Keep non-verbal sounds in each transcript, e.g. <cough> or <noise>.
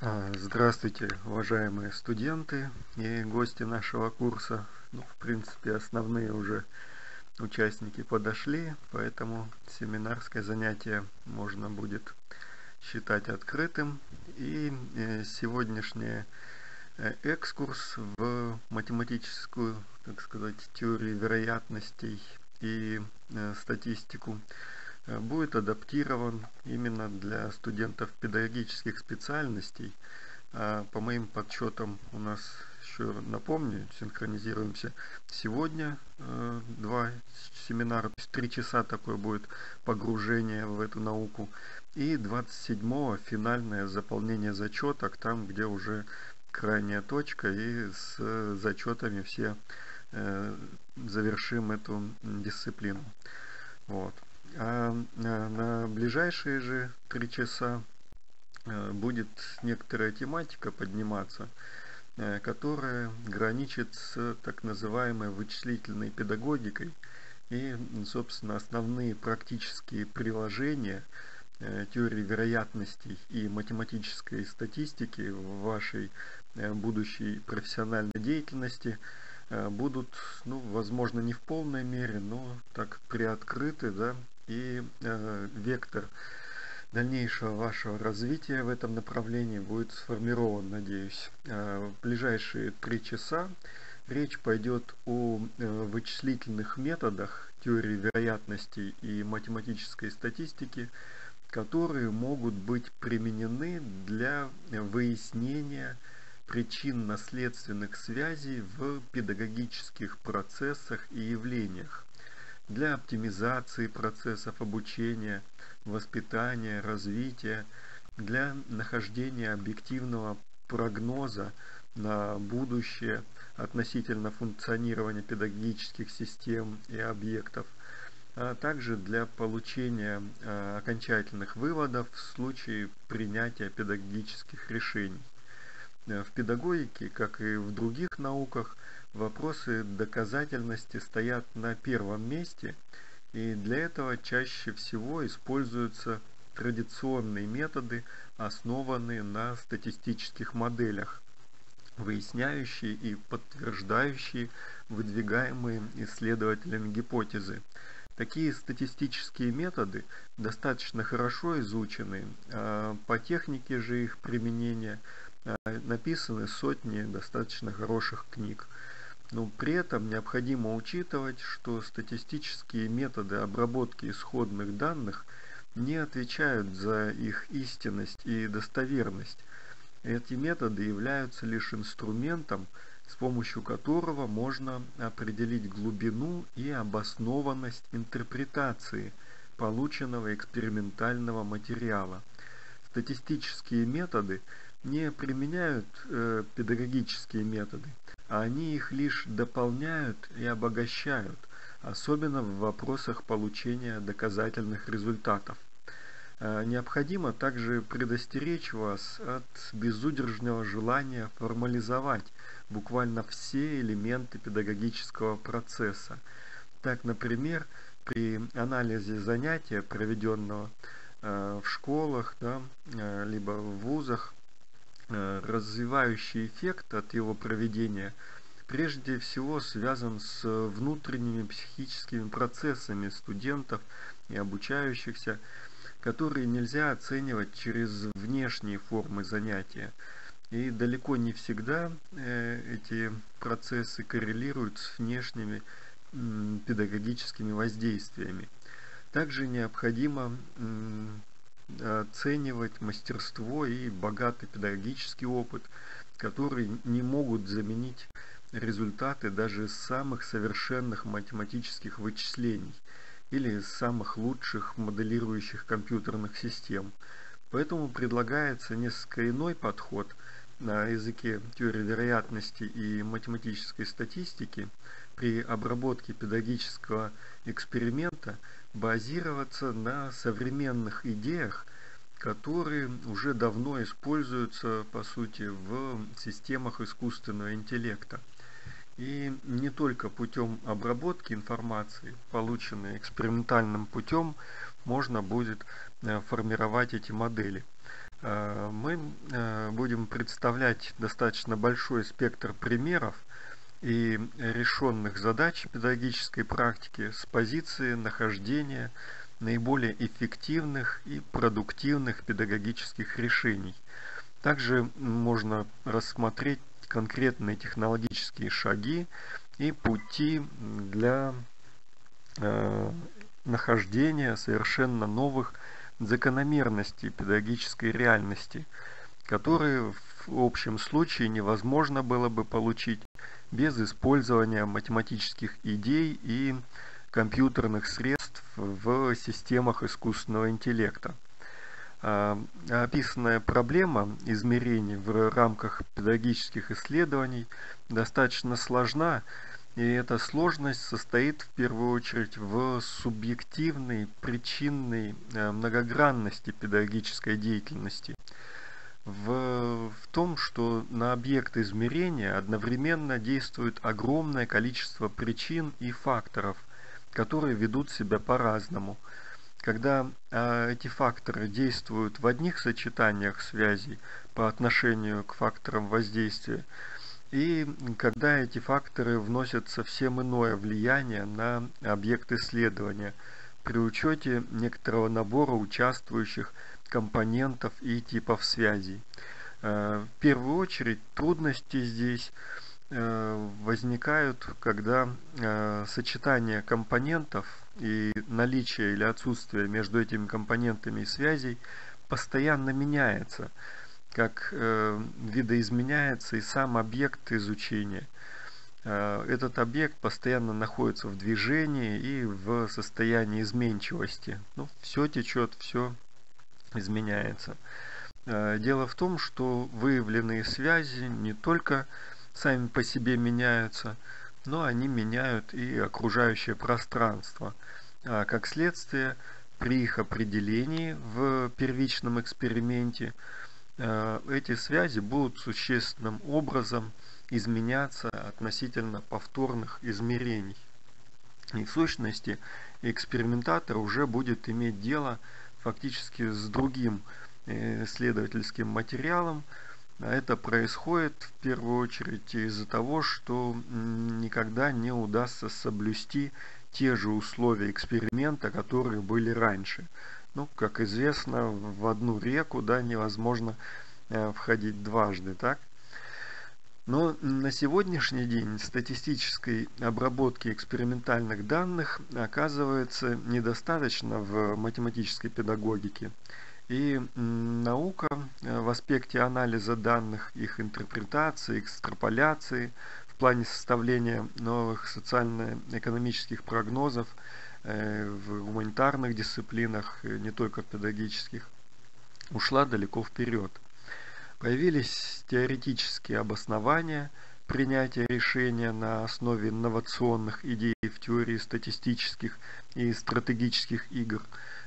А, здравствуйте, уважаемые студенты и гости нашего курса. Ну, в принципе, основные уже участники подошли, поэтому семинарское занятие можно будет считать открытым. И э, сегодняшний э, экскурс в математическую, так сказать, теорию вероятностей и э, статистику будет адаптирован именно для студентов педагогических специальностей. А по моим подсчетам у нас еще напомню, синхронизируемся сегодня э, два семинара, три часа такое будет погружение в эту науку. И 27-го финальное заполнение зачеток, там где уже крайняя точка и с зачетами все э, завершим эту дисциплину. Вот. А на ближайшие же три часа э, будет некоторая тематика подниматься, э, которая граничит с так называемой вычислительной педагогикой. И, собственно, основные практические приложения теории вероятностей и математической статистики в вашей будущей профессиональной деятельности будут, ну, возможно, не в полной мере, но так приоткрыты, да, и э, вектор дальнейшего вашего развития в этом направлении будет сформирован, надеюсь. Э, в ближайшие три часа речь пойдет о э, вычислительных методах теории вероятностей и математической статистики, которые могут быть применены для выяснения причинно-следственных связей в педагогических процессах и явлениях для оптимизации процессов обучения, воспитания, развития, для нахождения объективного прогноза на будущее относительно функционирования педагогических систем и объектов, а также для получения а, окончательных выводов в случае принятия педагогических решений. В педагогике, как и в других науках, вопросы доказательности стоят на первом месте, и для этого чаще всего используются традиционные методы, основанные на статистических моделях, выясняющие и подтверждающие выдвигаемые исследователями гипотезы. Такие статистические методы достаточно хорошо изучены, а по технике же их применения а, написаны сотни достаточно хороших книг. Но при этом необходимо учитывать, что статистические методы обработки исходных данных не отвечают за их истинность и достоверность. Эти методы являются лишь инструментом, с помощью которого можно определить глубину и обоснованность интерпретации полученного экспериментального материала. Статистические методы не применяют э, педагогические методы, а они их лишь дополняют и обогащают, особенно в вопросах получения доказательных результатов. Э, необходимо также предостеречь вас от безудержного желания формализовать буквально все элементы педагогического процесса. Так, например, при анализе занятия, проведенного э, в школах, да, э, либо в вузах, развивающий эффект от его проведения прежде всего связан с внутренними психическими процессами студентов и обучающихся, которые нельзя оценивать через внешние формы занятия. И далеко не всегда э, эти процессы коррелируют с внешними педагогическими воздействиями. Также необходимо оценивать мастерство и богатый педагогический опыт, которые не могут заменить результаты даже самых совершенных математических вычислений или самых лучших моделирующих компьютерных систем. Поэтому предлагается несколько иной подход на языке теории вероятности и математической статистики при обработке педагогического эксперимента базироваться на современных идеях, которые уже давно используются, по сути, в системах искусственного интеллекта. И не только путем обработки информации, полученной экспериментальным путем, можно будет э, формировать эти модели. мы будем представлять достаточно большой спектр примеров и решенных задач педагогической практики с позиции нахождения наиболее эффективных и продуктивных педагогических решений. Также можно рассмотреть конкретные технологические шаги и пути для э, нахождения совершенно новых закономерностей педагогической реальности, которые в общем случае невозможно было бы получить без использования математических идей и компьютерных средств в системах искусственного интеллекта. А, описанная проблема измерений в рамках педагогических исследований достаточно сложна, и эта сложность состоит в первую очередь в субъективной, причинной э, многогранности педагогической деятельности – в, в том, что на объект измерения одновременно действует огромное количество причин и факторов, которые ведут себя по-разному. Когда э, эти факторы действуют в одних сочетаниях связей по отношению к факторам воздействия, и когда эти факторы вносят совсем иное влияние на объект исследования при учете некоторого набора участвующих компонентов и типов связей. Э, в первую очередь трудности здесь э, возникают, когда э, сочетание компонентов и наличие или отсутствие между этими компонентами и связей постоянно меняется, как видоизменяется и сам объект изучения. Этот объект постоянно находится в движении и в состоянии изменчивости. Ну, все течет, все изменяется. Э, дело в том, что выявленные связи не только сами по себе меняются, но они меняют и окружающее пространство. А как следствие, при их определении в первичном эксперименте э, эти связи будут существенным образом изменяться относительно повторных измерений. И в сущности экспериментатор уже будет иметь дело с фактически с другим э, исследовательским материалом. А это происходит в первую очередь из-за того, что никогда не удастся соблюсти те же условия эксперимента, которые были раньше. Ну, как известно, в одну реку да, невозможно э, входить дважды, так? Но на сегодняшний день статистической обработки экспериментальных данных оказывается недостаточно в математической педагогике. И наука э, в аспекте анализа данных, их интерпретации, экстраполяции, в плане составления новых социально-экономических прогнозов э, в гуманитарных дисциплинах, э, не только педагогических, ушла далеко вперед. Появились теоретические обоснования принятия решения на основе инновационных идей в теории статистических и стратегических игр,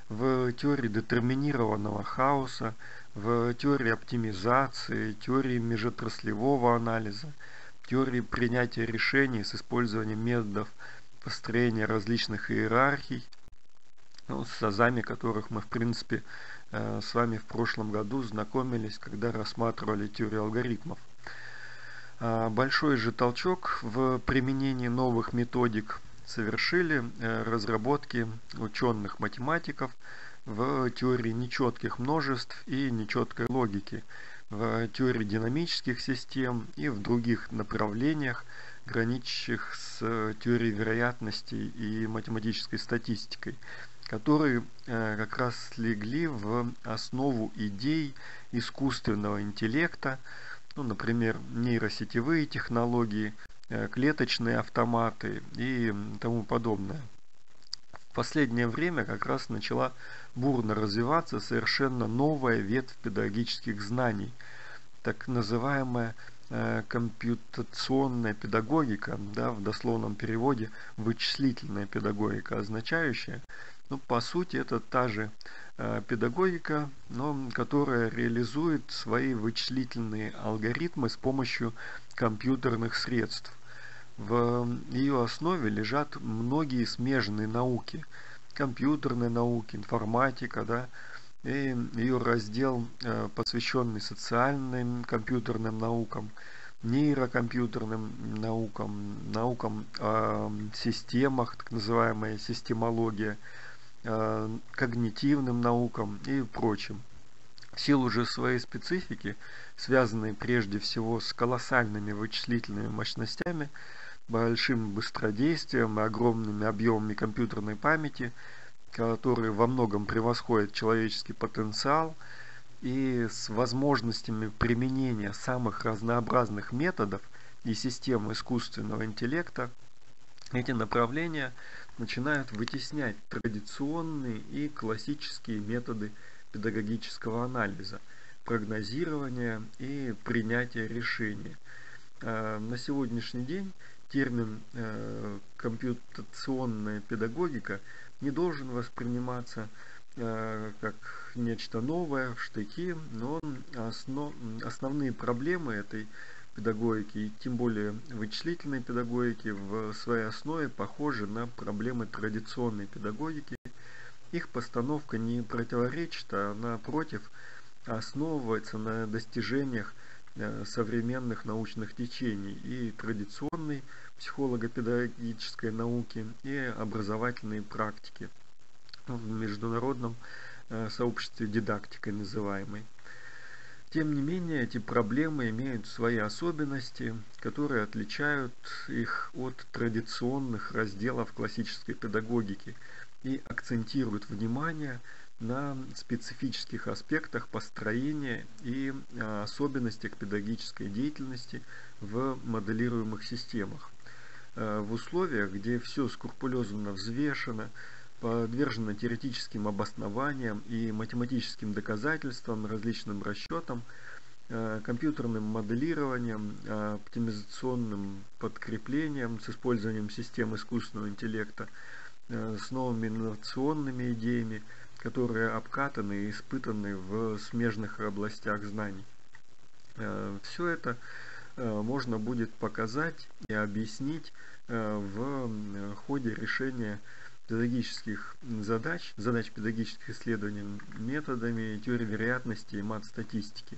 в теории детерминированного хаоса, в теории оптимизации, теории межотраслевого анализа, теории принятия решений с использованием методов построения различных иерархий, ну, с азами которых мы, в принципе, с вами в прошлом году знакомились, когда рассматривали теорию алгоритмов. А, большой же толчок в применении новых методик совершили э, разработки ученых математиков в теории нечетких множеств и нечеткой логики, в теории динамических систем и в других направлениях, граничащих с теорией вероятностей и математической статистикой которые э, как раз легли в основу идей искусственного интеллекта, ну, например, нейросетевые технологии, э, клеточные автоматы и тому подобное. В последнее время как раз начала бурно развиваться совершенно новая ветвь педагогических знаний, так называемая э, компьютационная педагогика, да, в дословном переводе вычислительная педагогика, означающая, ну, по сути, это та же э, педагогика, но которая реализует свои вычислительные алгоритмы с помощью компьютерных средств. В ее основе лежат многие смежные науки, компьютерные науки, информатика, да, и ее раздел, э, посвященный социальным компьютерным наукам, нейрокомпьютерным наукам, наукам о системах, так называемая системология, когнитивным наукам и прочим. В силу же своей специфики, связанной прежде всего с колоссальными вычислительными мощностями, большим быстродействием и огромными объемами компьютерной памяти, которые во многом превосходят человеческий потенциал, и с возможностями применения самых разнообразных методов и систем искусственного интеллекта, эти направления начинают вытеснять традиционные и классические методы педагогического анализа, прогнозирования и принятия решений. А, на сегодняшний день термин э, компьютационная педагогика не должен восприниматься э, как нечто новое в штыки, но основ, основные проблемы этой педагогики, и тем более вычислительной педагогики, в своей основе похожи на проблемы традиционной педагогики. Их постановка не противоречит, а напротив основывается на достижениях Э, современных научных течений и традиционной психолого-педагогической науки и образовательной практики в международном э, сообществе дидактикой называемой. Тем не менее, эти проблемы имеют свои особенности, которые отличают их от традиционных разделов классической педагогики и акцентируют внимание на специфических аспектах построения и а, особенностях педагогической деятельности в моделируемых системах. А, в условиях, где все скрупулезно взвешено, подвержено теоретическим обоснованиям и математическим доказательствам, различным расчетам, а, компьютерным моделированием, оптимизационным подкреплением с использованием систем искусственного интеллекта, с новыми инновационными идеями – которые обкатаны и испытаны в смежных областях знаний. Э, Все это э, можно будет показать и объяснить э, в ходе решения педагогических задач, задач педагогических исследований методами теории вероятности и мат-статистики.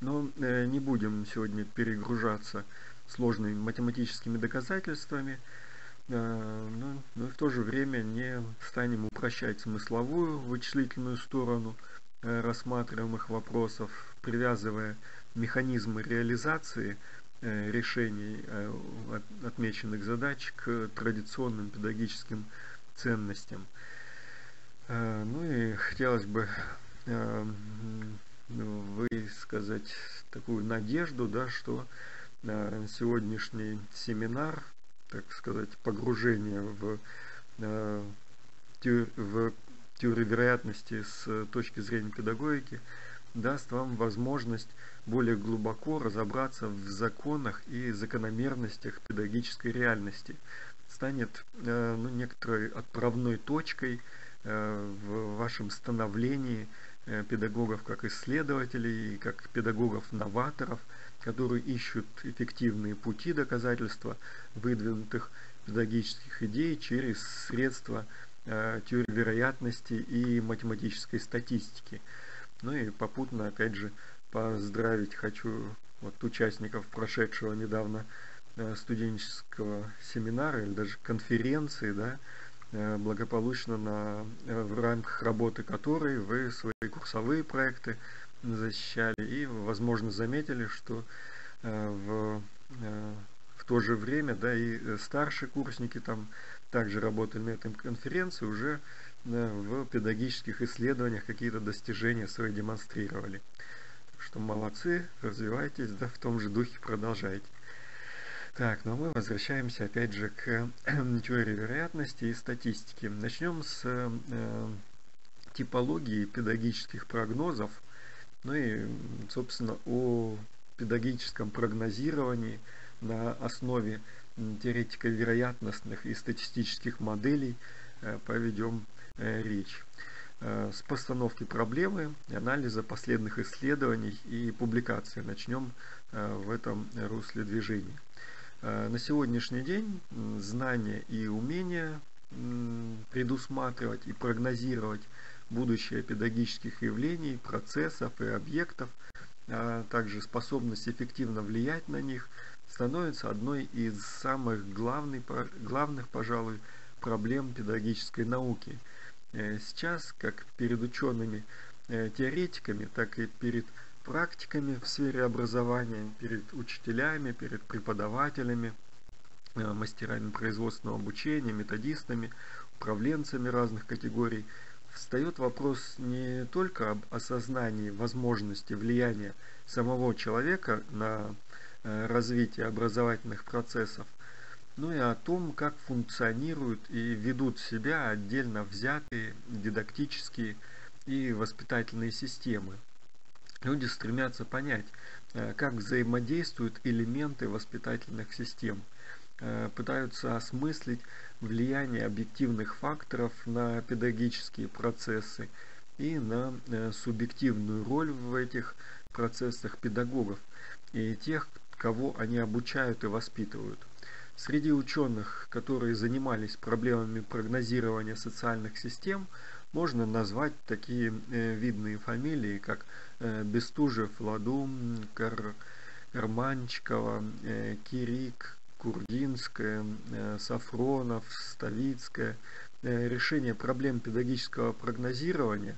Но не будем сегодня перегружаться сложными математическими доказательствами, Э, но, но в то же время не станем упрощать смысловую вычислительную сторону э, рассматриваемых вопросов, привязывая механизмы реализации э, решений отмеченных задач к традиционным педагогическим ценностям. Ну и хотелось бы высказать такую надежду, да, что сегодняшний семинар так сказать, погружение в, э, в теорию вероятности с точки зрения педагогики даст вам возможность более глубоко разобраться в законах и закономерностях педагогической реальности. Станет э, ну, некоторой отправной точкой э, в вашем становлении педагогов как исследователей, как педагогов-новаторов – которые ищут эффективные пути доказательства выдвинутых педагогических идей через средства э, теории вероятности и математической статистики. Ну и попутно, опять же, поздравить хочу вот участников прошедшего недавно э, студенческого семинара или даже конференции, да, э, благополучно на, в рамках работы которой вы свои курсовые проекты защищали и, возможно, заметили, что э, в, э, в то же время, да, и старшие курсники там также работали на этой конференции, уже в педагогических исследованиях какие-то достижения свои демонстрировали. Так что молодцы, развивайтесь, да, в том же духе продолжайте. Так, но мы возвращаемся опять же к <clears throat> теории вероятности и статистики. Начнем с э, типологии педагогических прогнозов – ну и, собственно, о педагогическом прогнозировании на основе теоретико-вероятностных и статистических моделей э, поведем э, речь. Э, с постановки проблемы, анализа последних исследований и публикаций начнем в этом русле движения. На сегодняшний день знания и умения предусматривать и прогнозировать будущее педагогических явлений, процессов и объектов, а также способность эффективно влиять на них, становится одной из самых главных, главных пожалуй, проблем педагогической науки. Э, сейчас, как перед учеными э, так и перед практиками в сфере образования, перед учителями, перед преподавателями, э, мастерами производственного обучения, методистами, управленцами разных категорий, встает вопрос не только об осознании возможности влияния самого человека на э, развитие образовательных процессов, но и о том, как функционируют и ведут себя отдельно взятые дидактические и воспитательные системы. Люди стремятся понять, э, как взаимодействуют элементы воспитательных систем, э, пытаются осмыслить влияние объективных факторов на педагогические процессы и на э, субъективную роль в этих процессах педагогов и тех, кого они обучают и воспитывают. Среди ученых, которые занимались проблемами прогнозирования социальных систем, можно назвать такие видные фамилии, как Бестужев, Ладум, Кар, Карманчикова, э, Кирик, Курдинская, э, Сафронов, Ставицкая. Э, решение проблем педагогического прогнозирования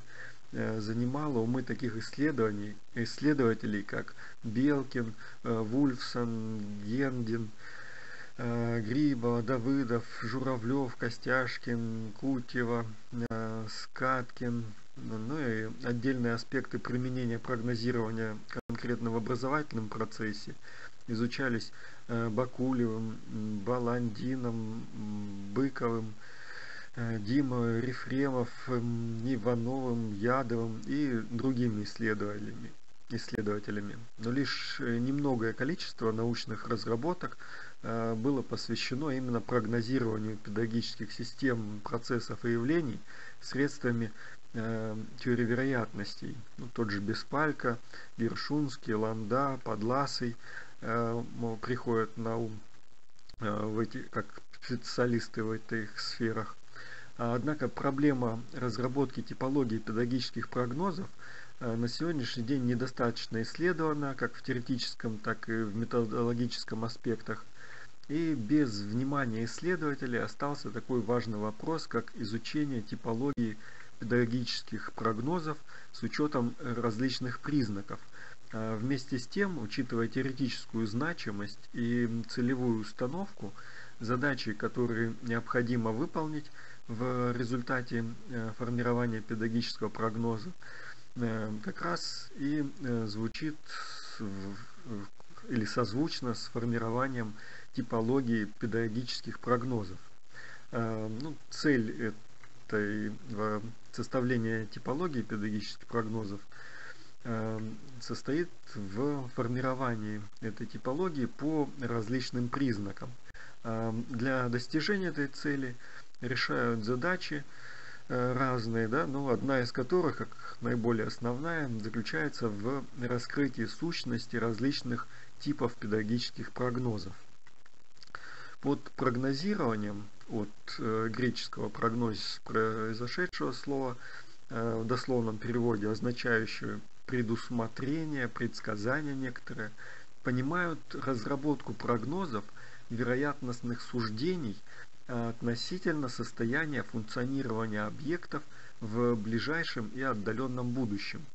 э, занимало умы таких исследований, исследователей, как Белкин, э, Вульфсон, Гендин, э, Грибова, Давыдов, Журавлев, Костяшкин, Кутьева, э, Скаткин, ну и отдельные аспекты применения прогнозирования конкретно в образовательном процессе изучались э, Бакулевым, Баландином, Быковым, э, Димой, Рефремов, Ивановым, Ядовым и другими исследователями. исследователями. Но лишь э, немногое количество научных разработок было посвящено именно прогнозированию педагогических систем, процессов и явлений средствами э, теории вероятностей. Ну, тот же Беспалько, Гершунский, Ланда, Подласый э, приходят на ум э, в эти, как специалисты в этих сферах. А, однако проблема разработки типологии педагогических прогнозов э, на сегодняшний день недостаточно исследована как в теоретическом, так и в методологическом аспектах. И без внимания исследователей остался такой важный вопрос, как изучение типологии педагогических прогнозов с учетом различных признаков. А вместе с тем, учитывая теоретическую значимость и целевую установку, задачи, которые необходимо выполнить в результате э, формирования педагогического прогноза, э, как раз и э, звучит или созвучно с формированием типологии педагогических прогнозов. Ну, цель этой составления типологии педагогических прогнозов состоит в формировании этой типологии по различным признакам. Для достижения этой цели решают задачи разные, да, но одна из которых, как наиболее основная, заключается в раскрытии сущности различных типов педагогических прогнозов. Под прогнозированием от э, греческого прогнозис произошедшего слова э, в дословном переводе, означающего предусмотрение, предсказание некоторые, понимают разработку прогнозов вероятностных суждений относительно состояния функционирования объектов в ближайшем и отдаленном будущем.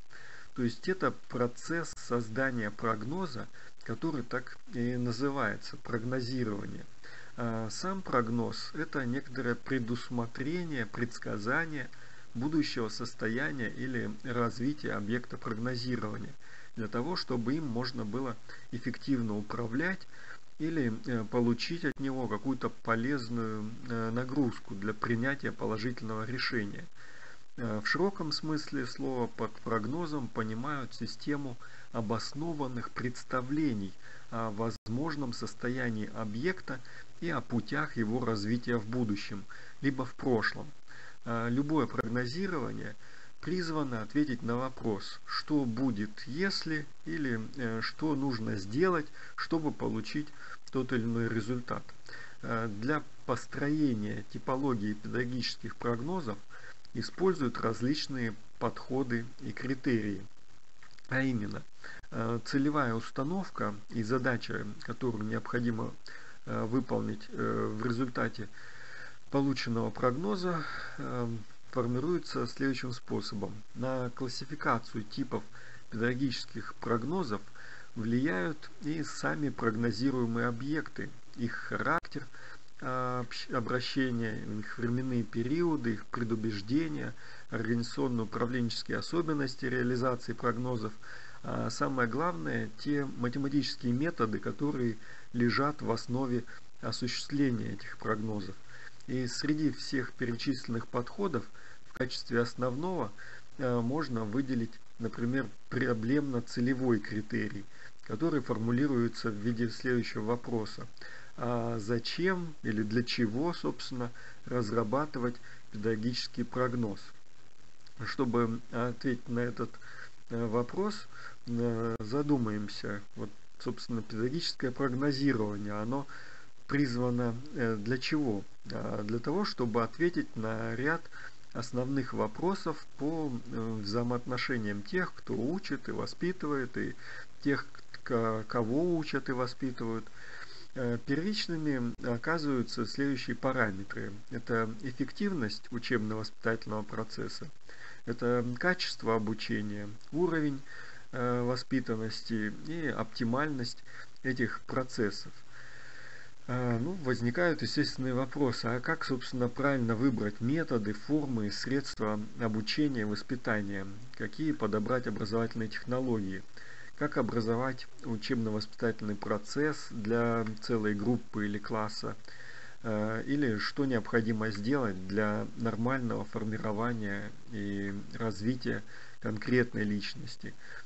То есть это процесс создания прогноза, который так и называется прогнозирование – сам прогноз – это некоторое предусмотрение, предсказание будущего состояния или развития объекта прогнозирования, для того, чтобы им можно было эффективно управлять или э, получить от него какую-то полезную э, нагрузку для принятия положительного решения. Э, в широком смысле слова под прогнозом понимают систему обоснованных представлений о возможном состоянии объекта и о путях его развития в будущем, либо в прошлом. А, любое прогнозирование призвано ответить на вопрос, что будет если или э, что нужно сделать, чтобы получить тот или иной результат. А, для построения типологии педагогических прогнозов используют различные подходы и критерии. А именно, э, целевая установка и задача, которую необходимо выполнить э, в результате полученного прогноза, формируется следующим способом. На классификацию типов педагогических прогнозов влияют и сами прогнозируемые объекты, их характер обращения, их временные периоды, их предубеждения – организационно-управленческие особенности реализации прогнозов, а самое главное, те математические методы, которые лежат в основе осуществления этих прогнозов. И среди всех перечисленных подходов в качестве основного э, можно выделить, например, проблемно-целевой критерий, который формулируется в виде следующего вопроса. А зачем или для чего, собственно, разрабатывать педагогический прогноз? чтобы ответить на этот э, вопрос, э, задумаемся. Вот, собственно, педагогическое прогнозирование, оно призвано э, для чего? А, для того, чтобы ответить на ряд основных вопросов по взаимоотношениям тех, кто учит и воспитывает, и тех, кого учат и воспитывают. Первичными оказываются следующие параметры. Это эффективность учебно-воспитательного процесса, это качество обучения, уровень э, воспитанности и оптимальность этих процессов. Э, ну, возникают естественные вопросы, а как, собственно, правильно выбрать методы, формы, средства обучения, воспитания, какие подобрать образовательные технологии, как образовать учебно-воспитательный процесс для целой группы или класса, Э, или что необходимо сделать для нормального формирования и развития конкретной личности, э,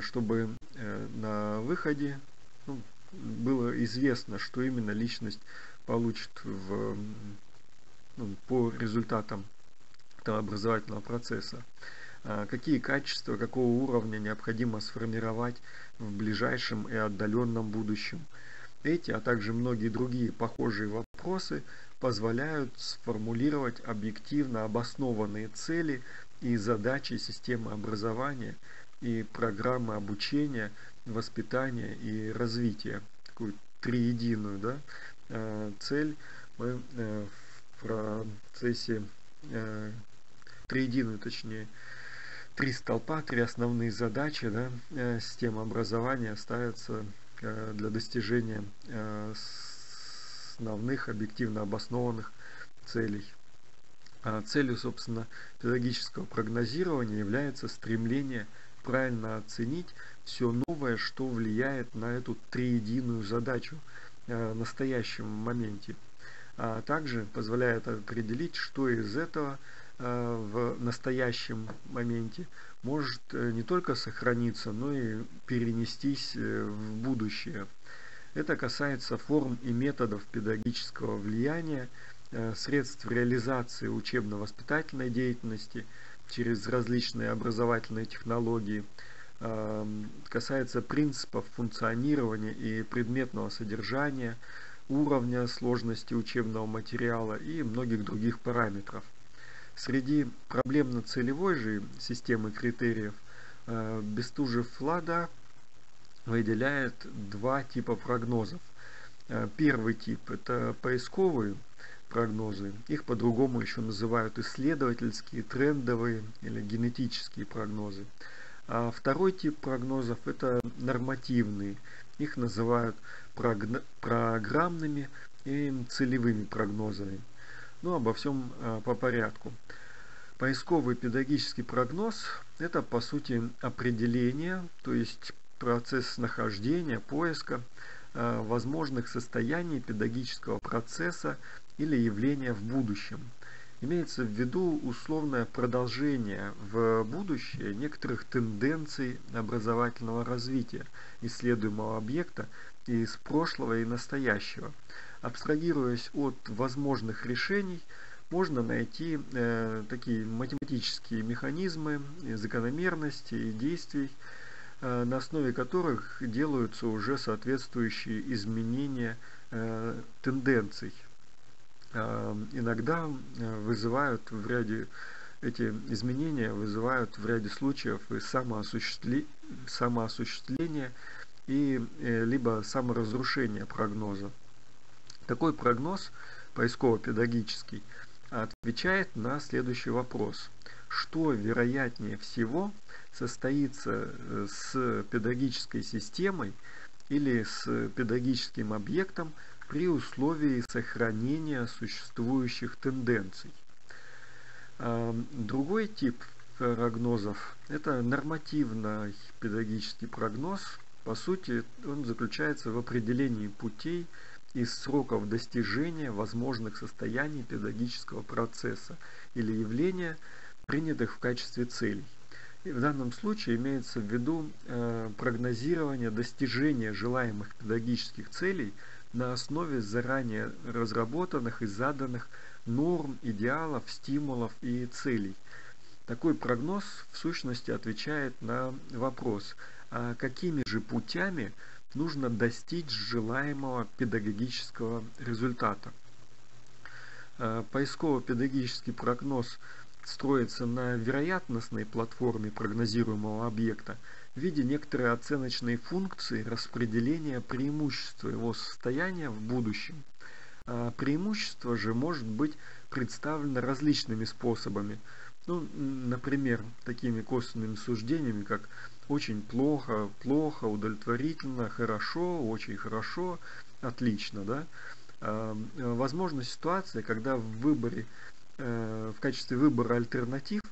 чтобы э, на выходе ну, было известно, что именно личность получит в, ну, по результатам этого образовательного процесса. Какие качества, какого уровня необходимо сформировать в ближайшем и отдаленном будущем. Эти, а также многие другие похожие вопросы позволяют сформулировать объективно обоснованные цели и задачи системы образования и программы обучения, воспитания и развития. Такую триединую да, э, цель мы э, в процессе э, триединую, точнее, три столпа, три основные задачи да, системы образования ставятся для достижения основных объективно обоснованных целей. А целью, собственно, педагогического прогнозирования является стремление правильно оценить все новое, что влияет на эту триединую задачу э, в настоящем моменте. А также позволяет определить, что из этого э, в настоящем моменте может э, не только сохраниться, но и перенестись в будущее. Это касается форм и методов педагогического влияния, средств реализации учебно-воспитательной деятельности через различные образовательные технологии, эм, касается принципов функционирования и предметного содержания, уровня сложности учебного материала и многих других параметров. Среди проблемно-целевой же системы критериев э, Бестужев-Лада выделяет два типа прогнозов. Э, первый тип – это поисковые прогнозы. Их по-другому еще называют исследовательские, трендовые или генетические прогнозы. А второй тип прогнозов – это нормативные. Их называют программными и целевыми прогнозами. Ну, обо всем э, по порядку. Поисковый педагогический прогноз – это, по сути, определение, то есть процесс нахождения, поиска э, возможных состояний педагогического процесса или явления в будущем. Имеется в виду условное продолжение в будущее некоторых тенденций образовательного развития исследуемого объекта из прошлого и настоящего. Абстрагируясь от возможных решений, можно найти э, такие математические механизмы, закономерности действий, Э, на основе которых делаются уже соответствующие изменения э, тенденций. Э, иногда вызывают в ряде эти изменения вызывают в ряде случаев и самоосуществление, самоосуществление и либо саморазрушение прогноза. Такой прогноз поисково-педагогический отвечает на следующий вопрос. Что вероятнее всего состоится с педагогической системой или с педагогическим объектом при условии сохранения существующих тенденций. Другой тип прогнозов – это нормативный педагогический прогноз. По сути, он заключается в определении путей и сроков достижения возможных состояний педагогического процесса или явления, принятых в качестве целей. И в данном случае имеется в виду э, прогнозирование достижения желаемых педагогических целей на основе заранее разработанных и заданных норм, идеалов, стимулов и целей. Такой прогноз в сущности отвечает на вопрос, а какими же путями нужно достичь желаемого педагогического результата. Э, поисково-педагогический прогноз – строится на вероятностной платформе прогнозируемого объекта в виде некоторой оценочной функции распределения преимущества его состояния в будущем. А преимущество же может быть представлено различными способами. Ну, например, такими косвенными суждениями, как очень плохо, плохо, удовлетворительно, хорошо, очень хорошо, отлично. Да? А, возможна ситуация, когда в выборе Э, в качестве выбора альтернатив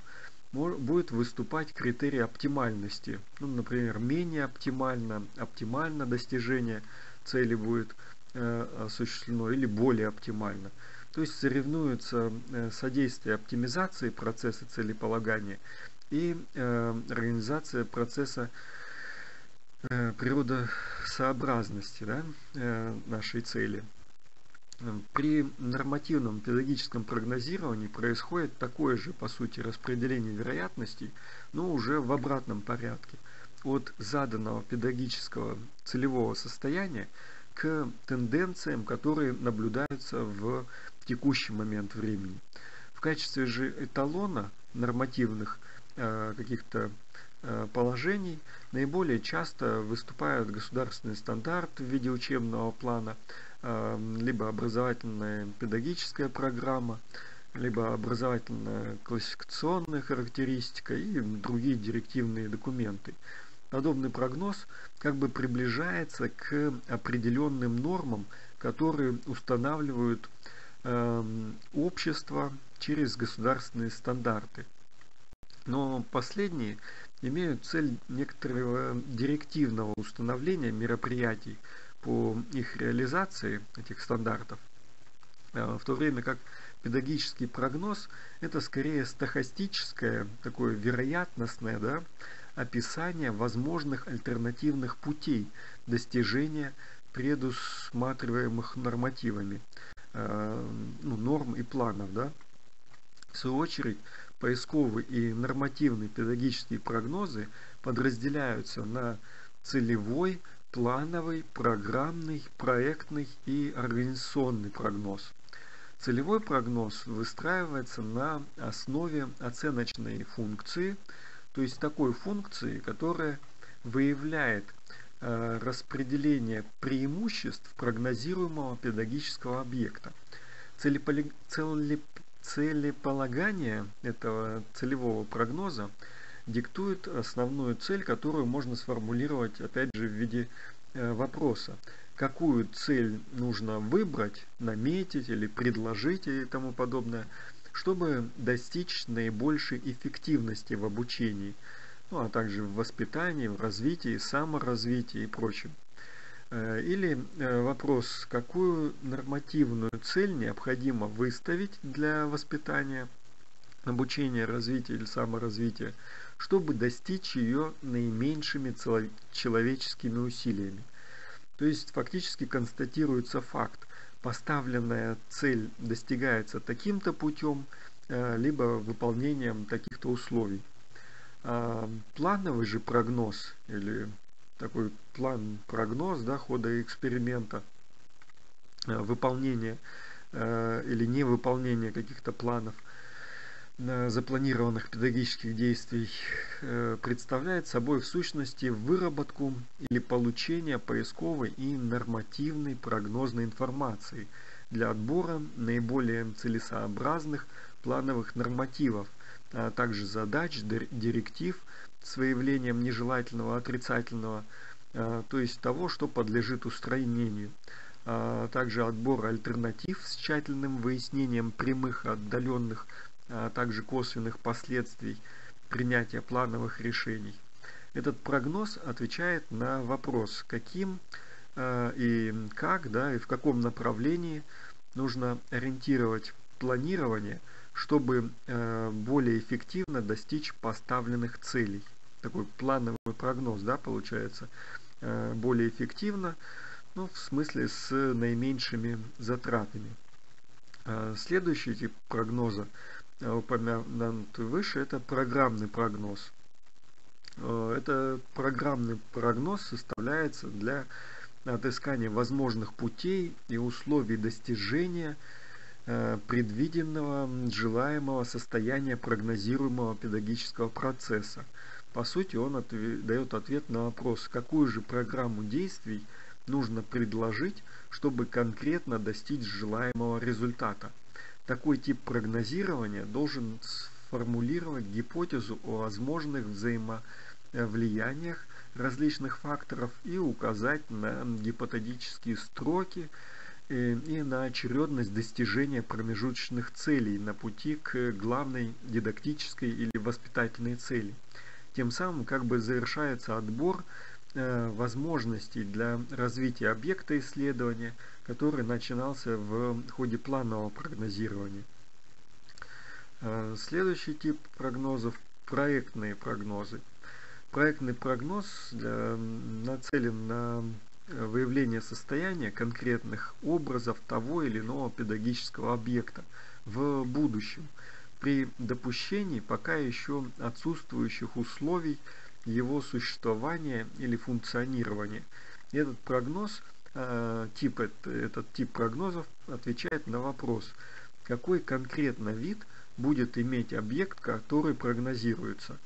будет выступать критерий оптимальности. Ну, например, менее оптимально, оптимально достижение цели будет э, осуществлено или более оптимально. То есть соревнуются э, содействие оптимизации процесса целеполагания и организация процесса природосообразности да, нашей цели. При нормативном педагогическом прогнозировании происходит такое же, по сути, распределение вероятностей, но уже в обратном порядке. От заданного педагогического целевого состояния к тенденциям, которые наблюдаются в текущий момент времени. В качестве же эталона нормативных э, каких-то э, положений наиболее часто выступают государственный стандарт в виде учебного плана, либо образовательная педагогическая программа, либо образовательная классификационная характеристика и другие директивные документы. Подобный прогноз как бы приближается к определенным нормам, которые устанавливают э, общество через государственные стандарты. Но последние имеют цель некоторого директивного установления мероприятий, по их реализации, этих стандартов, э, в то время как педагогический прогноз это скорее стахастическое, такое вероятностное да, описание возможных альтернативных путей достижения предусматриваемых нормативами, э, ну, норм и планов. Да. В свою очередь, поисковые и нормативные педагогические прогнозы подразделяются на целевой, плановый, программный, проектный и организационный прогноз. Целевой прогноз выстраивается на основе оценочной функции, то есть такой функции, которая выявляет э, распределение преимуществ прогнозируемого педагогического объекта. Целеполагание этого целевого прогноза диктует основную цель, которую можно сформулировать, опять же, в виде э, вопроса. Какую цель нужно выбрать, наметить или предложить и тому подобное, чтобы достичь наибольшей эффективности в обучении, ну а также в воспитании, в развитии, саморазвитии и прочем. Э, или э, вопрос, какую нормативную цель необходимо выставить для воспитания, обучения, развития или саморазвития, чтобы достичь ее наименьшими человеческими усилиями. То есть фактически констатируется факт, поставленная цель достигается таким-то путем, э, либо выполнением таких-то условий. А плановый же прогноз или такой план-прогноз да, хода эксперимента, э, выполнение э, или невыполнение каких-то планов – запланированных педагогических действий э, представляет собой в сущности выработку или получение поисковой и нормативной прогнозной информации для отбора наиболее целесообразных плановых нормативов, а также задач, директив с выявлением нежелательного отрицательного, а, то есть того, что подлежит устранению, а также отбор альтернатив с тщательным выяснением прямых и отдаленных а также косвенных последствий принятия плановых решений. Этот прогноз отвечает на вопрос, каким э, и как, да, и в каком направлении нужно ориентировать планирование, чтобы э, более эффективно достичь поставленных целей. Такой плановый прогноз, да, получается, э, более эффективно, ну, в смысле с наименьшими затратами. Следующий тип прогноза упомянутый выше, это программный прогноз. Э, это программный прогноз составляется для отыскания возможных путей и условий достижения э, предвиденного желаемого состояния прогнозируемого педагогического процесса. По сути, он ответ, дает ответ на вопрос, какую же программу действий нужно предложить, чтобы конкретно достичь желаемого результата. Такой тип прогнозирования должен сформулировать гипотезу о возможных взаимовлияниях различных факторов и указать на гипотетические строки э, и на очередность достижения промежуточных целей на пути к главной дидактической или воспитательной цели. Тем самым как бы завершается отбор Э, возможностей для развития объекта исследования, который начинался в ходе планового прогнозирования. Э, следующий тип прогнозов – проектные прогнозы. Проектный прогноз для, нацелен на выявление состояния конкретных образов того или иного педагогического объекта в будущем при допущении пока еще отсутствующих условий его существования или функционирования. Этот прогноз, э, тип, этот тип прогнозов отвечает на вопрос, какой конкретно вид будет иметь объект, который прогнозируется,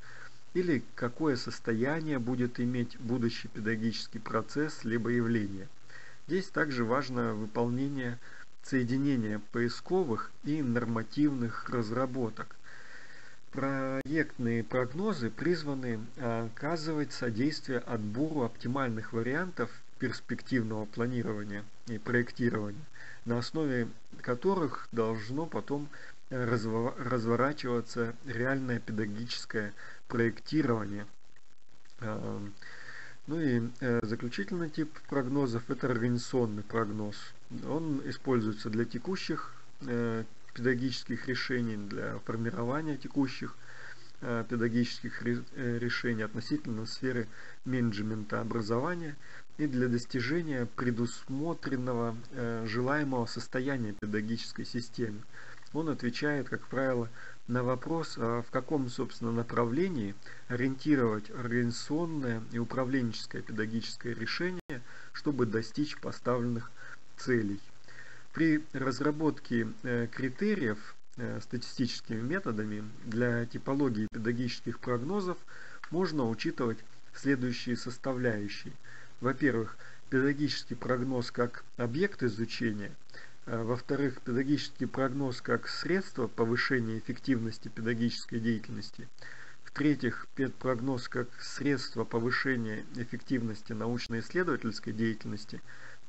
или какое состояние будет иметь будущий педагогический процесс либо явление. Здесь также важно выполнение соединения поисковых и нормативных разработок – Проектные прогнозы призваны оказывать содействие отбору оптимальных вариантов перспективного планирования и проектирования, на основе которых должно потом разворачиваться реальное педагогическое проектирование. А, ну и э, заключительный тип прогнозов – это организационный прогноз. Он используется для текущих э, педагогических решений, для формирования текущих э, педагогических э, решений относительно сферы менеджмента образования и для достижения предусмотренного э, желаемого состояния педагогической системы. Он отвечает, как правило, на вопрос, а в каком, собственно, направлении ориентировать организационное и управленческое педагогическое решение, чтобы достичь поставленных целей. При разработке э, критериев э, статистическими методами для типологии педагогических прогнозов можно учитывать следующие составляющие. Во-первых, педагогический прогноз как объект изучения. Э, во-вторых, педагогический прогноз как средство повышения эффективности педагогической деятельности. В-третьих, педпрогноз как средство повышения эффективности научно-исследовательской деятельности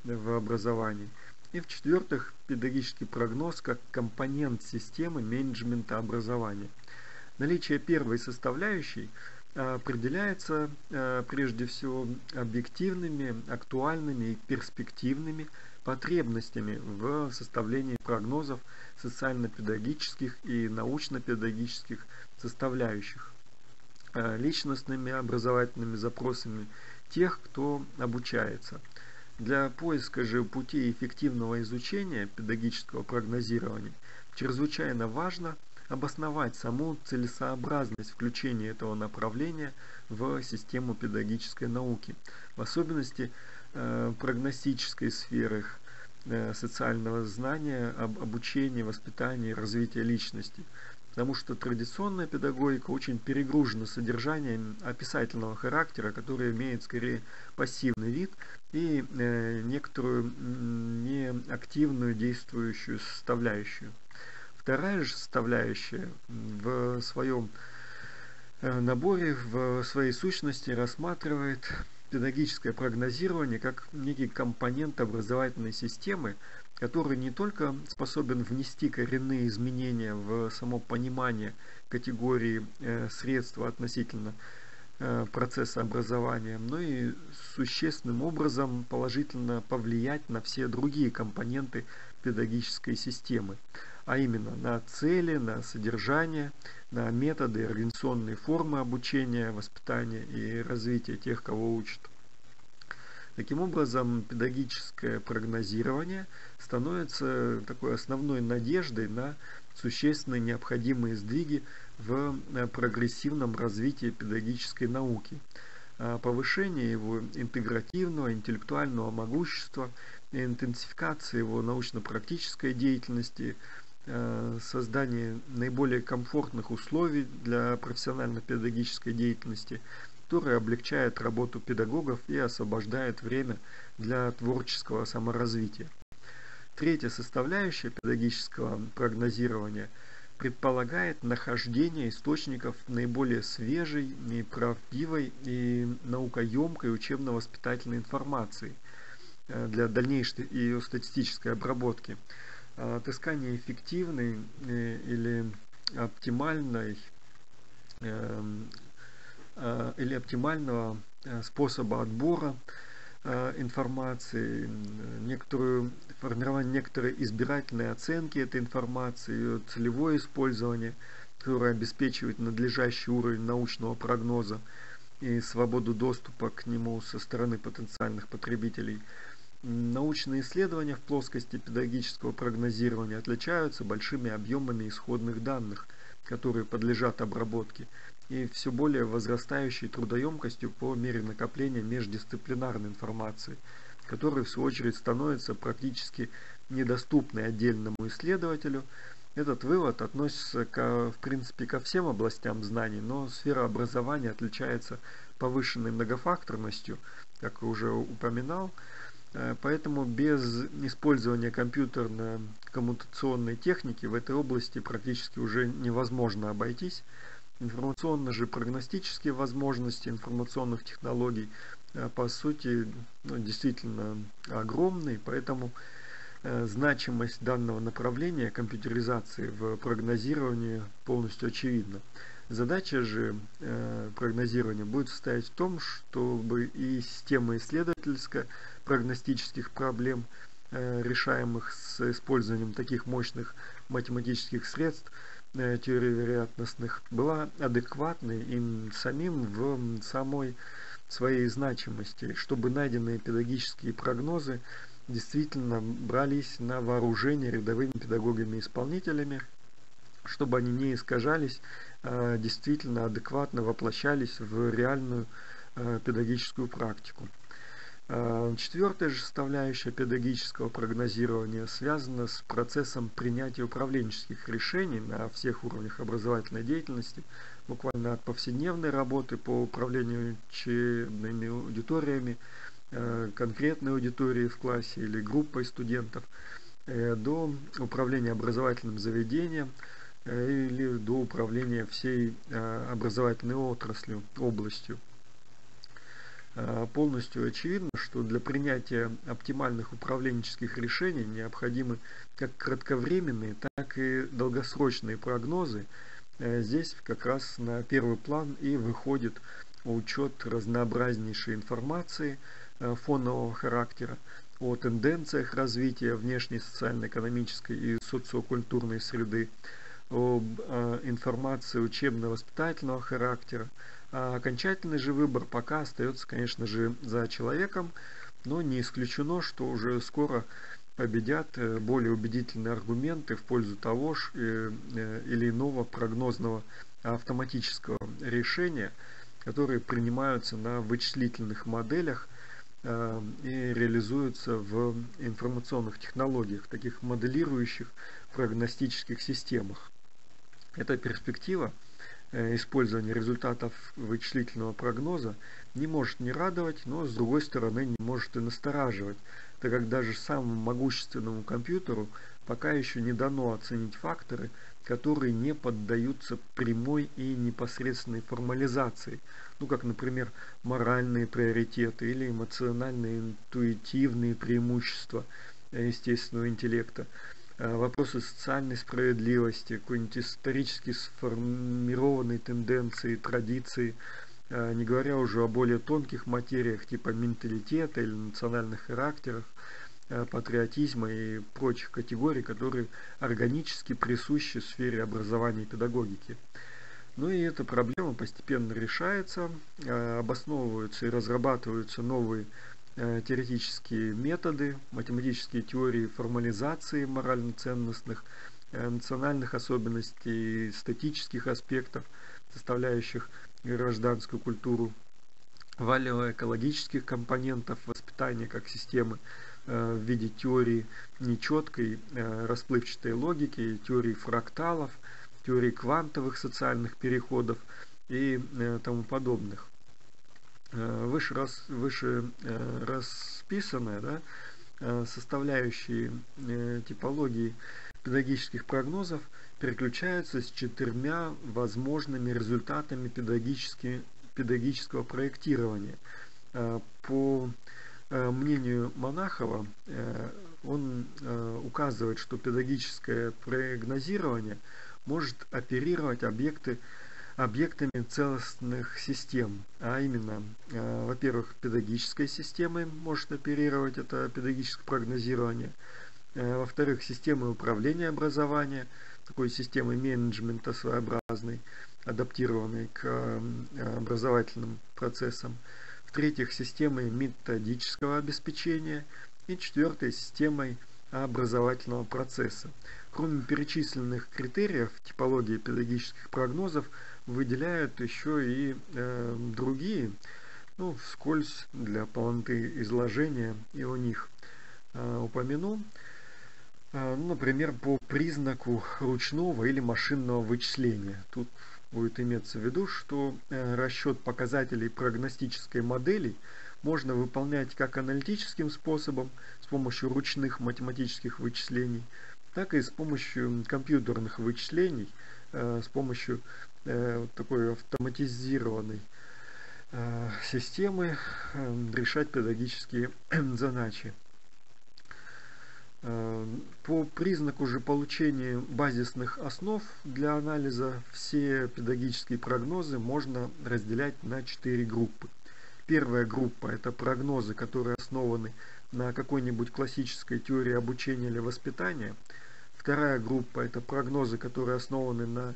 в образовании – и в-четвертых, педагогический прогноз как компонент системы менеджмента образования. Наличие первой составляющей а, определяется а, прежде всего объективными, актуальными и перспективными потребностями в составлении прогнозов социально-педагогических и научно-педагогических составляющих, а, личностными образовательными запросами тех, кто обучается – для поиска же путей эффективного изучения педагогического прогнозирования чрезвычайно важно обосновать саму целесообразность включения этого направления в систему педагогической науки, в особенности э, прогностической сферы э, социального знания, об обучении, воспитании, развития личности. потому что традиционная педагогика очень перегружена содержанием описательного характера, который имеет скорее пассивный вид и э, некоторую неактивную действующую составляющую. Вторая же составляющая в своем э, наборе, в своей сущности рассматривает педагогическое прогнозирование как некий компонент образовательной системы, который не только способен внести коренные изменения в само понимание категории э, средства относительно э, процесса образования, но и существенным образом положительно повлиять на все другие компоненты педагогической системы, а именно на цели, на содержание, на методы, организационные формы обучения, воспитания и развития тех, кого учат. Таким образом, педагогическое прогнозирование становится такой основной надеждой на существенные необходимые сдвиги в э, прогрессивном развитии педагогической науки, а повышение его интегративного, интеллектуального могущества, интенсификация его научно-практической деятельности, создание наиболее комфортных условий для профессионально-педагогической деятельности – который облегчает работу педагогов и освобождает время для творческого саморазвития. Третья составляющая педагогического прогнозирования предполагает нахождение источников наиболее свежей, и правдивой и наукоемкой учебно-воспитательной информации э, для дальнейшей ее статистической обработки, отыскание эффективной э, или оптимальной Э, или оптимального э, способа отбора э, информации, некоторую, формирование некоторой избирательной оценки этой информации, ее целевое использование, которое обеспечивает надлежащий уровень научного прогноза и свободу доступа к нему со стороны потенциальных потребителей. Научные исследования в плоскости педагогического прогнозирования отличаются большими объемами исходных данных, которые подлежат обработке – и все более возрастающей трудоемкостью по мере накопления междисциплинарной информации, которая в свою очередь становится практически недоступной отдельному исследователю. Этот вывод относится ко, в принципе ко всем областям знаний, но сфера образования отличается повышенной многофакторностью, как уже упоминал, Поэтому без использования компьютерно-коммутационной техники в этой области практически уже невозможно обойтись. Информационно же прогностические возможности информационных технологий э, по сути ну, действительно огромны, поэтому э, значимость данного направления компьютеризации в прогнозировании полностью очевидна. Задача же э, прогнозирования будет состоять в том, чтобы и система исследовательско-прогностических проблем, э, решаемых с использованием таких мощных математических средств, теории вероятностных была адекватной им самим в самой своей значимости, чтобы найденные педагогические прогнозы действительно брались на вооружение рядовыми педагогами-исполнителями, чтобы они не искажались, а действительно адекватно воплощались в реальную а, педагогическую практику. А, четвертая же составляющая педагогического прогнозирования связана с процессом принятия управленческих решений на всех уровнях образовательной деятельности, буквально от повседневной работы по управлению учебными аудиториями, а, конкретной аудиторией в классе или группой студентов, э, до управления образовательным заведением э, или до управления всей образовательной отраслью, областью. Э, полностью очевидно, что для принятия оптимальных управленческих решений необходимы как кратковременные, так и долгосрочные прогнозы. Э, здесь как раз на первый план и выходит учет разнообразнейшей информации э, фонового характера о тенденциях развития внешней социально-экономической и социокультурной среды, об информации учебно-воспитательного характера, окончательный же выбор пока остается, конечно же, за человеком, но не исключено, что уже скоро победят э, более убедительные аргументы в пользу того э, э, или иного прогнозного автоматического решения, которые принимаются на вычислительных моделях и реализуются в информационных технологиях, таких моделирующих прогностических системах. Эта перспектива использования результатов вычислительного прогноза не может не радовать, но с другой стороны не может и настораживать, так как даже самому могущественному компьютеру пока еще не дано оценить факторы, которые не поддаются прямой и непосредственной формализации, ну как, например, моральные приоритеты или эмоциональные интуитивные преимущества э, естественного интеллекта, э, вопросы социальной справедливости, какой-нибудь исторически сформированной тенденции, традиции, э, не говоря уже о более тонких материях типа менталитета или национальных характеров, Э, патриотизма и прочих категорий, которые органически присущи сфере образования и педагогики. Ну и эта проблема постепенно решается, э, обосновываются и разрабатываются новые э, теоретические методы, математические теории формализации морально-ценностных, национальных особенностей, эстетических аспектов, составляющих гражданскую культуру, валево-экологических компонентов воспитания как системы Э, в виде теории нечеткой э, расплывчатой логики, теории фракталов, теории квантовых социальных переходов и э, тому подобных. Выше, рас, выше расписанные да, составляющие типологии педагогических прогнозов переключаются с четырьмя возможными результатами педагогического проектирования. По Э, мнению Монахова, э, он э, указывает, что педагогическое прогнозирование может оперировать объекты, объектами целостных систем, а именно, во-первых, педагогической системой может оперировать это педагогическое прогнозирование, во-вторых, системой управления образования, такой системой менеджмента своеобразной, адаптированной к образовательным процессам, в-третьих, системой методического обеспечения. И четвертой, системой образовательного процесса. Кроме перечисленных критериев типологии педагогических прогнозов выделяют еще и э, другие, ну, вскользь для полноты изложения и о них э, упомяну. Э, ну, например, по признаку ручного или машинного вычисления. Тут будет иметься в виду, что э, расчет показателей прогностической модели можно выполнять как аналитическим способом с помощью ручных математических вычислений, так и с помощью компьютерных вычислений, э, с помощью э, такой автоматизированной системы решать педагогические <clears throat> задачи. Э, по признаку же получения базисных основ для анализа все педагогические прогнозы можно разделять на четыре группы. Первая группа – это прогнозы, которые основаны на какой-нибудь классической теории обучения или воспитания. Вторая группа – это прогнозы, которые основаны на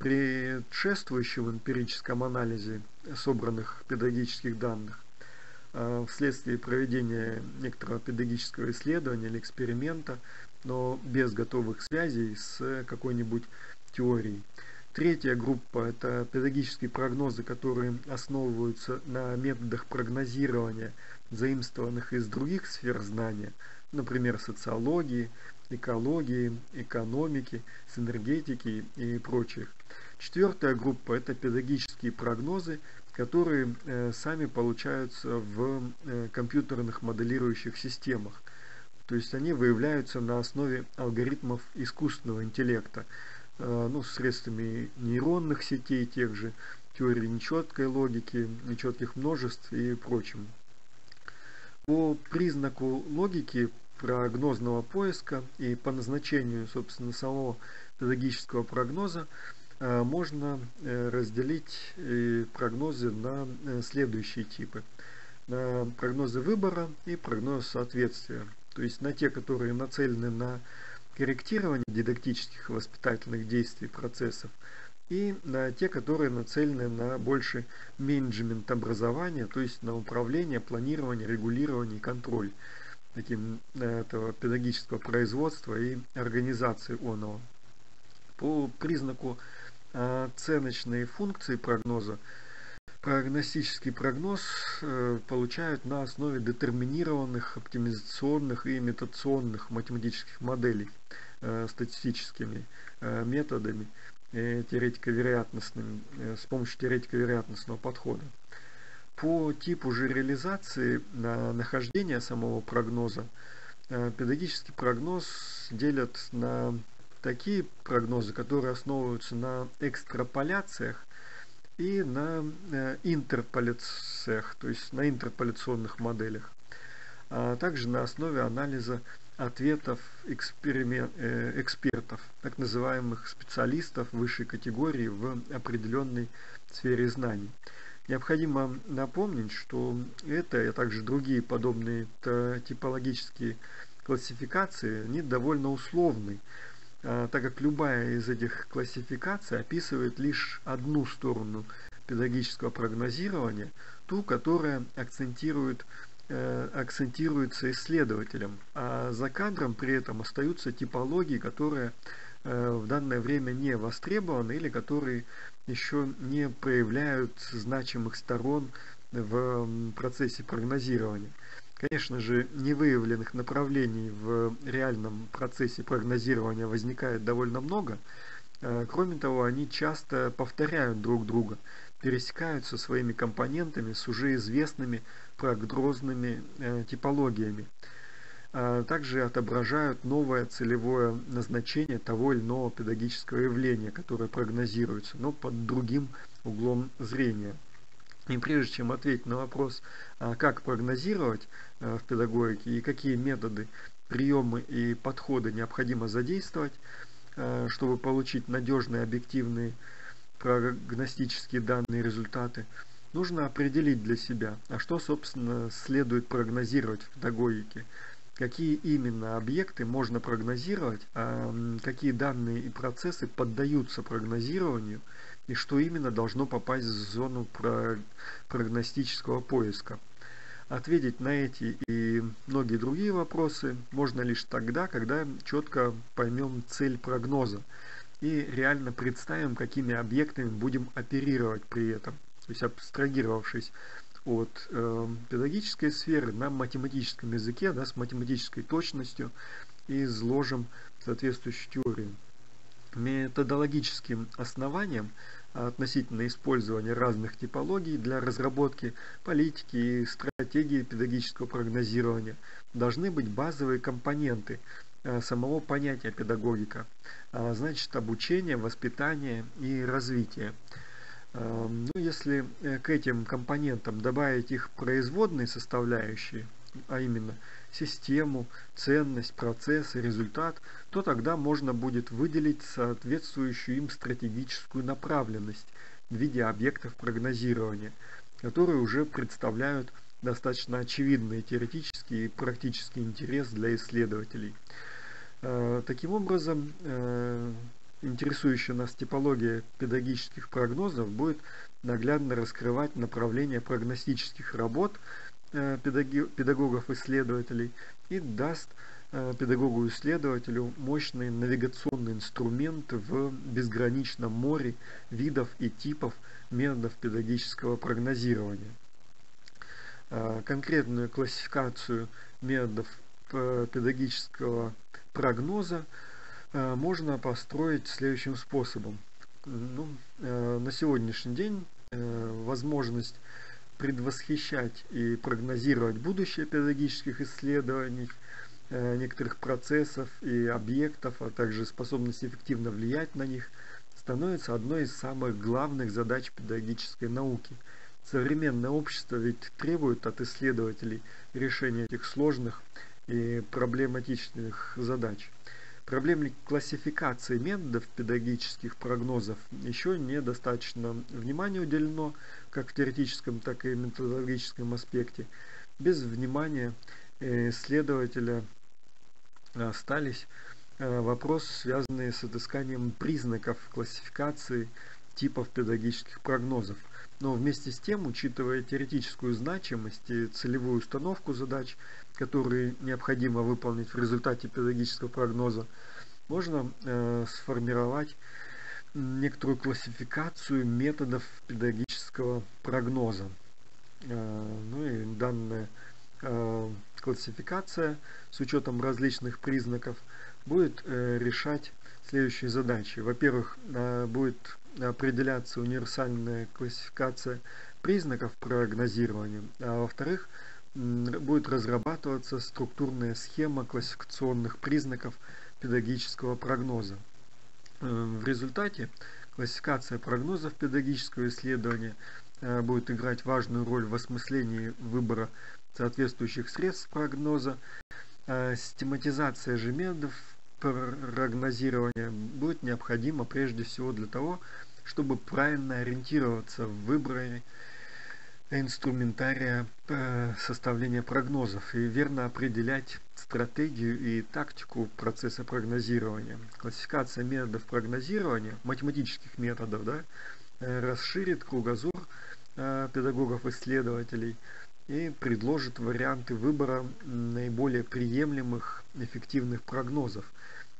предшествующем эмпирическом анализе собранных педагогических данных. Э, вследствие проведения некоторого педагогического исследования или эксперимента, но без готовых связей с какой-нибудь теорией. Третья группа – это педагогические прогнозы, которые основываются на методах прогнозирования, заимствованных из других сфер знания, например, социологии, экологии, экономики, с энергетики и прочих. Четвертая группа – это педагогические прогнозы, которые э, сами получаются в э, компьютерных моделирующих системах. То есть они выявляются на основе алгоритмов искусственного интеллекта, э, ну, средствами нейронных сетей, тех же теории нечеткой логики, нечетких множеств и прочим. По признаку логики прогнозного поиска и по назначению, собственно, самого педагогического прогноза можно э, разделить э, прогнозы на следующие типы. На прогнозы выбора и прогноз соответствия. То есть на те, которые нацелены на корректирование дидактических и воспитательных действий процессов, и на те, которые нацелены на больше менеджмент образования, то есть на управление, планирование, регулирование и контроль таким, этого педагогического производства и организации оного. По признаку оценочные функции прогноза прогностический прогноз э, получают на основе детерминированных оптимизационных и имитационных математических моделей э, статистическими э, методами теоретико-вероятностным, с помощью теоретико-вероятностного подхода. По типу же реализации на нахождения самого прогноза педагогический прогноз делят на такие прогнозы, которые основываются на экстраполяциях и на э, интерполяциях, то есть на интерполяционных моделях, а также на основе анализа ответов э, экспертов, так называемых специалистов высшей категории в определенной сфере знаний. Необходимо напомнить, что это, а также другие подобные типологические классификации, они довольно условны, так как любая из этих классификаций описывает лишь одну сторону педагогического прогнозирования, ту, которая акцентирует, э, акцентируется исследователем, а за кадром при этом остаются типологии, которые э, в данное время не востребованы или которые еще не проявляют значимых сторон в процессе прогнозирования. Конечно же, невыявленных направлений в реальном процессе прогнозирования возникает довольно много. Э, кроме того, они часто повторяют друг друга, пересекаются своими компонентами с уже известными прогнозными э, типологиями. А также отображают новое целевое назначение того или иного педагогического явления, которое прогнозируется, но под другим углом зрения. И прежде чем ответить на вопрос, а как прогнозировать э, в педагогике и какие методы, приемы и подходы необходимо задействовать, э, чтобы получить надежные, объективные прогностические данные результаты, нужно определить для себя, а что, собственно, следует прогнозировать в педагогике, какие именно объекты можно прогнозировать, а какие данные и процессы поддаются прогнозированию – и что именно должно попасть в зону прогностического поиска. Ответить на эти и многие другие вопросы можно лишь тогда, когда четко поймем цель прогноза и реально представим, какими объектами будем оперировать при этом. То есть абстрагировавшись от э, педагогической сферы на математическом языке, да, с математической точностью и изложим соответствующую теорию. Методологическим основанием относительно использования разных типологий для разработки политики и стратегии педагогического прогнозирования должны быть базовые компоненты э, самого понятия педагогика, а значит обучение, воспитание и развитие. Ну, если э, к этим компонентам добавить их производные составляющие, а именно – систему, ценность, процесс и результат, то тогда можно будет выделить соответствующую им стратегическую направленность в виде объектов прогнозирования, которые уже представляют достаточно очевидный теоретический и практический интерес для исследователей. Э, таким образом, э, интересующая нас типология педагогических прогнозов будет наглядно раскрывать направления прогностических работ – педагогов-исследователей и даст э, педагогу-исследователю мощный навигационный инструмент в безграничном море видов и типов методов педагогического прогнозирования. Э, конкретную классификацию методов педагогического прогноза можно построить следующим способом. Ну, на сегодняшний день возможность предвосхищать и прогнозировать будущее педагогических исследований, э, некоторых процессов и объектов, а также способность эффективно влиять на них, становится одной из самых главных задач педагогической науки. Современное общество ведь требует от исследователей решения этих сложных и проблематичных задач. Проблеме классификации методов педагогических прогнозов еще недостаточно внимания уделено, как в теоретическом, так и методологическом аспекте. Без внимания э, исследователя остались э, вопросы, связанные с отысканием признаков классификации типов педагогических прогнозов. Но вместе с тем, учитывая теоретическую значимость и целевую установку задач, которые необходимо выполнить в результате педагогического прогноза, можно э, сформировать некоторую классификацию методов педагогического прогноза. Э, ну и данная э, классификация с учетом различных признаков будет решать следующие задачи. Во-первых, будет определяться универсальная классификация признаков прогнозирования, а во-вторых, будет разрабатываться структурная схема классификационных признаков педагогического прогноза. В результате классификация прогнозов педагогического исследования э, будет играть важную роль в осмыслении выбора соответствующих средств прогноза. А систематизация же методов прогнозирования будет необходима прежде всего для того, чтобы правильно ориентироваться в выборе инструментария э, составления прогнозов и верно определять стратегию и тактику процесса прогнозирования. Классификация методов прогнозирования, математических методов, да, э, расширит кругозор э, педагогов-исследователей и предложит варианты выбора наиболее приемлемых эффективных прогнозов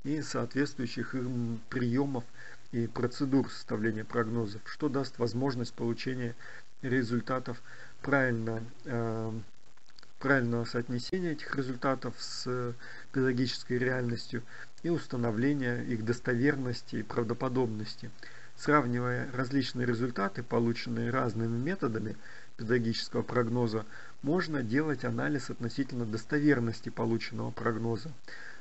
и соответствующих им приемов и процедур составления прогнозов, что даст возможность получения результатов правильно, э, правильного соотнесения этих результатов с педагогической реальностью и установления их достоверности и правдоподобности. Сравнивая различные результаты, полученные разными методами педагогического прогноза, можно делать анализ относительно достоверности полученного прогноза,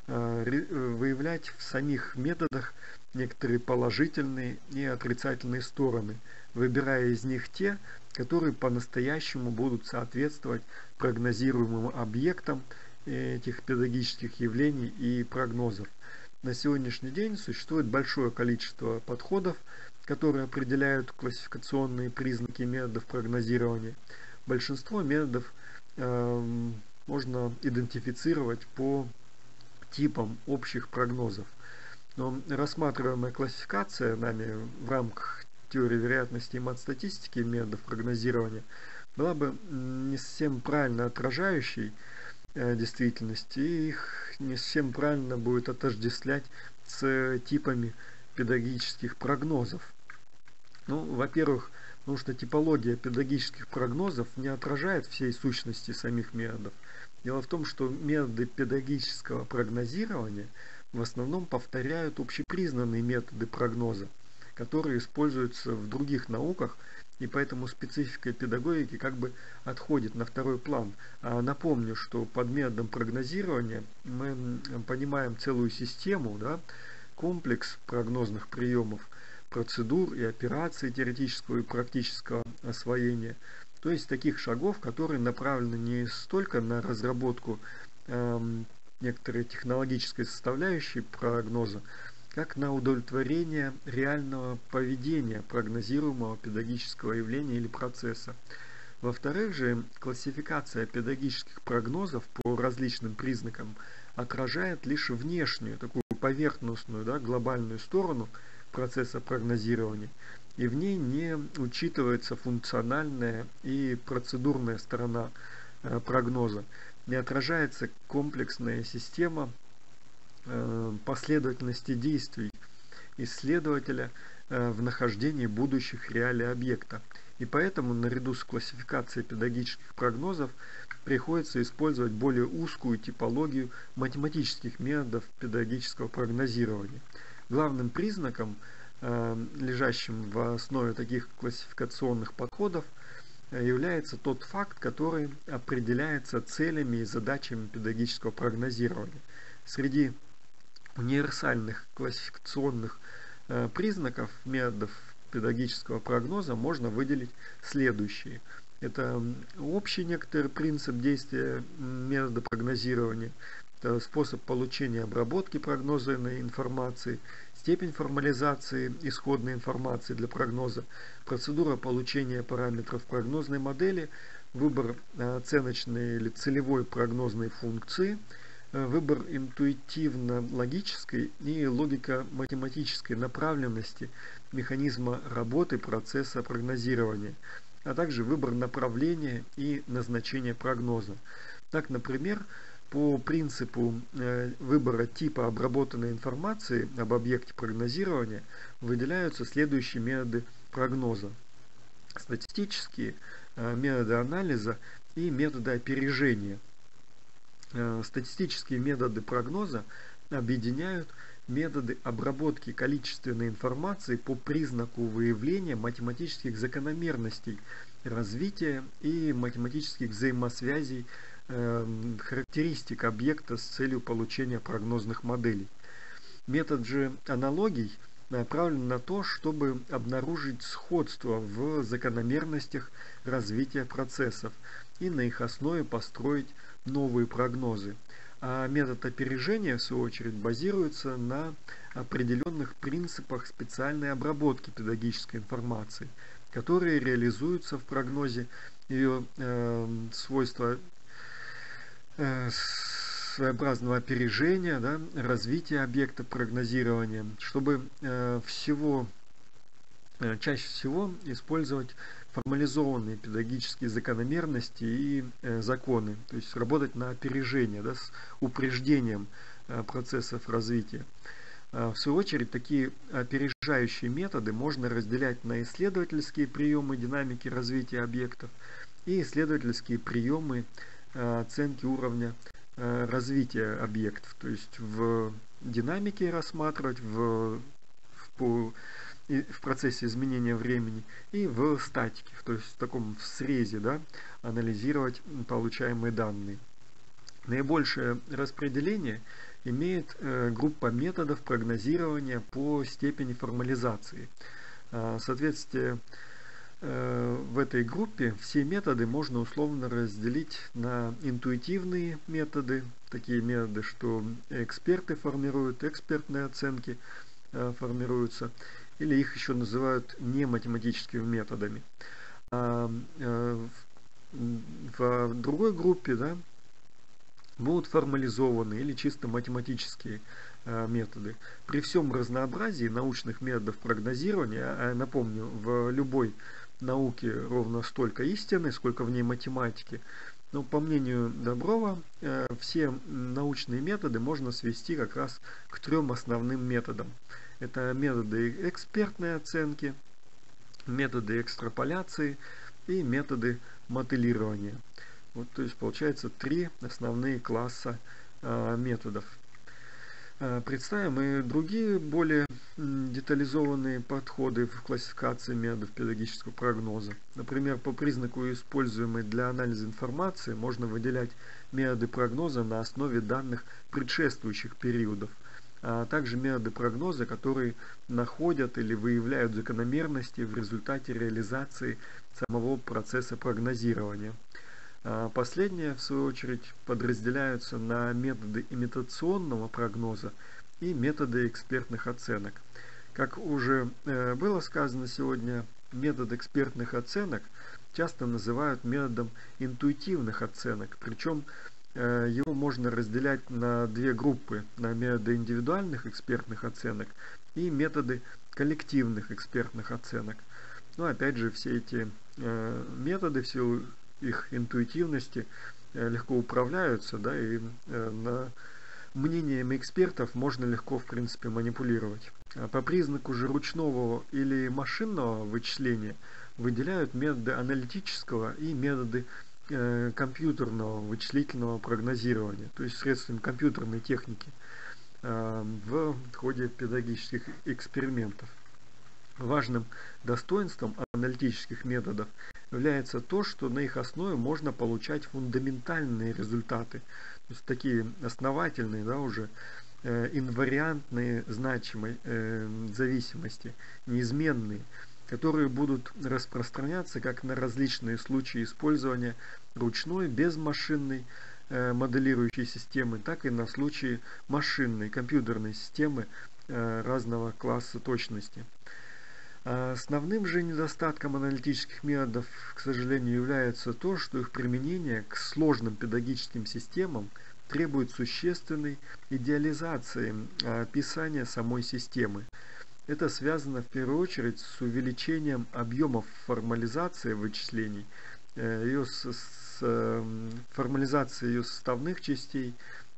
э, выявлять в самих методах некоторые положительные и отрицательные стороны, выбирая из них те, которые по-настоящему будут соответствовать прогнозируемым объектам этих педагогических явлений и прогнозов. На сегодняшний день существует большое количество подходов, которые определяют классификационные признаки методов прогнозирования. Большинство методов э, можно идентифицировать по типам общих прогнозов. Но рассматриваемая классификация нами в рамках теории вероятности и мат-статистики методов прогнозирования была бы не совсем правильно отражающей э, действительность, и их не совсем правильно будет отождествлять с типами педагогических прогнозов. Ну, во-первых, потому что типология педагогических прогнозов не отражает всей сущности самих методов. Дело в том, что методы педагогического прогнозирования в основном повторяют общепризнанные методы прогноза которые используются в других науках, и поэтому специфика педагогики как бы отходит на второй план. А напомню, что под методом прогнозирования мы понимаем целую систему, да, комплекс прогнозных приемов, процедур и операций теоретического и практического освоения. То есть таких шагов, которые направлены не столько на разработку э, некоторой технологической составляющей прогноза, как на удовлетворение реального поведения прогнозируемого педагогического явления или процесса. Во-вторых же, классификация педагогических прогнозов по различным признакам отражает лишь внешнюю, такую поверхностную, да, глобальную сторону процесса прогнозирования, и в ней не учитывается функциональная и процедурная сторона э, прогноза, не отражается комплексная система последовательности действий исследователя э, в нахождении будущих реалий объекта. И поэтому наряду с классификацией педагогических прогнозов приходится использовать более узкую типологию математических методов педагогического прогнозирования. Главным признаком, э, лежащим в основе таких классификационных подходов, является тот факт, который определяется целями и задачами педагогического прогнозирования. Среди универсальных классификационных э, признаков методов педагогического прогноза можно выделить следующие. Это общий некоторый принцип действия метода прогнозирования, это способ получения обработки прогнозной информации, степень формализации исходной информации для прогноза, процедура получения параметров прогнозной модели, выбор э, оценочной или целевой прогнозной функции – выбор интуитивно-логической и логико-математической направленности механизма работы процесса прогнозирования, а также выбор направления и назначения прогноза. Так, например, по принципу э, выбора типа обработанной информации об объекте прогнозирования выделяются следующие методы прогноза. Статистические э, методы анализа и методы опережения – Э, статистические методы прогноза объединяют методы обработки количественной информации по признаку выявления математических закономерностей развития и математических взаимосвязей э, характеристик объекта с целью получения прогнозных моделей. Метод же аналогий направлен на то, чтобы обнаружить сходство в закономерностях развития процессов и на их основе построить новые прогнозы. А метод опережения, в свою очередь, базируется на определенных принципах специальной обработки педагогической информации, которые реализуются в прогнозе ее э, свойства э, своеобразного опережения, да, развития объекта прогнозирования, чтобы э, всего, э, чаще всего использовать формализованные педагогические закономерности и э, законы, то есть работать на опережение, да, с упреждением э, процессов развития. Э, в свою очередь, такие опережающие методы можно разделять на исследовательские приемы динамики развития объектов и исследовательские приемы э, оценки уровня развития объектов, то есть в динамике рассматривать, в, в, в процессе изменения времени и в статике, то есть в таком в срезе, да, анализировать получаемые данные. Наибольшее распределение имеет э, группа методов прогнозирования по степени формализации. Э, соответствие э, в этой группе все методы можно условно разделить на интуитивные методы, такие методы, что эксперты формируют, экспертные оценки э, формируются, или их еще называют не математическими методами. А, э, в другой группе да, будут формализованы или чисто математические э, методы. При всем разнообразии научных методов прогнозирования, а, напомню, в любой науке ровно столько истины, сколько в ней математики, но по мнению Доброва, э, все научные методы можно свести как раз к трем основным методам – это методы экспертной оценки, методы экстраполяции и методы моделирования. Вот, то есть получается три основные класса э, методов. Э, представим и другие более детализованные подходы в классификации методов педагогического прогноза. Например, по признаку используемой для анализа информации можно выделять методы прогноза на основе данных предшествующих периодов – а также методы прогноза, которые находят или выявляют закономерности в результате реализации самого процесса прогнозирования. А последние, в свою очередь, подразделяются на методы имитационного прогноза и методы экспертных оценок. Как уже э, было сказано сегодня, метод экспертных оценок часто называют методом интуитивных оценок, причем его можно разделять на две группы, на методы индивидуальных экспертных оценок и методы коллективных экспертных оценок. Но опять же, все эти э, методы, в силу их интуитивности, э, легко управляются, да, и на мнениями экспертов можно легко, в принципе, манипулировать. А по признаку же ручного или машинного вычисления выделяют методы аналитического и методы Э, компьютерного вычислительного прогнозирования, то есть средствами компьютерной техники э, в ходе педагогических экспериментов. Важным достоинством аналитических методов является то, что на их основе можно получать фундаментальные результаты, то есть такие основательные, да, уже э, инвариантные значимые зависимости, неизменные, которые будут распространяться как на различные случаи использования ручной, безмашинной э, моделирующей системы, так и на случаи машинной, компьютерной системы э, разного класса точности. А основным же недостатком аналитических методов, к сожалению, является то, что их применение к сложным педагогическим системам требует существенной идеализации а, описания самой системы. Это связано в первую очередь с увеличением объемов формализации вычислений, ее с, с эм, формализацией ее составных частей,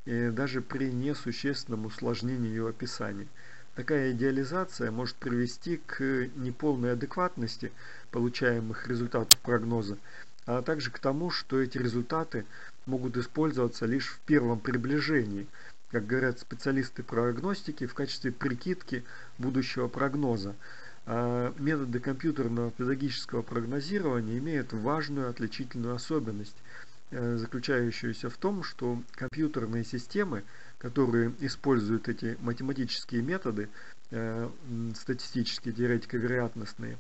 даже при несущественном усложнении ее описания. Такая идеализация может привести к неполной адекватности получаемых результатов прогноза, а также к тому, что эти результаты могут использоваться лишь в первом приближении как говорят специалисты прогностики, в качестве прикидки будущего прогноза. А методы компьютерного педагогического прогнозирования имеют важную отличительную особенность, э, заключающуюся в том, что компьютерные системы, которые используют эти математические методы, э, статистические, теоретико-вероятностные,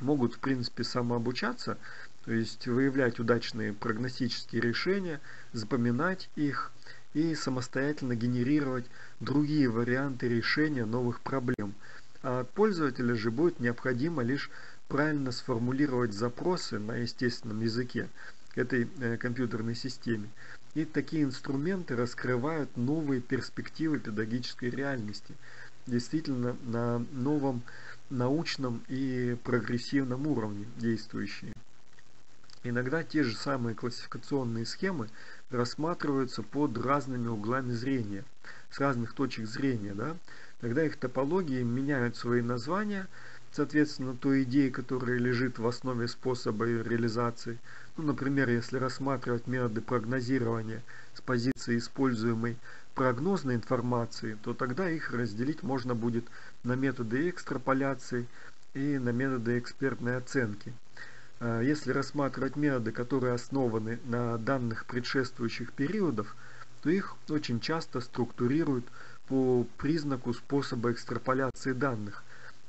могут в принципе самообучаться, то есть выявлять удачные прогностические решения, запоминать их и самостоятельно генерировать другие варианты решения новых проблем. А от пользователя же будет необходимо лишь правильно сформулировать запросы на естественном языке этой э, компьютерной системе. И такие инструменты раскрывают новые перспективы педагогической реальности, действительно на новом научном и прогрессивном уровне действующие. Иногда те же самые классификационные схемы рассматриваются под разными углами зрения, с разных точек зрения. Да? Тогда их топологии меняют свои названия, соответственно, той идеи, которая лежит в основе способа реализации. Ну, например, если рассматривать методы прогнозирования с позиции используемой прогнозной информации, то тогда их разделить можно будет на методы экстраполяции и на методы экспертной оценки. А если рассматривать методы, которые основаны на данных предшествующих периодов, то их очень часто структурируют по признаку способа экстраполяции данных,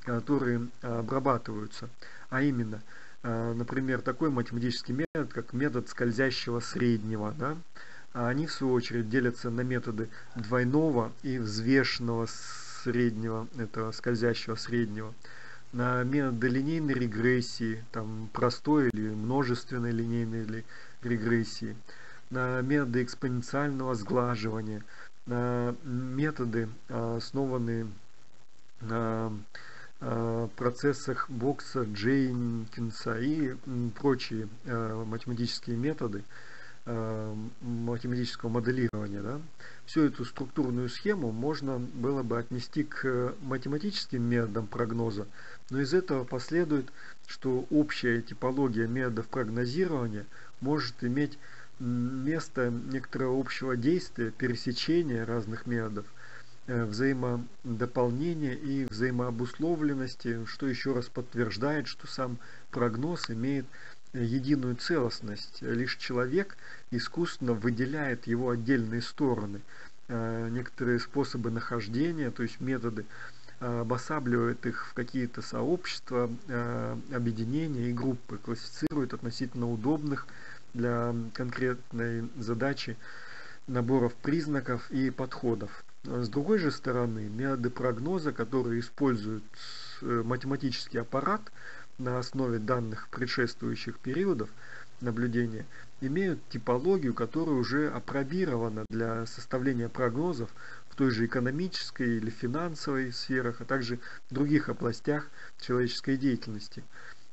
которые обрабатываются. А именно, а, например, такой математический метод, как метод скользящего среднего. Да? А они, в свою очередь, делятся на методы двойного и взвешенного среднего, этого скользящего среднего на методы линейной регрессии, там простой или множественной линейной регрессии, на методы экспоненциального сглаживания, методы, основанные на процессах Бокса, Джейнкинса и прочие математические методы математического моделирования. Да? Всю эту структурную схему можно было бы отнести к математическим методам прогноза, но из этого последует, что общая типология методов прогнозирования может иметь место некоторого общего действия, пересечения разных методов, э, взаимодополнения и взаимообусловленности, что еще раз подтверждает, что сам прогноз имеет единую целостность. Лишь человек искусственно выделяет его отдельные стороны, э, некоторые способы нахождения, то есть методы обосабливает их в какие-то сообщества, э, объединения и группы, классифицирует относительно удобных для конкретной задачи наборов признаков и подходов. С другой же стороны, методы прогноза, которые используют э, математический аппарат на основе данных предшествующих периодов наблюдения, имеют типологию, которая уже опробирована для составления прогнозов той же экономической или финансовой сферах, а также в других областях человеческой деятельности.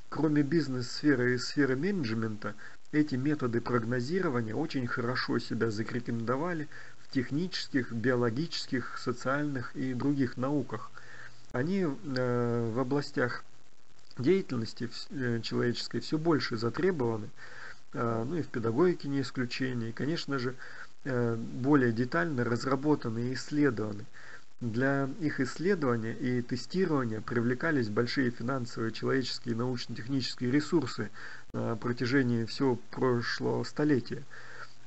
Кроме бизнес-сферы и сферы менеджмента, эти методы прогнозирования очень хорошо себя зарекомендовали в технических, биологических, социальных и других науках. Они э, в областях деятельности э, человеческой все больше затребованы, э, ну и в педагогике не исключение. И, конечно же, более детально разработаны и исследованы. Для их исследования и тестирования привлекались большие финансовые, человеческие и научно-технические ресурсы протяжении всего прошлого столетия.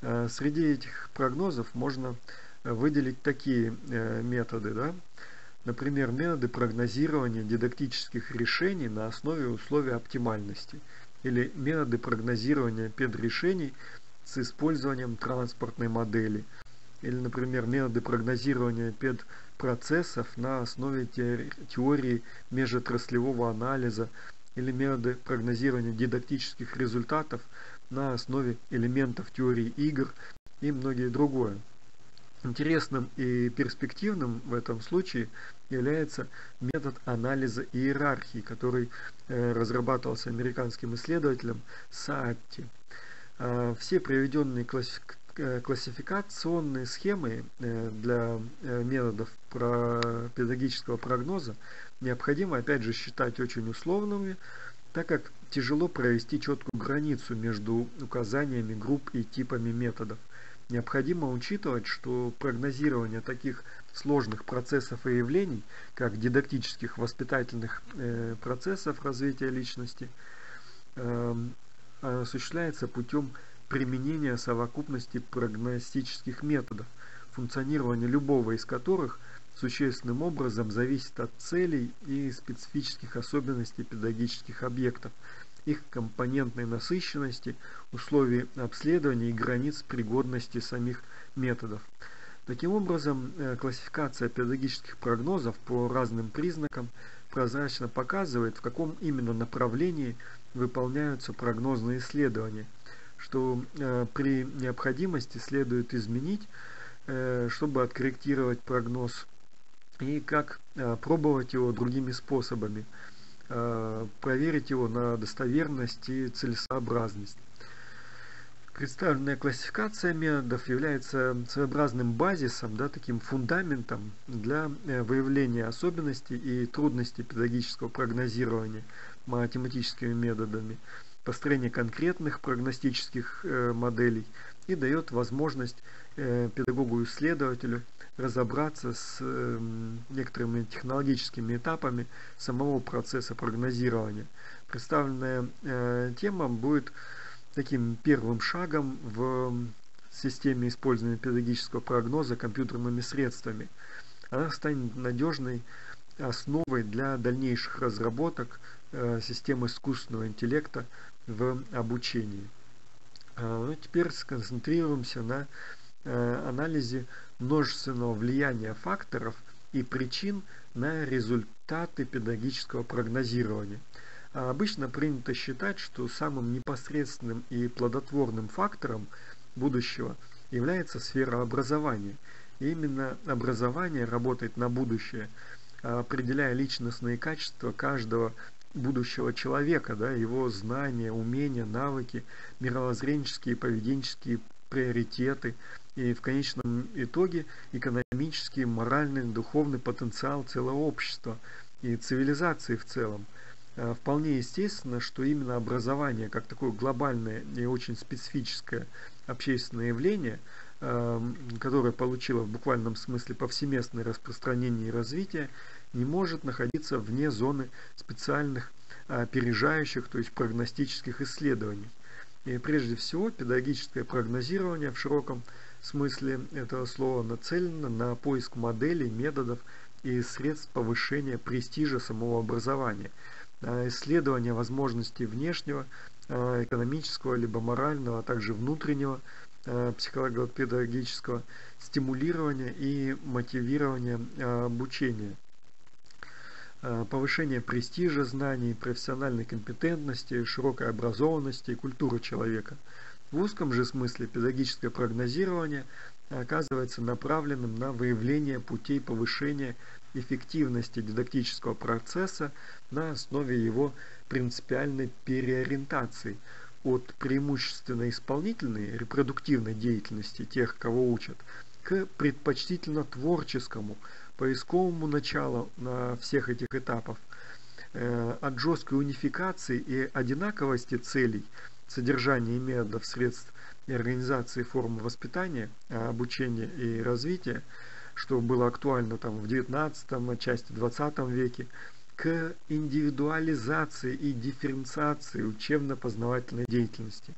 Э, среди этих прогнозов можно выделить такие э, методы. Да? Например, методы прогнозирования дидактических решений на основе условий оптимальности или методы прогнозирования педрешений с использованием транспортной модели. Или, например, методы прогнозирования педпроцессов на основе теории межотраслевого анализа или методы прогнозирования дидактических результатов на основе элементов теории игр и многие другое. Интересным и перспективным в этом случае является метод анализа иерархии, который э, разрабатывался американским исследователем Саатти. Э, все приведенные э, классификационные схемы для методов педагогического прогноза необходимо опять же считать очень условными, так как тяжело провести четкую границу между указаниями групп и типами методов. необходимо учитывать, что прогнозирование таких сложных процессов и явлений, как дидактических воспитательных э, процессов развития личности, э, осуществляется путем применения совокупности прогностических методов, функционирование любого из которых существенным образом зависит от целей и специфических особенностей педагогических объектов, их компонентной насыщенности, условий обследования и границ пригодности самих методов. Таким образом, э, классификация педагогических прогнозов по разным признакам прозрачно показывает, в каком именно направлении выполняются прогнозные исследования, что э, при необходимости следует изменить, э, чтобы откорректировать прогноз, и как пробовать его другими способами – Э, проверить его на достоверность и целесообразность. Представленная классификация методов является своеобразным базисом, да, таким фундаментом для э, выявления особенностей и трудностей педагогического прогнозирования математическими методами, построения конкретных прогностических э, моделей и дает возможность педагогу-исследователю разобраться с эм, некоторыми технологическими этапами самого процесса прогнозирования. Представленная э, тема будет таким первым шагом в системе использования педагогического прогноза компьютерными средствами. Она станет надежной основой для дальнейших разработок э, системы искусственного интеллекта в обучении. А, ну, теперь сконцентрируемся на э, анализе множественного влияния факторов и причин на результаты педагогического прогнозирования. А обычно принято считать, что самым непосредственным и плодотворным фактором будущего является сфера образования. И именно образование работает на будущее, определяя личностные качества каждого будущего человека, да, его знания, умения, навыки, мировоззренческие, поведенческие приоритеты и в конечном итоге экономический, моральный, духовный потенциал целого общества и цивилизации в целом. А, вполне естественно, что именно образование, как такое глобальное и очень специфическое общественное явление, а, которое получило в буквальном смысле повсеместное распространение и развитие, не может находиться вне зоны специальных а, опережающих, то есть прогностических исследований. И прежде всего педагогическое прогнозирование в широком смысле этого слова нацелено на поиск моделей, методов и средств повышения престижа самого образования, исследование возможностей внешнего, а, экономического либо морального, а также внутреннего а, психолого-педагогического стимулирования и мотивирования а, обучения. Повышение престижа знаний, профессиональной компетентности, широкой образованности и культуры человека. В узком же смысле педагогическое прогнозирование оказывается направленным на выявление путей повышения эффективности дидактического процесса на основе его принципиальной переориентации от преимущественно исполнительной репродуктивной деятельности тех, кого учат, к предпочтительно творческому, поисковому началу на всех этих этапов, э, от жесткой унификации и одинаковости целей, содержания и методов средств и организации формы воспитания, обучения и развития, что было актуально там в 19 части 20 веке, к индивидуализации и дифференциации учебно-познавательной деятельности.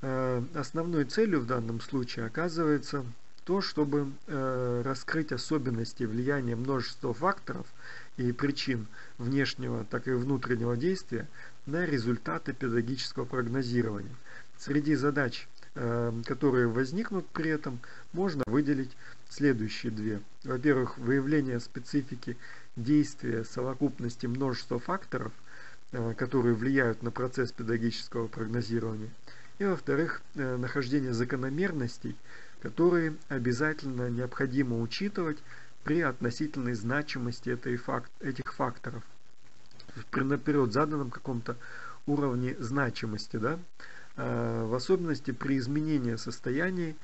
Э, основной целью в данном случае оказывается то, чтобы э, раскрыть особенности влияния множества факторов и причин внешнего, так и внутреннего действия на результаты педагогического прогнозирования. Среди задач, э, которые возникнут при этом, можно выделить следующие две. Во-первых, выявление специфики действия совокупности множества факторов, э, которые влияют на процесс педагогического прогнозирования. И во-вторых, э, нахождение закономерностей, которые обязательно необходимо учитывать при относительной значимости этой факт, этих факторов. Наперед заданном каком-то уровне значимости, да, а, в особенности при изменении состояния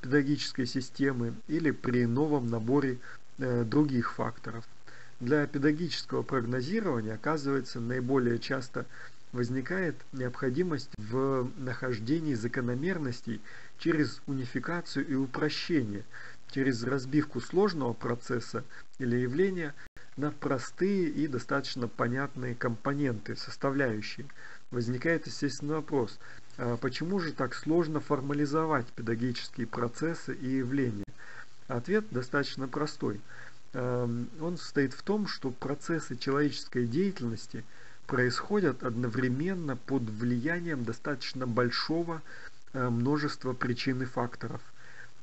педагогической системы или при новом наборе э, других факторов. Для педагогического прогнозирования оказывается наиболее часто возникает необходимость в нахождении закономерностей через унификацию и упрощение, через разбивку сложного процесса или явления на простые и достаточно понятные компоненты, составляющие. Возникает, естественно, вопрос, а почему же так сложно формализовать педагогические процессы и явления? Ответ достаточно простой. Эм, он состоит в том, что процессы человеческой деятельности происходят одновременно под влиянием достаточно большого э, множества причин и факторов.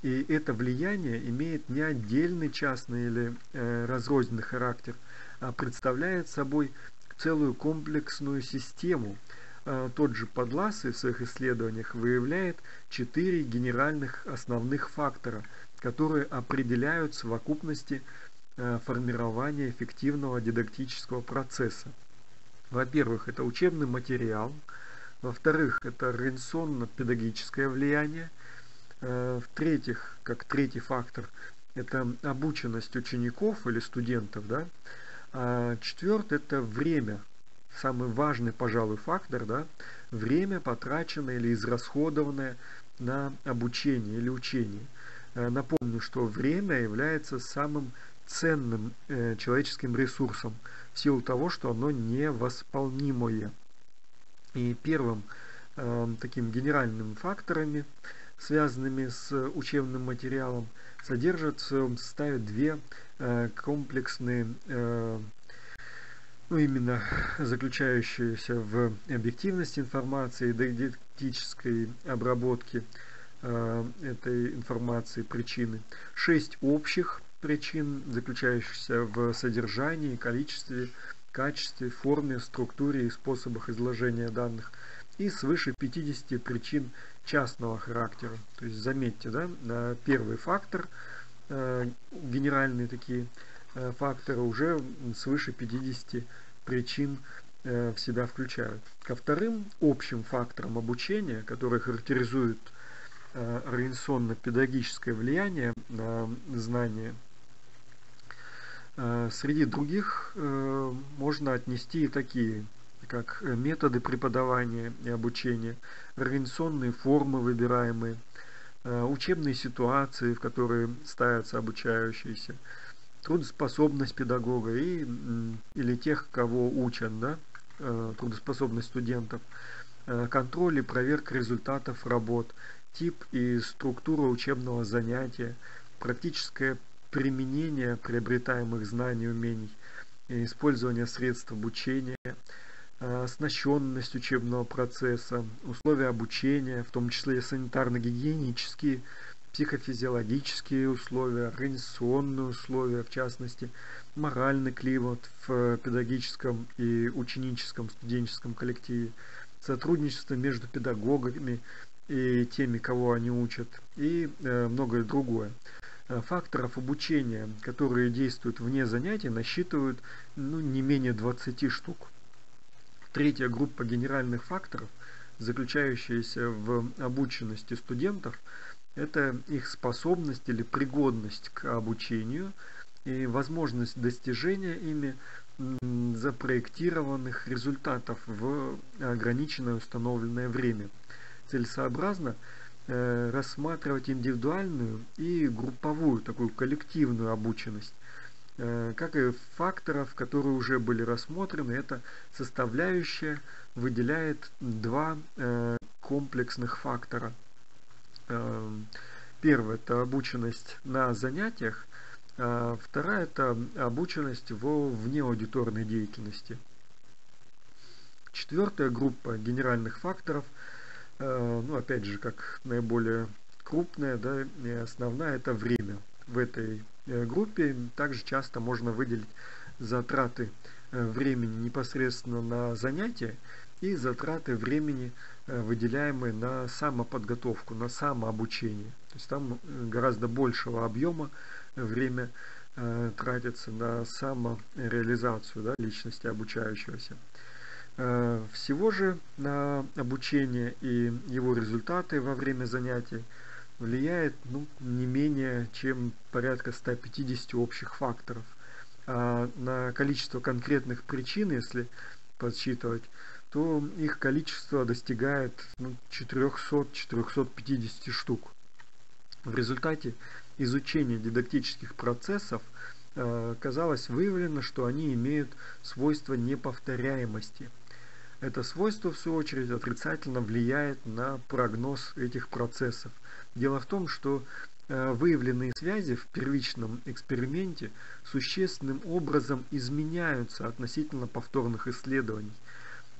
И это влияние имеет не отдельный частный или э, разрозненный характер, а представляет собой целую комплексную систему. Э, тот же Подласы в своих исследованиях выявляет четыре генеральных основных фактора, которые определяют совокупности э, формирования эффективного дидактического процесса. Во-первых, это учебный материал. Во-вторых, это организационно-педагогическое влияние – в-третьих, как третий фактор, это обученность учеников или студентов. Да? А четвертый – это время. Самый важный, пожалуй, фактор, да, время, потраченное или израсходованное на обучение или учение. Э, напомню, что время является самым ценным э, человеческим ресурсом в силу того, что оно невосполнимое. И первым э, таким генеральным факторами связанными с учебным материалом, содержат в своем составе две э, комплексные, э, ну именно заключающиеся в объективности информации, дидактической обработке э, этой информации причины. Шесть общих причин, заключающихся в содержании, количестве, качестве, форме, структуре и способах изложения данных и свыше 50 причин частного характера. То есть заметьте, да, первый фактор, э, генеральные такие э, факторы уже свыше 50 причин э, в себя включают. Ко вторым общим факторам обучения, которые характеризуют организационно-педагогическое влияние на знания, среди других можно отнести и такие как э, методы преподавания и обучения, организационные формы выбираемые, э, учебные ситуации, в которые ставятся обучающиеся, трудоспособность педагога и, или тех, кого учат, да, э, трудоспособность студентов, контроль и проверка результатов работ, тип и структура учебного занятия, практическое применение приобретаемых знаний и умений, использование средств обучения, оснащенность учебного процесса, условия обучения, в том числе санитарно-гигиенические, психофизиологические условия, организационные условия, в частности, моральный климат в педагогическом и ученическом студенческом коллективе, сотрудничество между педагогами и теми, кого они учат, и э, многое другое. Э, факторов обучения, которые действуют вне занятий, насчитывают ну, не менее 20 штук. Третья группа генеральных факторов, заключающаяся в обученности студентов, это их способность или пригодность к обучению и возможность достижения ими запроектированных результатов в ограниченное установленное время. Целесообразно э, рассматривать индивидуальную и групповую, такую коллективную обученность, как и факторов, которые уже были рассмотрены, эта составляющая выделяет два э, комплексных фактора. Э, первый – это обученность на занятиях, а вторая – это обученность во внеаудиторной деятельности. Четвертая группа генеральных факторов, ну опять же, как наиболее крупная да, и основная – это время. В этой Э, группе также часто можно выделить затраты э, времени непосредственно на занятия и затраты времени, э, выделяемые на самоподготовку, на самообучение. То есть там гораздо большего объема время тратится на самореализацию да, личности обучающегося. Всего же на обучение и его результаты во время занятий влияет ну, не менее чем порядка 150 общих факторов. А на количество конкретных причин, если подсчитывать, то их количество достигает ну, 400-450 штук. В результате изучения дидактических процессов э, казалось выявлено, что они имеют свойство неповторяемости. Это свойство, в свою очередь, отрицательно влияет на прогноз этих процессов. Дело в том, что э, выявленные связи в первичном эксперименте существенным образом изменяются относительно повторных исследований.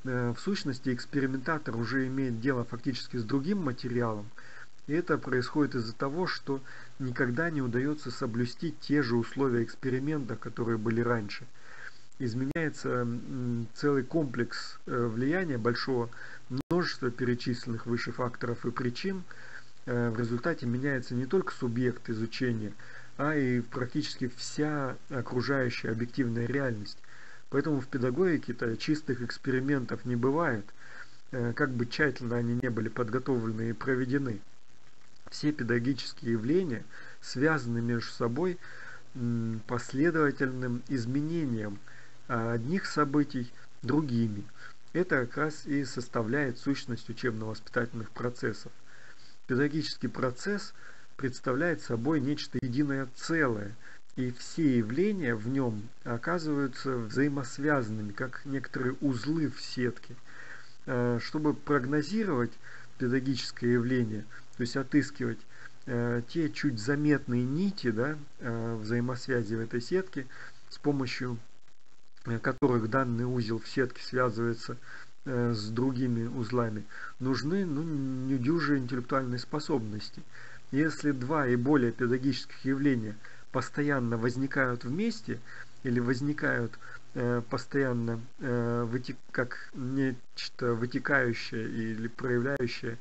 Э, в сущности, экспериментатор уже имеет дело фактически с другим материалом, и это происходит из-за того, что никогда не удается соблюсти те же условия эксперимента, которые были раньше. Изменяется целый комплекс э, влияния большого множества перечисленных выше факторов и причин. Э, в результате меняется не только субъект изучения, а и практически вся окружающая объективная реальность. Поэтому в педагогике-то чистых экспериментов не бывает, э, как бы тщательно они не были подготовлены и проведены. Все педагогические явления связаны между собой последовательным изменением одних событий другими. Это как раз и составляет сущность учебно-воспитательных процессов. Педагогический процесс представляет собой нечто единое целое – и все явления в нем оказываются взаимосвязанными, как некоторые узлы в сетке. Э, чтобы прогнозировать педагогическое явление, то есть отыскивать э, те чуть заметные нити да, э, взаимосвязи в этой сетке, с помощью которых данный узел в сетке связывается с другими узлами, нужны ну, недюжие интеллектуальные способности. Если два и более педагогических явления – постоянно возникают вместе или возникают э, постоянно э, вытек, как нечто вытекающее или проявляющее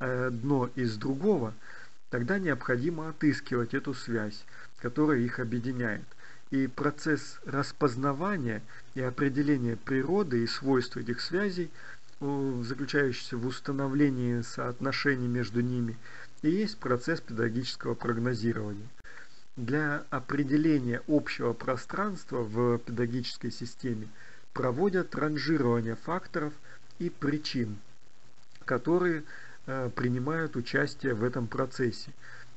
э, из другого, тогда необходимо отыскивать эту связь, которая их объединяет. И процесс распознавания и определения природы и свойств этих связей, заключающийся в установлении соотношений между ними, и есть процесс педагогического прогнозирования. Для определения общего пространства в педагогической системе проводят ранжирование факторов и причин, которые э, принимают участие в этом процессе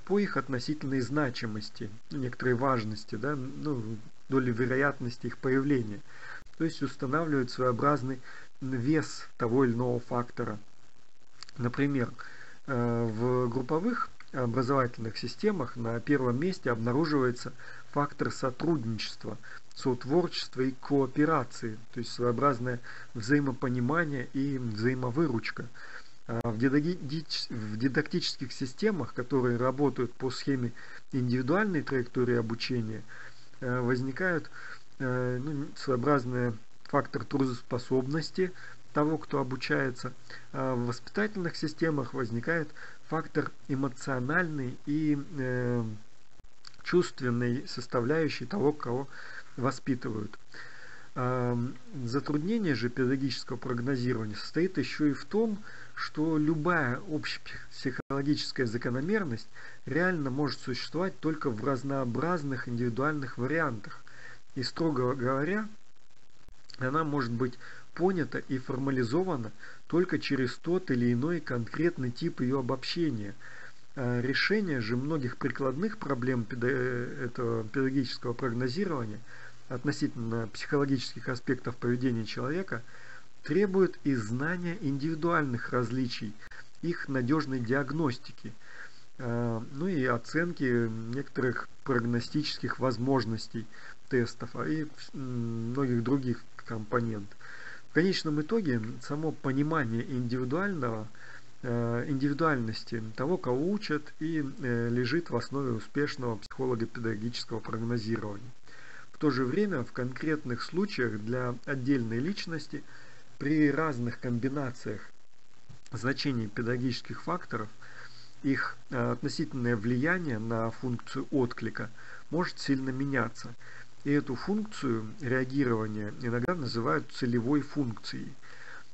по их относительной значимости, некоторой важности, да, ну, доли вероятности их появления. То есть устанавливают своеобразный вес того или иного фактора. Например, э, в групповых образовательных системах на первом месте обнаруживается фактор сотрудничества, сотворчества и кооперации, то есть своеобразное взаимопонимание и взаимовыручка. А в дидактических системах, которые работают по схеме индивидуальной траектории обучения, э, возникают э, ну, своеобразный фактор трудоспособности того, кто обучается. А в воспитательных системах возникает фактор эмоциональный и э, чувственной составляющей того, кого воспитывают. Э, затруднение же педагогического прогнозирования состоит еще и в том, что любая общепсихологическая закономерность реально может существовать только в разнообразных индивидуальных вариантах. И, строго говоря, она может быть понята и формализована только через тот или иной конкретный тип ее обобщения. А решение же многих прикладных проблем этого педагогического прогнозирования относительно психологических аспектов поведения человека требует и знания индивидуальных различий, их надежной диагностики, а, ну и оценки некоторых прогностических возможностей тестов а и многих других компонентов конечном итоге само понимание индивидуального, э, индивидуальности того, кого учат, и э, лежит в основе успешного психолого-педагогического прогнозирования. В то же время в конкретных случаях для отдельной личности при разных комбинациях значений педагогических факторов их э, относительное влияние на функцию отклика может сильно меняться – и эту функцию реагирования иногда называют целевой функцией.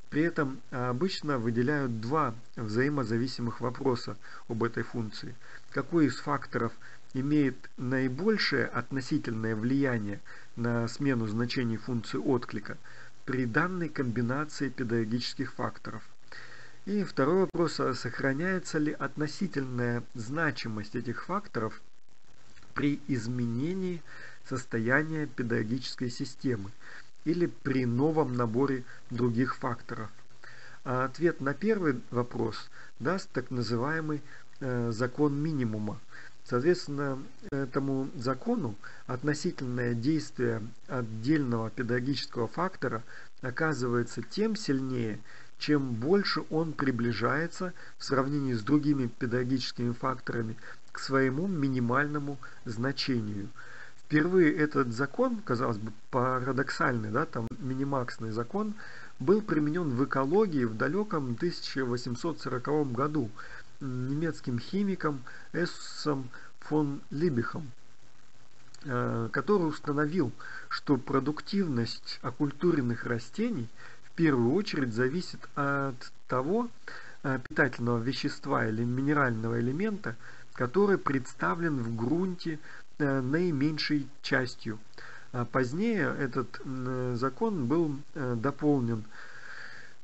При этом обычно выделяют два взаимозависимых вопроса об этой функции. Какой из факторов имеет наибольшее относительное влияние на смену значений функции отклика, при данной комбинации педагогических факторов. И второй вопрос, а сохраняется ли относительная значимость этих факторов при изменении состояния педагогической системы или при новом наборе других факторов. А ответ на первый вопрос даст так называемый э, закон минимума. Соответственно, этому закону относительное действие отдельного педагогического фактора оказывается тем сильнее, чем больше он приближается в сравнении с другими педагогическими факторами к своему минимальному значению. Впервые этот закон, казалось бы, парадоксальный, да, там минимаксный закон, был применен в экологии в далеком 1840 году немецким химиком Эссом фон Либихом, э, который установил, что продуктивность оккультуренных растений в первую очередь зависит от того э, питательного вещества или минерального элемента, который представлен в грунте э, наименьшей частью. А позднее этот закон был дополнен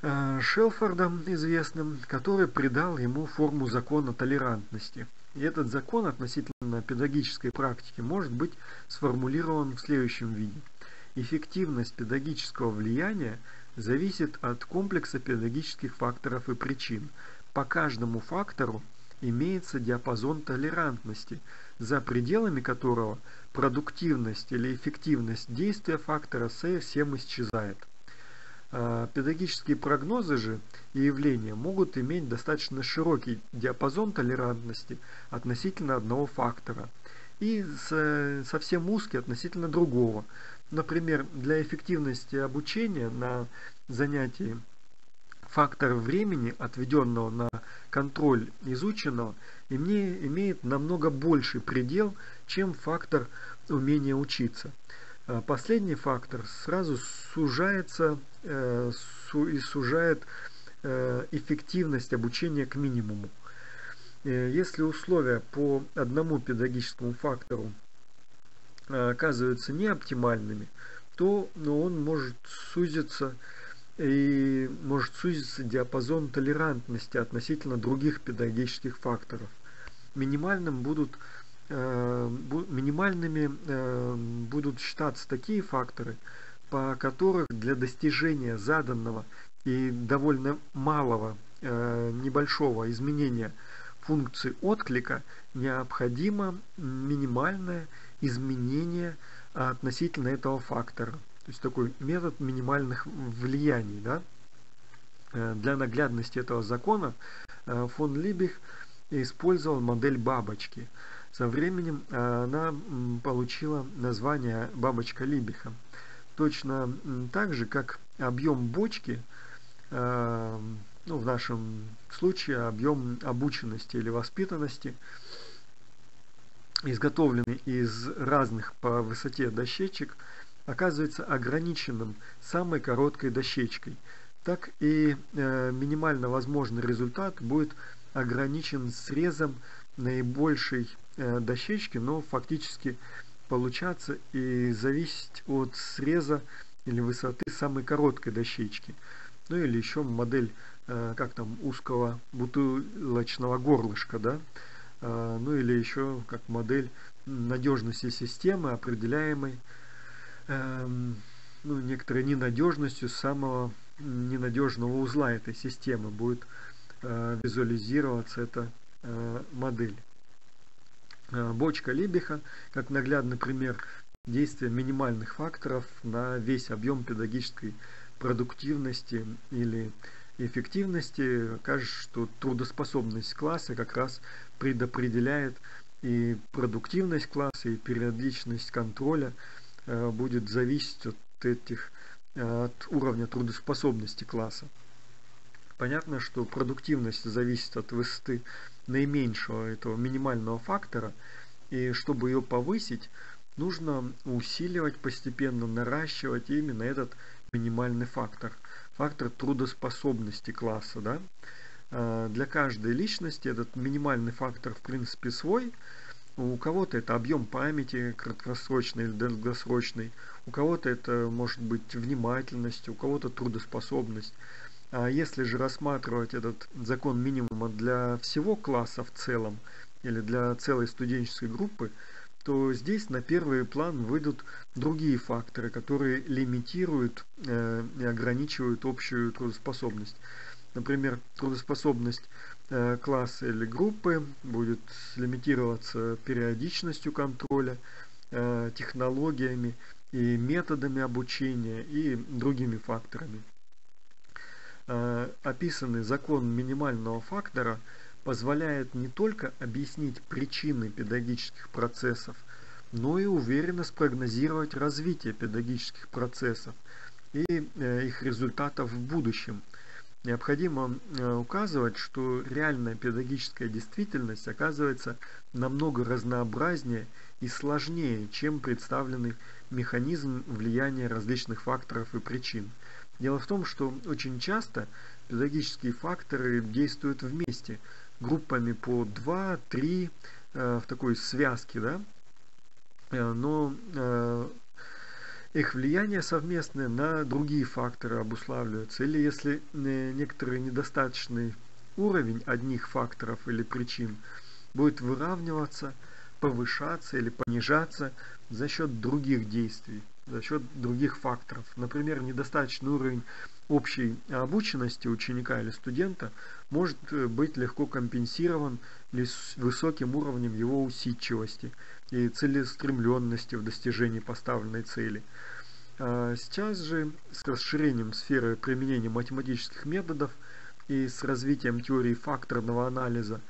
Шелфордом известным, который придал ему форму закона толерантности. И этот закон относительно педагогической практики может быть сформулирован в следующем виде. Эффективность педагогического влияния зависит от комплекса педагогических факторов и причин. По каждому фактору имеется диапазон толерантности, за пределами которого продуктивность или эффективность действия фактора совсем исчезает. А, педагогические прогнозы же и явления могут иметь достаточно широкий диапазон толерантности относительно одного фактора и совсем узкий относительно другого. Например, для эффективности обучения на занятии фактор времени, отведенного на контроль изученного, имеет намного больший предел, чем фактор умения учиться. А последний фактор сразу сужается э, и сужает э, эффективность обучения к минимуму. Э, если условия по одному педагогическому фактору оказываются неоптимальными, то ну, он может сузиться и может сузиться диапазон толерантности относительно других педагогических факторов. Минимальным будут Э, минимальными э, будут считаться такие факторы, по которых для достижения заданного и довольно малого э, небольшого изменения функции отклика необходимо минимальное изменение относительно этого фактора. То есть такой метод минимальных влияний. Да? Для наглядности этого закона фон Либих использовал модель бабочки – со временем э, она получила название бабочка Либиха. Точно так же, как объем бочки, э, ну, в нашем случае объем обученности или воспитанности, изготовленный из разных по высоте дощечек, оказывается ограниченным самой короткой дощечкой, так и э, минимально возможный результат будет ограничен срезом наибольшей Э, дощечки, но фактически получаться и зависеть от среза или высоты самой короткой дощечки. Ну или еще модель, э, как там, узкого бутылочного горлышка, да, э, ну или еще как модель надежности системы, определяемой эм, ну, некоторой ненадежностью самого ненадежного узла этой системы будет визуализироваться эта модель. Э, бочка Либиха, как наглядный пример действия минимальных факторов на весь объем педагогической продуктивности или эффективности, кажется, что трудоспособность класса как раз предопределяет и продуктивность класса, и периодичность контроля э, будет зависеть от этих от уровня трудоспособности класса. Понятно, что продуктивность зависит от высоты наименьшего этого минимального фактора, и чтобы ее повысить, нужно усиливать постепенно, наращивать именно этот минимальный фактор, фактор трудоспособности класса. Да? А, для каждой личности этот минимальный фактор в принципе свой, У кого-то это объем памяти краткосрочный или долгосрочный, у кого-то это может быть внимательность, у кого-то трудоспособность. А если же рассматривать этот закон минимума для всего класса в целом или для целой студенческой группы, то здесь на первый план выйдут другие факторы, которые лимитируют э, и ограничивают общую трудоспособность. Например, трудоспособность э, класса или группы будет лимитироваться периодичностью контроля, э, технологиями и методами обучения и другими факторами. Э, описанный закон минимального фактора позволяет не только объяснить причины педагогических процессов, но и уверенно спрогнозировать развитие педагогических процессов и э, их результатов в будущем. Необходимо э, указывать, что реальная педагогическая действительность оказывается намного разнообразнее и сложнее, чем представленный механизм влияния различных факторов и причин. Дело в том, что очень часто педагогические факторы действуют вместе, группами по 2-3 э, в такой связке, да, э, но э, их влияние совместное на другие факторы обуславливается. Или если некоторый недостаточный уровень одних факторов или причин будет выравниваться, повышаться или понижаться за счет других действий за счет других факторов. Например, недостаточный уровень общей обученности ученика или студента может э, быть легко компенсирован высоким уровнем его усидчивости и целеустремленности в достижении поставленной цели. А сейчас же с расширением сферы применения математических методов и с развитием теории факторного анализа,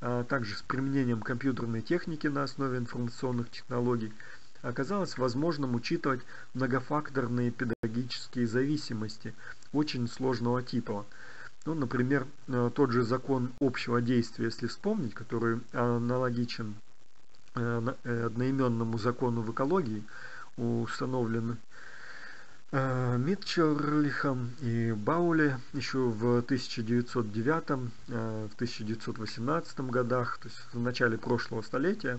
а также с применением компьютерной техники на основе информационных технологий – оказалось возможным учитывать многофакторные педагогические зависимости очень сложного типа. Ну, например, э, тот же закон общего действия, если вспомнить, который аналогичен э, э, одноименному закону в экологии, установлен Митчерлихом и Бауле еще в 1909, в 1918 годах, то есть в начале прошлого столетия,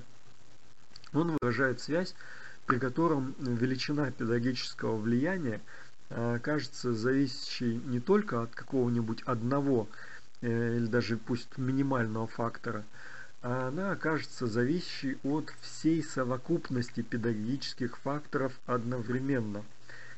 он выражает связь при котором величина педагогического влияния э, кажется зависящей не только от какого-нибудь одного э, или даже пусть минимального фактора, а она окажется зависящей от всей совокупности педагогических факторов одновременно.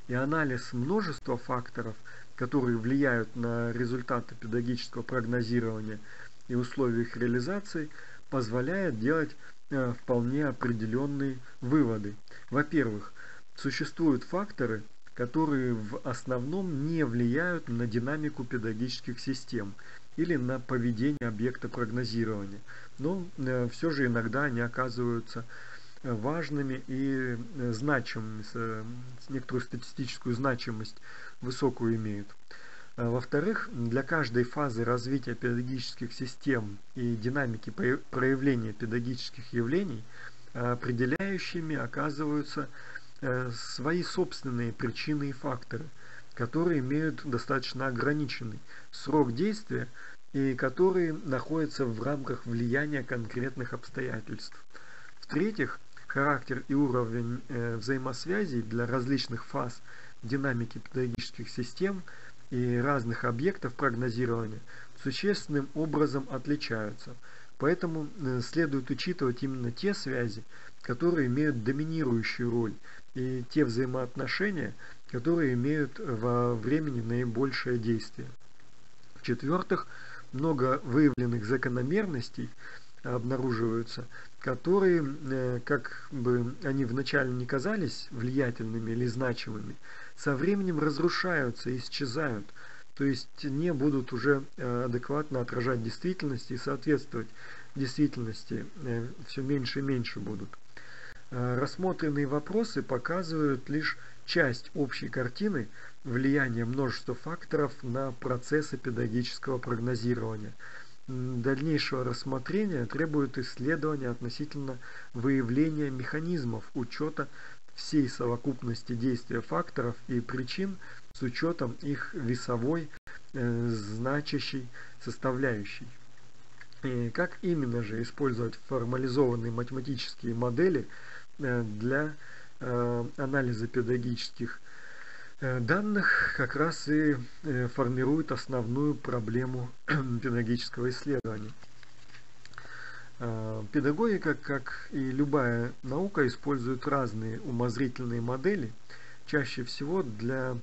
И анализ множества факторов, которые влияют на результаты педагогического прогнозирования и условия их реализации, позволяет делать вполне определенные выводы. Во-первых, существуют факторы, которые в основном не влияют на динамику педагогических систем или на поведение объекта прогнозирования, но э, все же иногда они оказываются э, важными и значимыми, некоторую статистическую значимость высокую имеют. А, во-вторых, для каждой фазы развития педагогических систем и динамики проявления педагогических явлений определяющими оказываются э, свои собственные причины и факторы, которые имеют достаточно ограниченный срок действия и которые находятся в рамках влияния конкретных обстоятельств. В-третьих, характер и уровень э, взаимосвязей для различных фаз динамики педагогических систем – и разных объектов прогнозирования существенным образом отличаются. Поэтому э, следует учитывать именно те связи, которые имеют доминирующую роль, и те взаимоотношения, которые имеют во времени наибольшее действие. В-четвертых, много выявленных закономерностей обнаруживаются, которые, э, как бы они вначале не казались влиятельными или значимыми, со временем разрушаются исчезают, то есть не будут уже э, адекватно отражать действительность и соответствовать действительности, э, все меньше и меньше будут. Э, рассмотренные вопросы показывают лишь часть общей картины влияния множества факторов на процессы педагогического прогнозирования. Дальнейшего рассмотрения требует исследования относительно выявления механизмов учета всей совокупности действия факторов и причин с учетом их весовой э, значащей составляющей. И как именно же использовать формализованные математические модели для анализа педагогических данных как раз и формирует основную проблему <clears throat> педагогического исследования. Э, педагогика, как и любая наука, использует разные умозрительные модели. Чаще всего для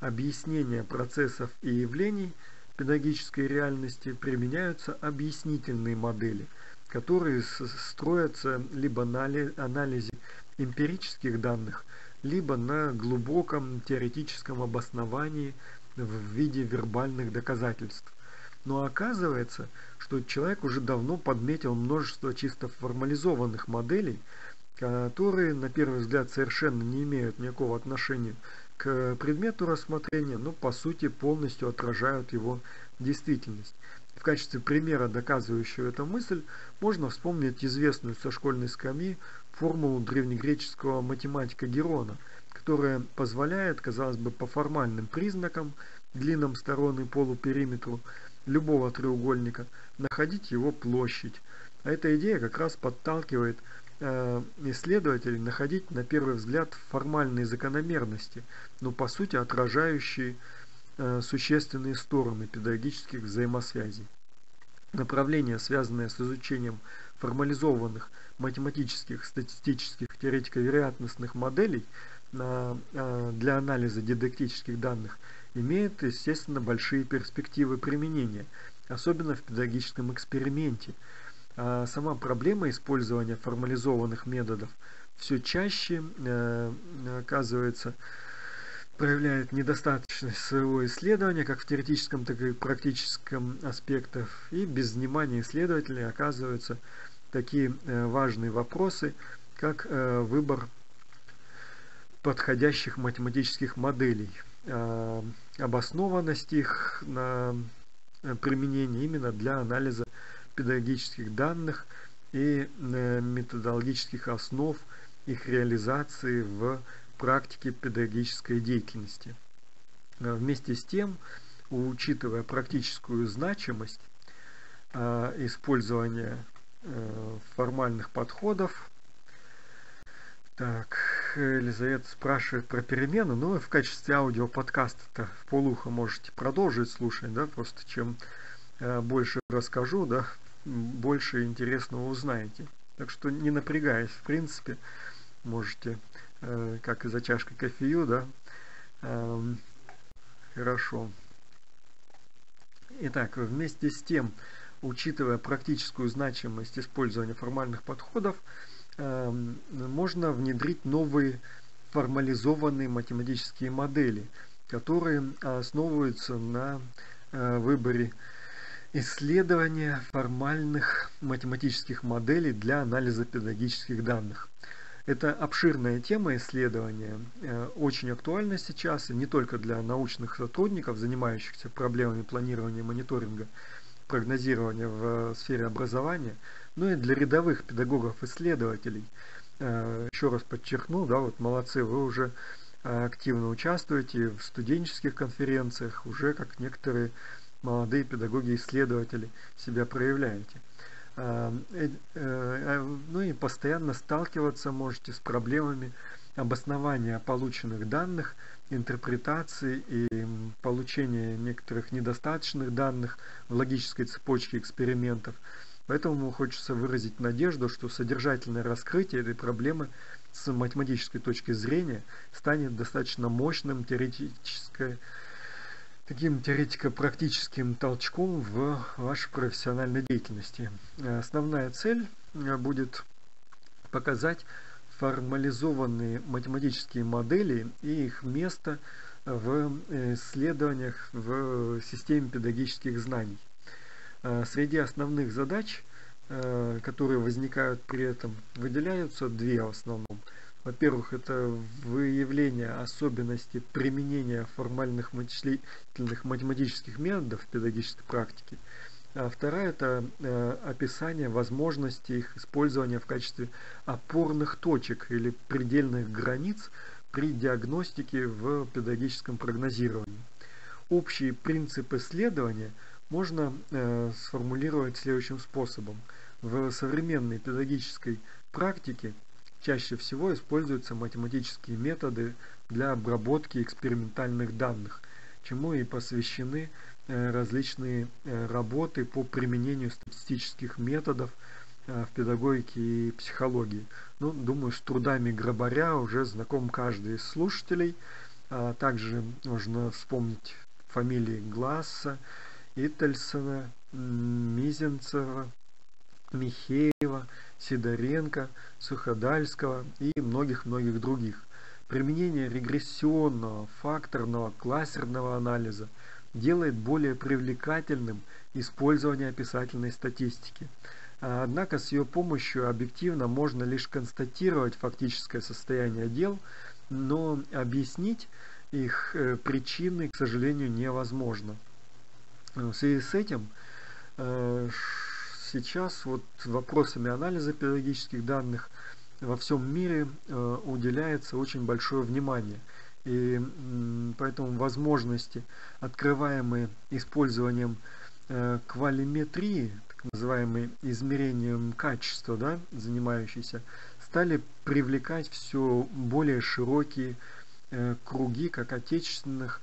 объяснения процессов и явлений педагогической реальности применяются объяснительные модели, которые строятся либо на анализе эмпирических данных, либо на глубоком теоретическом обосновании в виде вербальных доказательств. Но оказывается, что человек уже давно подметил множество чисто формализованных моделей, которые на первый взгляд совершенно не имеют никакого отношения к предмету рассмотрения, но по сути полностью отражают его действительность. В качестве примера, доказывающего эту мысль, можно вспомнить известную со школьной скамьи формулу древнегреческого математика Герона, которая позволяет, казалось бы, по формальным признакам, длинам сторон и полупериметру, любого треугольника, находить его площадь. А эта идея как раз подталкивает э, исследователей находить на первый взгляд формальные закономерности, но по сути отражающие э, существенные стороны педагогических взаимосвязей. Направления, связанные с изучением формализованных математических, статистических, теоретико-вероятностных моделей на, э, для анализа дидактических данных – имеет, естественно, большие перспективы применения, особенно в педагогическом эксперименте. А сама проблема использования формализованных методов все чаще э, оказывается проявляет недостаточность своего исследования, как в теоретическом, так и в практическом аспектах, и без внимания исследователей оказываются такие э, важные вопросы, как э, выбор подходящих математических моделей – обоснованность их на э, применение именно для анализа педагогических данных и э, методологических основ их реализации в практике педагогической деятельности. Вместе с тем, учитывая практическую значимость использования формальных подходов, так, Елизавета спрашивает про перемены, но в качестве аудиоподкаста-то в полухо можете продолжить слушать, да, просто чем э, больше расскажу, да, больше интересного узнаете. Так что не напрягаясь, в принципе, можете, э, как и за чашкой кофею, да, э, хорошо. Итак, вместе с тем, учитывая практическую значимость использования формальных подходов, Эм, можно внедрить новые формализованные математические модели, которые основываются на э, выборе исследования формальных математических моделей для анализа педагогических данных. Это обширная тема исследования, э, очень актуальна сейчас, и не только для научных сотрудников, занимающихся проблемами планирования мониторинга, прогнозирования в сфере образования – ну и для рядовых педагогов-исследователей. Э, еще раз подчеркну, да, вот молодцы, вы уже э, активно участвуете в студенческих конференциях, уже как некоторые молодые педагоги-исследователи себя проявляете. Э, ну и постоянно сталкиваться можете с проблемами обоснования полученных данных, интерпретации и получения некоторых недостаточных данных в логической цепочке экспериментов – Поэтому хочется выразить надежду, что содержательное раскрытие этой проблемы с математической точки зрения станет достаточно мощным теоретической таким теоретико-практическим толчком в вашей профессиональной деятельности. Основная цель э, будет показать формализованные математические модели и их место в э, исследованиях в системе педагогических знаний. Э, среди основных задач, э, которые возникают при этом, выделяются две в основном. Во-первых, это выявление особенностей применения формальных вычислительных математических методов в педагогической практике. А вторая – это э, описание возможности их использования в качестве опорных точек или предельных границ при диагностике в педагогическом прогнозировании. Общий принцип исследования – можно э, сформулировать следующим способом. В современной педагогической практике чаще всего используются математические методы для обработки экспериментальных данных, чему и посвящены э, различные э, работы по применению статистических методов э, в педагогике и психологии. Ну, думаю, с трудами Грабаря уже знаком каждый из слушателей. А также можно вспомнить фамилии Гласса, Иттельсона, Мизенцева, Михеева, Сидоренко, Суходальского и многих-многих других. Применение регрессионного, факторного, классерного анализа делает более привлекательным использование описательной статистики. Однако с ее помощью объективно можно лишь констатировать фактическое состояние дел, но объяснить их э, причины, к сожалению, невозможно. В связи с этим э, сейчас вот вопросами анализа педагогических данных во всем мире э, уделяется очень большое внимание. И поэтому возможности, открываемые использованием э, квалиметрии, так называемой измерением качества, да, занимающейся, стали привлекать все более широкие круги как отечественных,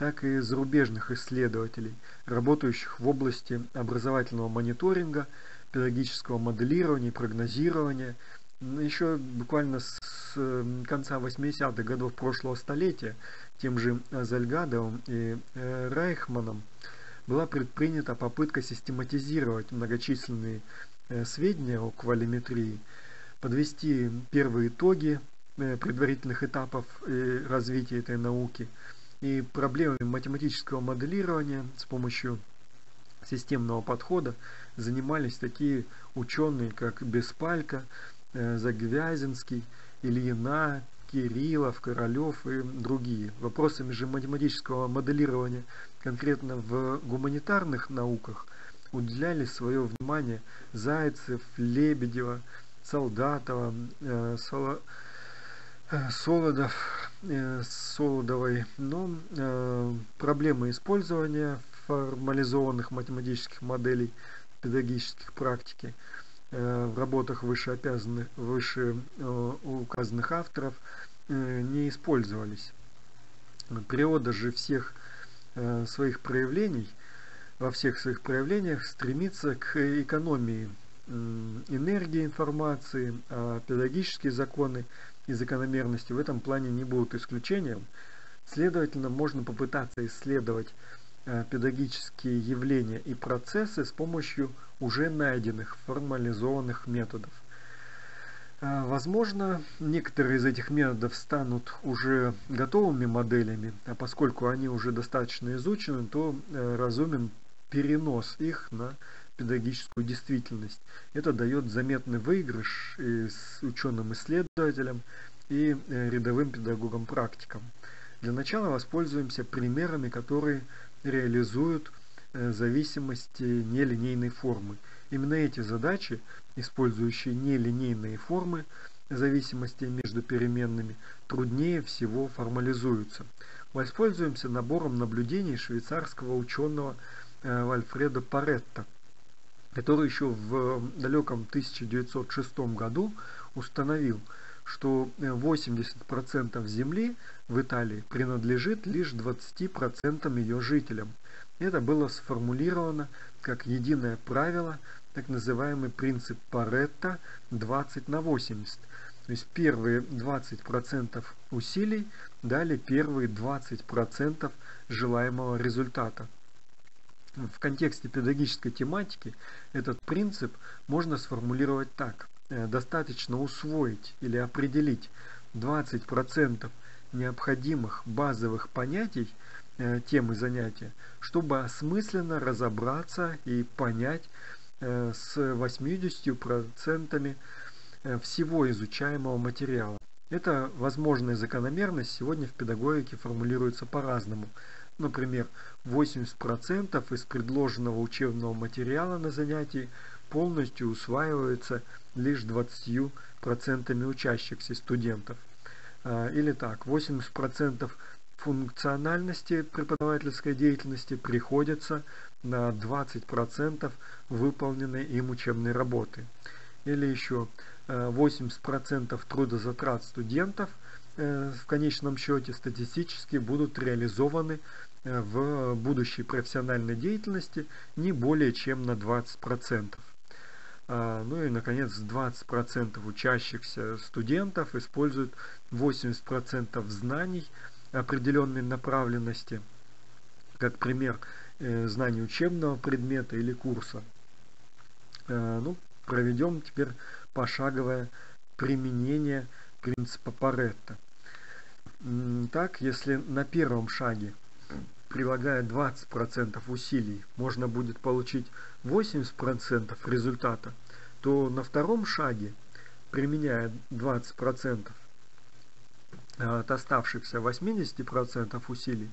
так и зарубежных исследователей, работающих в области образовательного мониторинга, педагогического моделирования и прогнозирования. Еще буквально с конца 80-х годов прошлого столетия тем же Зальгадовым и э, Райхманом была предпринята попытка систематизировать многочисленные э, сведения о квалиметрии, подвести первые итоги э, предварительных этапов развития этой науки – и проблемами математического моделирования с помощью системного подхода занимались такие ученые, как Беспалько, э, Загвязинский, Ильина, Кириллов, Королев и другие. Вопросами же математического моделирования конкретно в гуманитарных науках уделяли свое внимание Зайцев, Лебедева, Солдатова, э, Солодов, Э, Солодовой, но э, проблемы использования формализованных математических моделей педагогических практики э, в работах выше, опязанных, выше э, указанных авторов э, не использовались. Природа же всех э, своих проявлений, во всех своих проявлениях стремится к экономии э, энергии информации, а педагогические законы – и закономерности в этом плане не будут исключением. Следовательно, можно попытаться исследовать э, педагогические явления и процессы с помощью уже найденных формализованных методов. Э, возможно, некоторые из этих методов станут уже готовыми моделями, а поскольку они уже достаточно изучены, то э, разумен перенос их на педагогическую действительность. Это дает заметный выигрыш и с ученым-исследователям, и э, рядовым педагогам-практикам. Для начала воспользуемся примерами, которые реализуют э, зависимости нелинейной формы. Именно эти задачи, использующие нелинейные формы зависимости между переменными, труднее всего формализуются. Воспользуемся набором наблюдений швейцарского ученого э, Вальфреда Паретта – который еще в далеком 1906 году установил, что 80% земли в Италии принадлежит лишь 20% ее жителям. Это было сформулировано как единое правило, так называемый принцип Паретта 20 на 80. То есть первые 20% усилий дали первые 20% желаемого результата. В контексте педагогической тематики этот принцип можно сформулировать так. Э, достаточно усвоить или определить 20% необходимых базовых понятий э, темы занятия, чтобы осмысленно разобраться и понять э, с 80% всего изучаемого материала. Эта возможная закономерность сегодня в педагогике формулируется по-разному – Например, 80% из предложенного учебного материала на занятии полностью усваивается лишь 20% учащихся студентов. А, или так, 80% функциональности преподавательской деятельности приходится на 20% выполненной им учебной работы. Или еще 80% трудозатрат студентов в конечном счете статистически будут реализованы в будущей профессиональной деятельности не более чем на 20%. А, ну и, наконец, 20% учащихся студентов используют 80% знаний определенной направленности, как пример э, знаний учебного предмета или курса. А, ну, проведем теперь пошаговое применение принципа Паретта. Так, если на первом шаге прилагая 20% усилий, можно будет получить 80% результата, то на втором шаге, применяя 20% от оставшихся 80% усилий,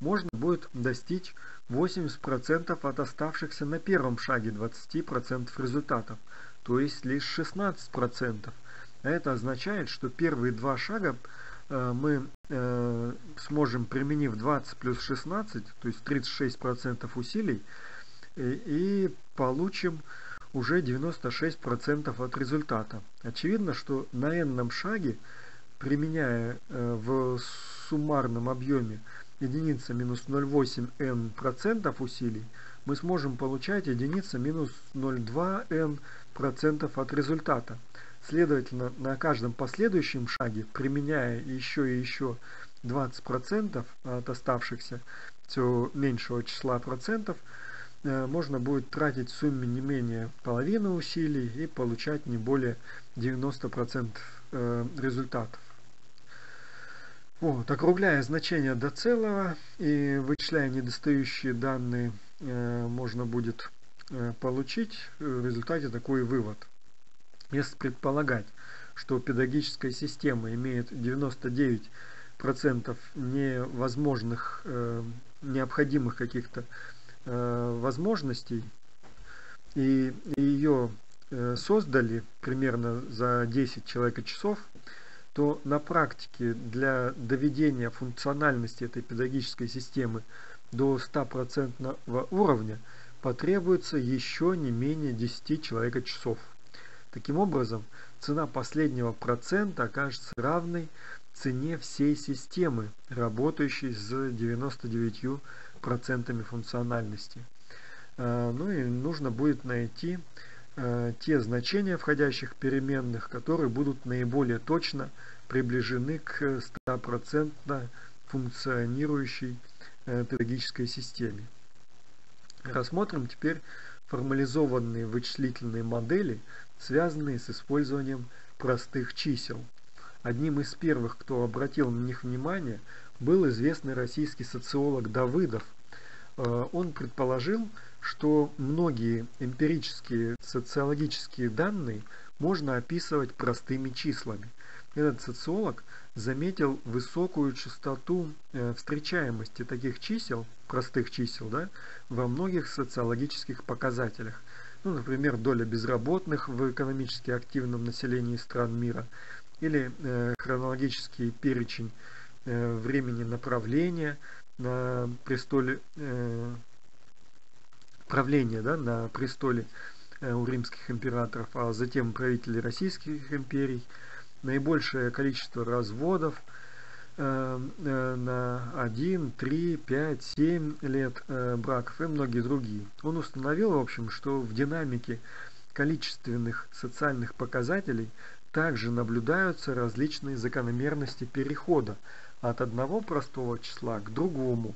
можно будет достичь 80% от оставшихся на первом шаге 20% результатов, то есть лишь 16%. А это означает, что первые два шага Э, мы э, сможем, применив 20 плюс 16, то есть 36% усилий, и получим уже 96% от результата. Очевидно, что на n шаге, применяя э, в суммарном объеме единица минус 0,8 n процентов усилий, мы сможем получать единица минус 0,2 n процентов от результата. Следовательно, на каждом последующем шаге, применяя еще и еще 20% от оставшихся все меньшего числа процентов, э, можно будет тратить в сумме не менее половины усилий и получать не более 90% э, результатов. Вот, округляя значение до целого и вычисляя недостающие данные, э, можно будет получить в результате такой вывод – если предполагать, что педагогическая система имеет 99% невозможных, э, необходимых каких-то э, возможностей, и ее э, создали примерно за 10 человека-часов, то на практике для доведения функциональности этой педагогической системы до 100% уровня потребуется еще не менее 10 человека-часов. Таким образом, цена последнего процента окажется равной цене всей системы, работающей с 99% функциональности. Э, ну и нужно будет найти э, те значения входящих переменных, которые будут наиболее точно приближены к 100% функционирующей э, педагогической системе. Рассмотрим теперь формализованные вычислительные модели связанные с использованием простых чисел. Одним из первых, кто обратил на них внимание, был известный российский социолог Давыдов. Э, он предположил, что многие эмпирические социологические данные можно описывать простыми числами. Этот социолог заметил высокую частоту э, встречаемости таких чисел, простых чисел, да, во многих социологических показателях – ну, например, доля безработных в экономически активном населении стран мира, или э, хронологический перечень э, времени направления на престоле э, правления да, на престоле э, у римских императоров, а затем правителей российских империй, наибольшее количество разводов – на 1, 3, 5, 7 лет э, браков и многие другие. Он установил, в общем, что в динамике количественных социальных показателей также наблюдаются различные закономерности перехода от одного простого числа к другому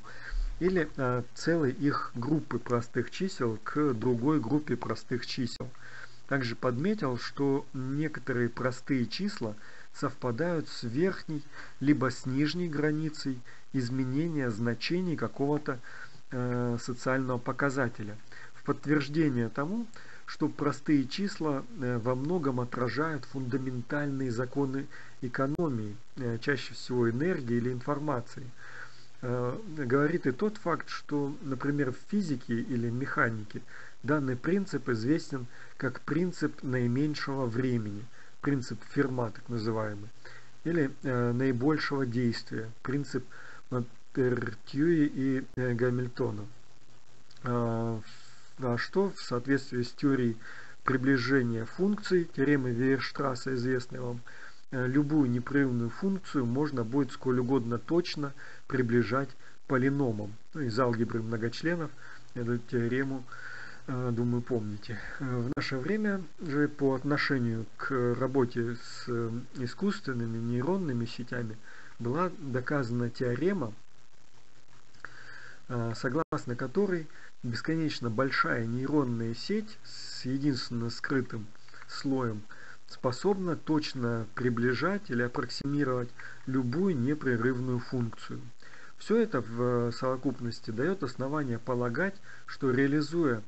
или целой их группы простых чисел к другой группе простых чисел. Также подметил, что некоторые простые числа – совпадают с верхней либо с нижней границей изменения значений какого-то э, социального показателя. В подтверждение тому, что простые числа э, во многом отражают фундаментальные законы экономии, э, чаще всего энергии или информации. Э, говорит и тот факт, что, например, в физике или механике данный принцип известен как принцип наименьшего времени – принцип Ферма, так называемый, или э, наибольшего действия, принцип Монтертьюи и э, Гамильтона. а, что в соответствии с теорией приближения функций, теоремы Вейерштрасса известной вам, э, любую непрерывную функцию можно будет сколь угодно точно приближать полиномам. Ну, из алгебры многочленов эту теорему, э, думаю, помните. Э, в наше время же по отношению к работе с искусственными нейронными сетями была доказана теорема, согласно которой бесконечно большая нейронная сеть с единственно скрытым слоем способна точно приближать или аппроксимировать любую непрерывную функцию. Все это в совокупности дает основание полагать, что реализуя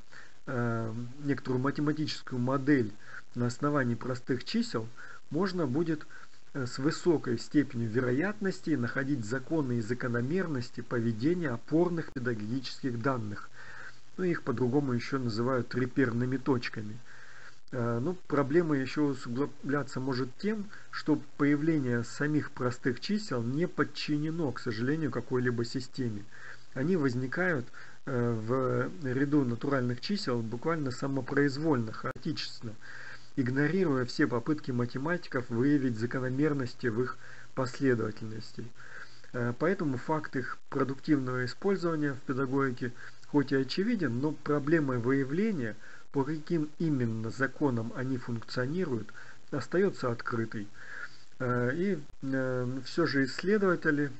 э, некоторую математическую модель на основании простых чисел, можно будет э, с высокой степенью вероятности находить законы и закономерности поведения опорных педагогических данных, ну, их по-другому еще называют реперными точками. Э, ну, проблема еще усугубляться может тем, что появление самих простых чисел не подчинено, к сожалению, какой-либо системе. Они возникают в ряду натуральных чисел буквально самопроизвольно, хаотично, игнорируя все попытки математиков выявить закономерности в их последовательности. Э, поэтому факт их продуктивного использования в педагогике хоть и очевиден, но проблема выявления, по каким именно законам они функционируют, остается открытой. Э, и э, все же исследователи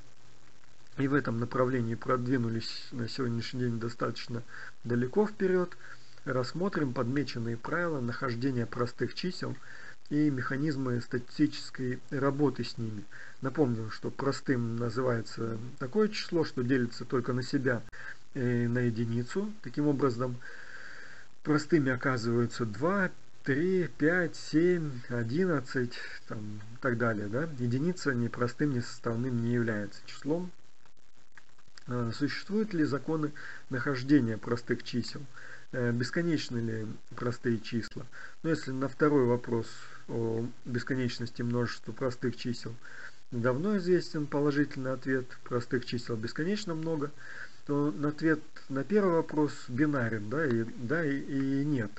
и в этом направлении продвинулись на сегодняшний день достаточно далеко вперед. Рассмотрим подмеченные правила нахождения простых чисел и механизмы статистической работы с ними. Напомню, что простым называется такое число, что делится только на себя Э, на единицу. Таким образом, простыми оказываются 2, 3, 5, 7, 11 там, и так далее. Да? Единица ни простым, ни составным не является числом. А, существуют ли законы нахождения простых чисел? Э, бесконечны ли простые числа? Но ну, если на второй вопрос о бесконечности множества простых чисел давно известен положительный ответ, простых чисел бесконечно много – то ответ на первый вопрос бинарен, да, и, да, и, и нет.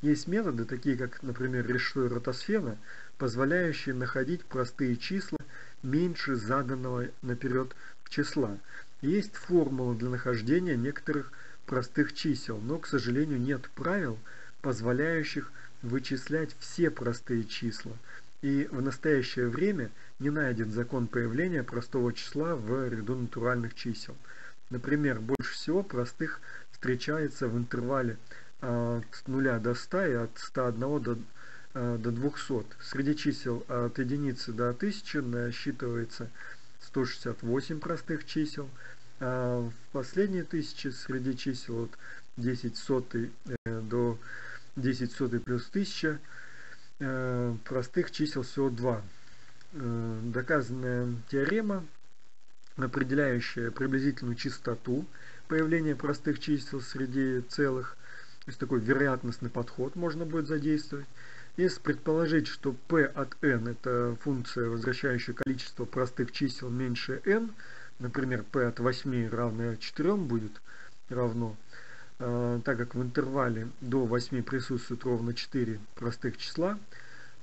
Есть методы, такие как, например, решетной ротосфера, позволяющие находить простые числа меньше заданного наперед числа. Есть формула для нахождения некоторых простых чисел, но, к сожалению, нет правил, позволяющих вычислять все простые числа. И в настоящее время не найден закон появления простого числа в ряду натуральных чисел. Например, больше всего простых встречается в интервале а, от 0 до 100 и от 101 до, а, до 200. Среди чисел от единицы до 1000 насчитывается 168 простых чисел. А в последние тысячи среди чисел от 10 сотый э, до 10 сотый плюс 1000 э, простых чисел всего 2. Э, доказанная теорема определяющая приблизительную частоту появления простых чисел среди целых. То есть такой вероятностный подход можно будет задействовать. Если предположить, что p от n это функция, возвращающая количество простых чисел меньше n, например, p от 8 равное 4 будет равно, э, так как в интервале до 8 присутствует ровно 4 простых числа,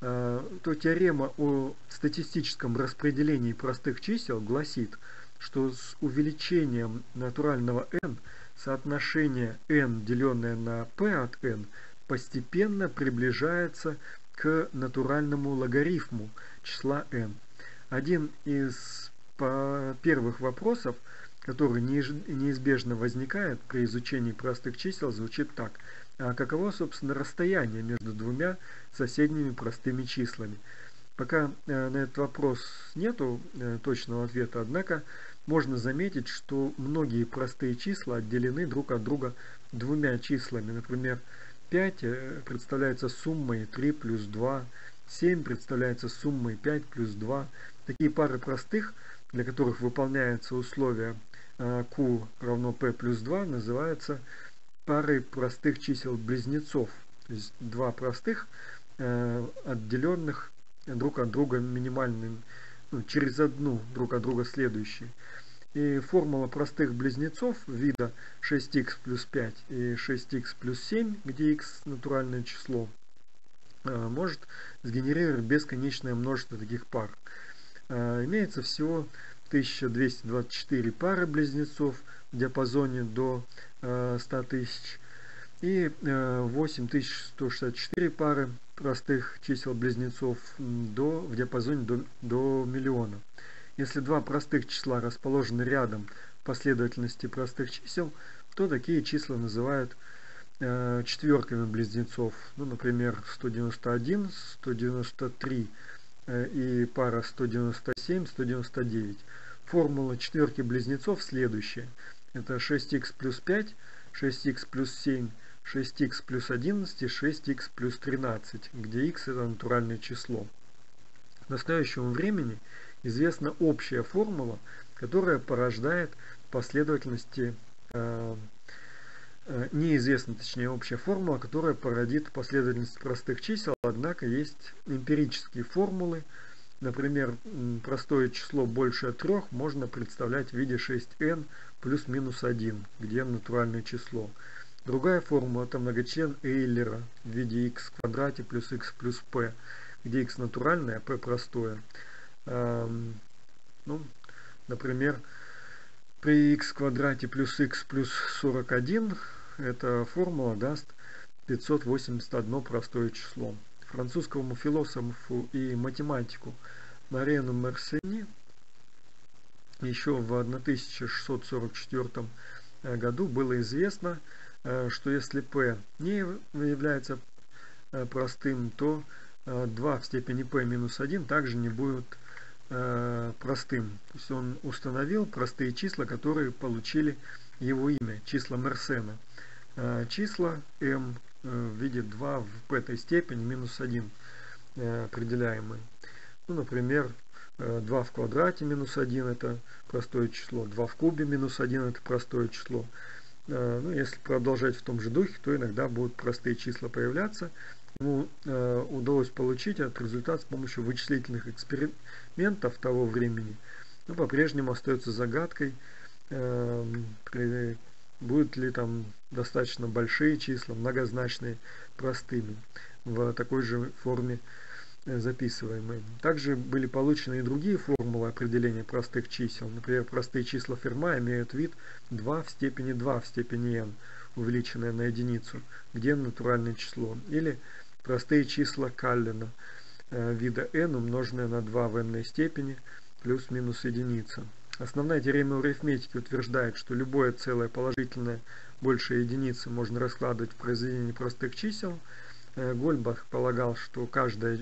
э, то теорема о статистическом распределении простых чисел гласит, что с увеличением натурального n соотношение n, деленное на p от n, постепенно приближается к натуральному логарифму числа n. Один из первых вопросов, который неизбежно возникает при изучении простых чисел, звучит так. А каково, собственно, расстояние между двумя соседними простыми числами? Пока э, на этот вопрос нету э, точного ответа, однако можно заметить, что многие простые числа отделены друг от друга двумя числами. Например, 5 э, представляется суммой 3 плюс 2, 7 представляется суммой 5 плюс 2. Такие пары простых, для которых выполняется условие э, q равно p плюс 2, называются парой простых чисел близнецов. То есть два простых, э, отделенных друг от друга минимальным, ну, через одну друг от друга следующие. И формула простых близнецов вида 6х плюс 5 и 6х плюс 7, где x натуральное число, а, может сгенерировать бесконечное множество таких пар. А, имеется всего 1224 пары близнецов в диапазоне до 100 тысяч и 8164 пары простых чисел близнецов до, в диапазоне до, до миллиона. Если два простых числа расположены рядом в последовательности простых чисел, то такие числа называют э, четверками близнецов. Ну, например, 191, 193 э, и пара 197, 199. Формула четверки близнецов следующая. Это 6х плюс 5, 6х плюс 7, 6х плюс 11 и 6х плюс 13, где x это натуральное число. В настоящему времени известна общая формула, которая порождает последовательности э, э, неизвестна, точнее, общая формула, которая породит последовательность простых чисел, однако есть эмпирические формулы. Например, простое число больше 3 можно представлять в виде 6n плюс-минус 1, где натуральное число. Другая формула это многочлен Эйлера в виде x в квадрате плюс x плюс p, где x натуральное, а p простое. Ну, например, при x квадрате плюс x плюс 41 эта формула даст 581 простое число. Французскому философу и математику Марену Мерсени еще в 1644 году было известно, э, что если p не является э, простым, то 2 э, в степени p минус 1 также не будет Э, простым. То есть он установил простые числа, которые получили его имя, числа Мерсена. Э, числа m э, в виде 2 в этой степени минус 1 определяемые. Ну, например, 2 в квадрате минус 1 это простое число, 2 в кубе минус 1 это простое число. Ну, если продолжать в том же духе, то иногда будут простые числа появляться, ему э, удалось получить этот результат с помощью вычислительных экспериментов того времени, но по-прежнему остается загадкой, э, будут ли там достаточно большие числа, многозначные, простыми, в такой же форме э, записываемые. Также были получены и другие формулы определения простых чисел. Например, простые числа Ферма имеют вид 2 в степени 2 в степени n, увеличенное на единицу, где натуральное число. Или простые числа Каллена э, вида n, умноженное на 2 в n степени, плюс-минус единица. Основная теорема арифметики утверждает, что любое целое положительное больше единицы можно раскладывать в произведении простых чисел. Э, Гольбах полагал, что каждое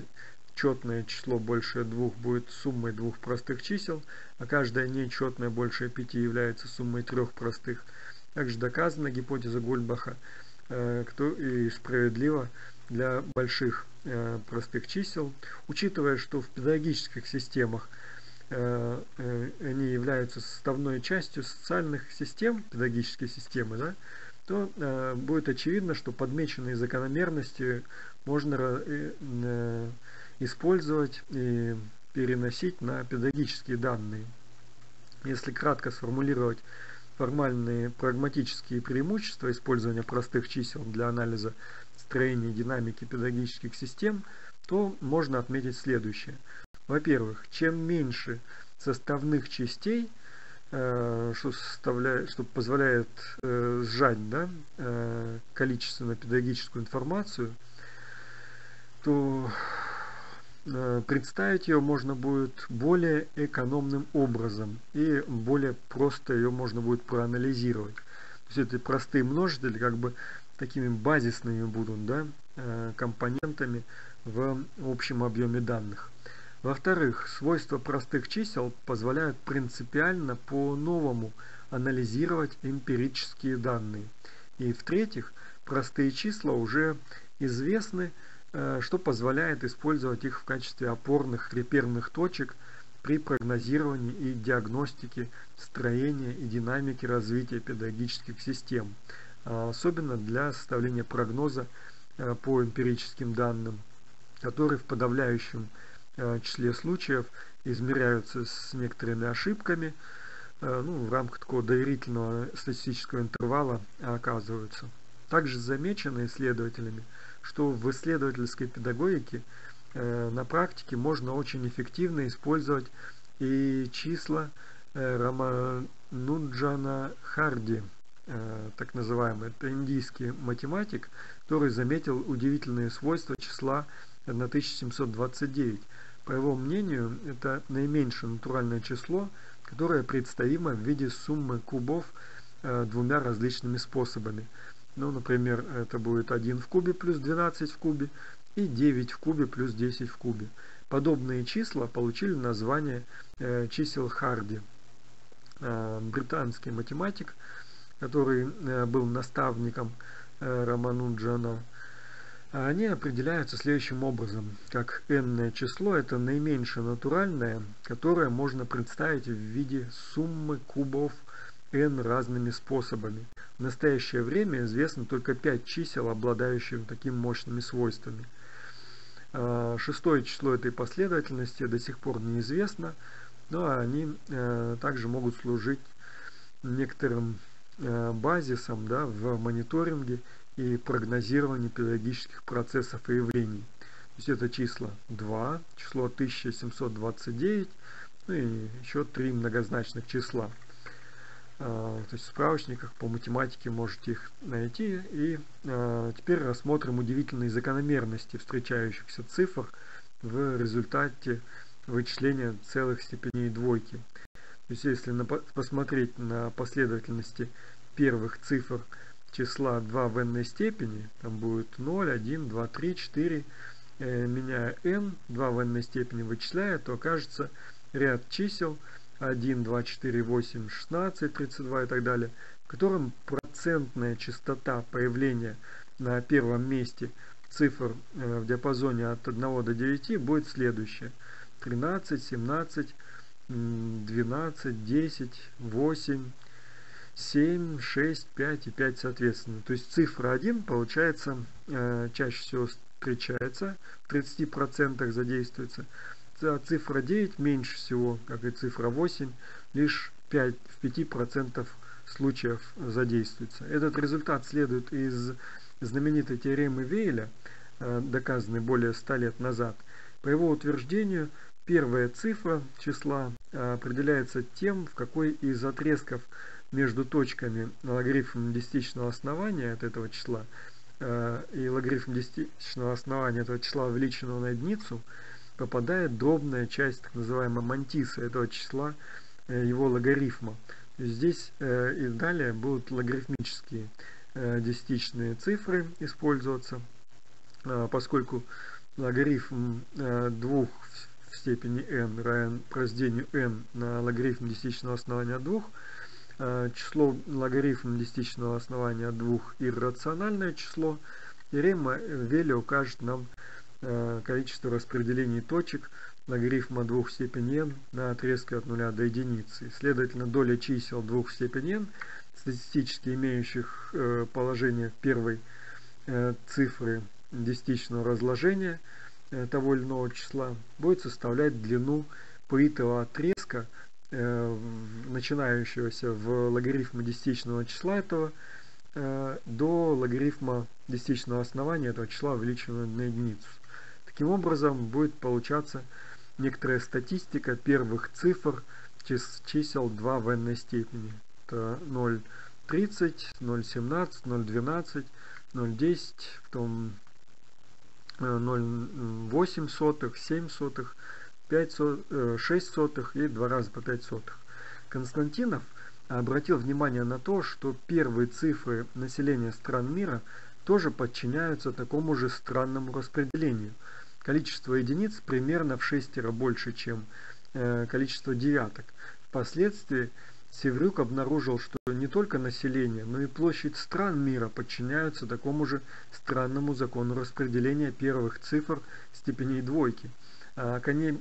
четное число больше двух будет суммой двух простых чисел, а каждое нечетное больше пяти является суммой трех простых. Также доказана гипотеза Гольбаха, э, кто и справедливо для больших э, простых чисел, учитывая, что в педагогических системах э, э, они являются составной частью социальных систем, педагогические системы, да, то будет очевидно, что подмеченные закономерности можно использовать и переносить на педагогические данные. Если кратко сформулировать формальные прагматические преимущества использования простых чисел для анализа строения динамики педагогических систем, то можно отметить следующее. Во-первых, чем меньше составных частей, э, что, составляет, что позволяет э, сжать да, э, количественно педагогическую информацию, то представить ее можно будет более экономным образом и более просто ее можно будет проанализировать. То есть это простые множители как бы такими базисными будут да, э, компонентами в общем объеме данных. Во-вторых, свойства простых чисел позволяют принципиально по-новому анализировать эмпирические данные. И в-третьих, простые числа уже известны, э, что позволяет использовать их в качестве опорных реперных точек при прогнозировании и диагностике строения и динамики развития педагогических систем – особенно для составления прогноза а, по эмпирическим данным, которые в подавляющем а, числе случаев измеряются с некоторыми ошибками, ну, в рамках такого доверительного статистического интервала оказываются. Также замечено исследователями, что в исследовательской педагогике на практике можно очень эффективно использовать и числа Рамануджана Харди, так называемый. Это индийский математик, который заметил удивительные свойства числа 1729. По его мнению, это наименьшее натуральное число, которое представимо в виде суммы кубов э, двумя различными способами. Ну, например, это будет 1 в кубе плюс 12 в кубе и 9 в кубе плюс 10 в кубе. Подобные числа получили название э, чисел Харди. Э, британский математик, который э, был наставником э, Рамануджана, они определяются следующим образом, как n число это наименьшее натуральное, которое можно представить в виде суммы кубов n разными способами. В настоящее время известно только 5 чисел, обладающих такими мощными свойствами. А, шестое число этой последовательности до сих пор неизвестно, но они э, также могут служить некоторым базисом да, в мониторинге и прогнозирование педагогических процессов и явлений. То есть это числа 2, число 1729, ну и еще три многозначных числа. А, то есть в справочниках по математике можете их найти. И а, теперь рассмотрим удивительные закономерности встречающихся цифр в результате вычисления целых степеней двойки. То есть если посмотреть на последовательности первых цифр числа 2 в n степени, там будет 0, 1, 2, 3, 4, э, меняя n, 2 в n степени вычисляя, то окажется ряд чисел 1, 2, 4, 8, 16, 32 и так далее, в котором процентная частота появления на первом месте цифр э, в диапазоне от 1 до 9 будет следующая. 13, 17, 12, 10, 8, 7, 6, 5 и 5 соответственно. То есть цифра 1 получается э, чаще всего встречается, в 30% задействуется. А цифра 9 меньше всего, как и цифра 8, лишь 5, в 5% случаев задействуется. Этот результат следует из знаменитой теоремы Вейля, э, доказанной более 100 лет назад. По его утверждению, первая цифра числа э, определяется тем, в какой из отрезков между точками логарифм десятичного основания от этого числа э, и логарифм десятичного основания этого числа увеличенного на единицу попадает дробная часть так называемой мантиса этого числа э, его логарифма. Здесь э, и далее будут логарифмические десятичные цифры использоваться, поскольку логарифм 2 в степени n равен произведению n на логарифм десятичного основания от 2, Э, число логарифм десятичного основания от 2 иррациональное число. Теорема Велли укажет нам э, количество распределений точек логарифма 2 в степени n на отрезке от 0 до единицы. Следовательно, доля чисел 2 в степени n, статистически имеющих э, положение первой цифры десятичного разложения того или иного числа, будет составлять длину поитого отрезка Э, начинающегося в логарифме десятичного числа этого э, до логарифма десятичного основания этого числа увеличенного на единицу. Таким образом будет получаться некоторая статистика первых цифр чисел 2 в n степени. Это 0,30, 0,17, 0,12, 0,10, потом 0,8 сотых, 7 сотых, 5 6 э, сотых и 2 раза по 5 сотых. Константинов обратил внимание на то, что первые цифры населения стран мира тоже подчиняются такому же странному распределению. Количество единиц примерно в шестеро больше, чем э, количество девяток. Впоследствии Севрюк обнаружил, что не только население, но и площадь стран мира подчиняются такому же странному закону распределения первых цифр степеней двойки – а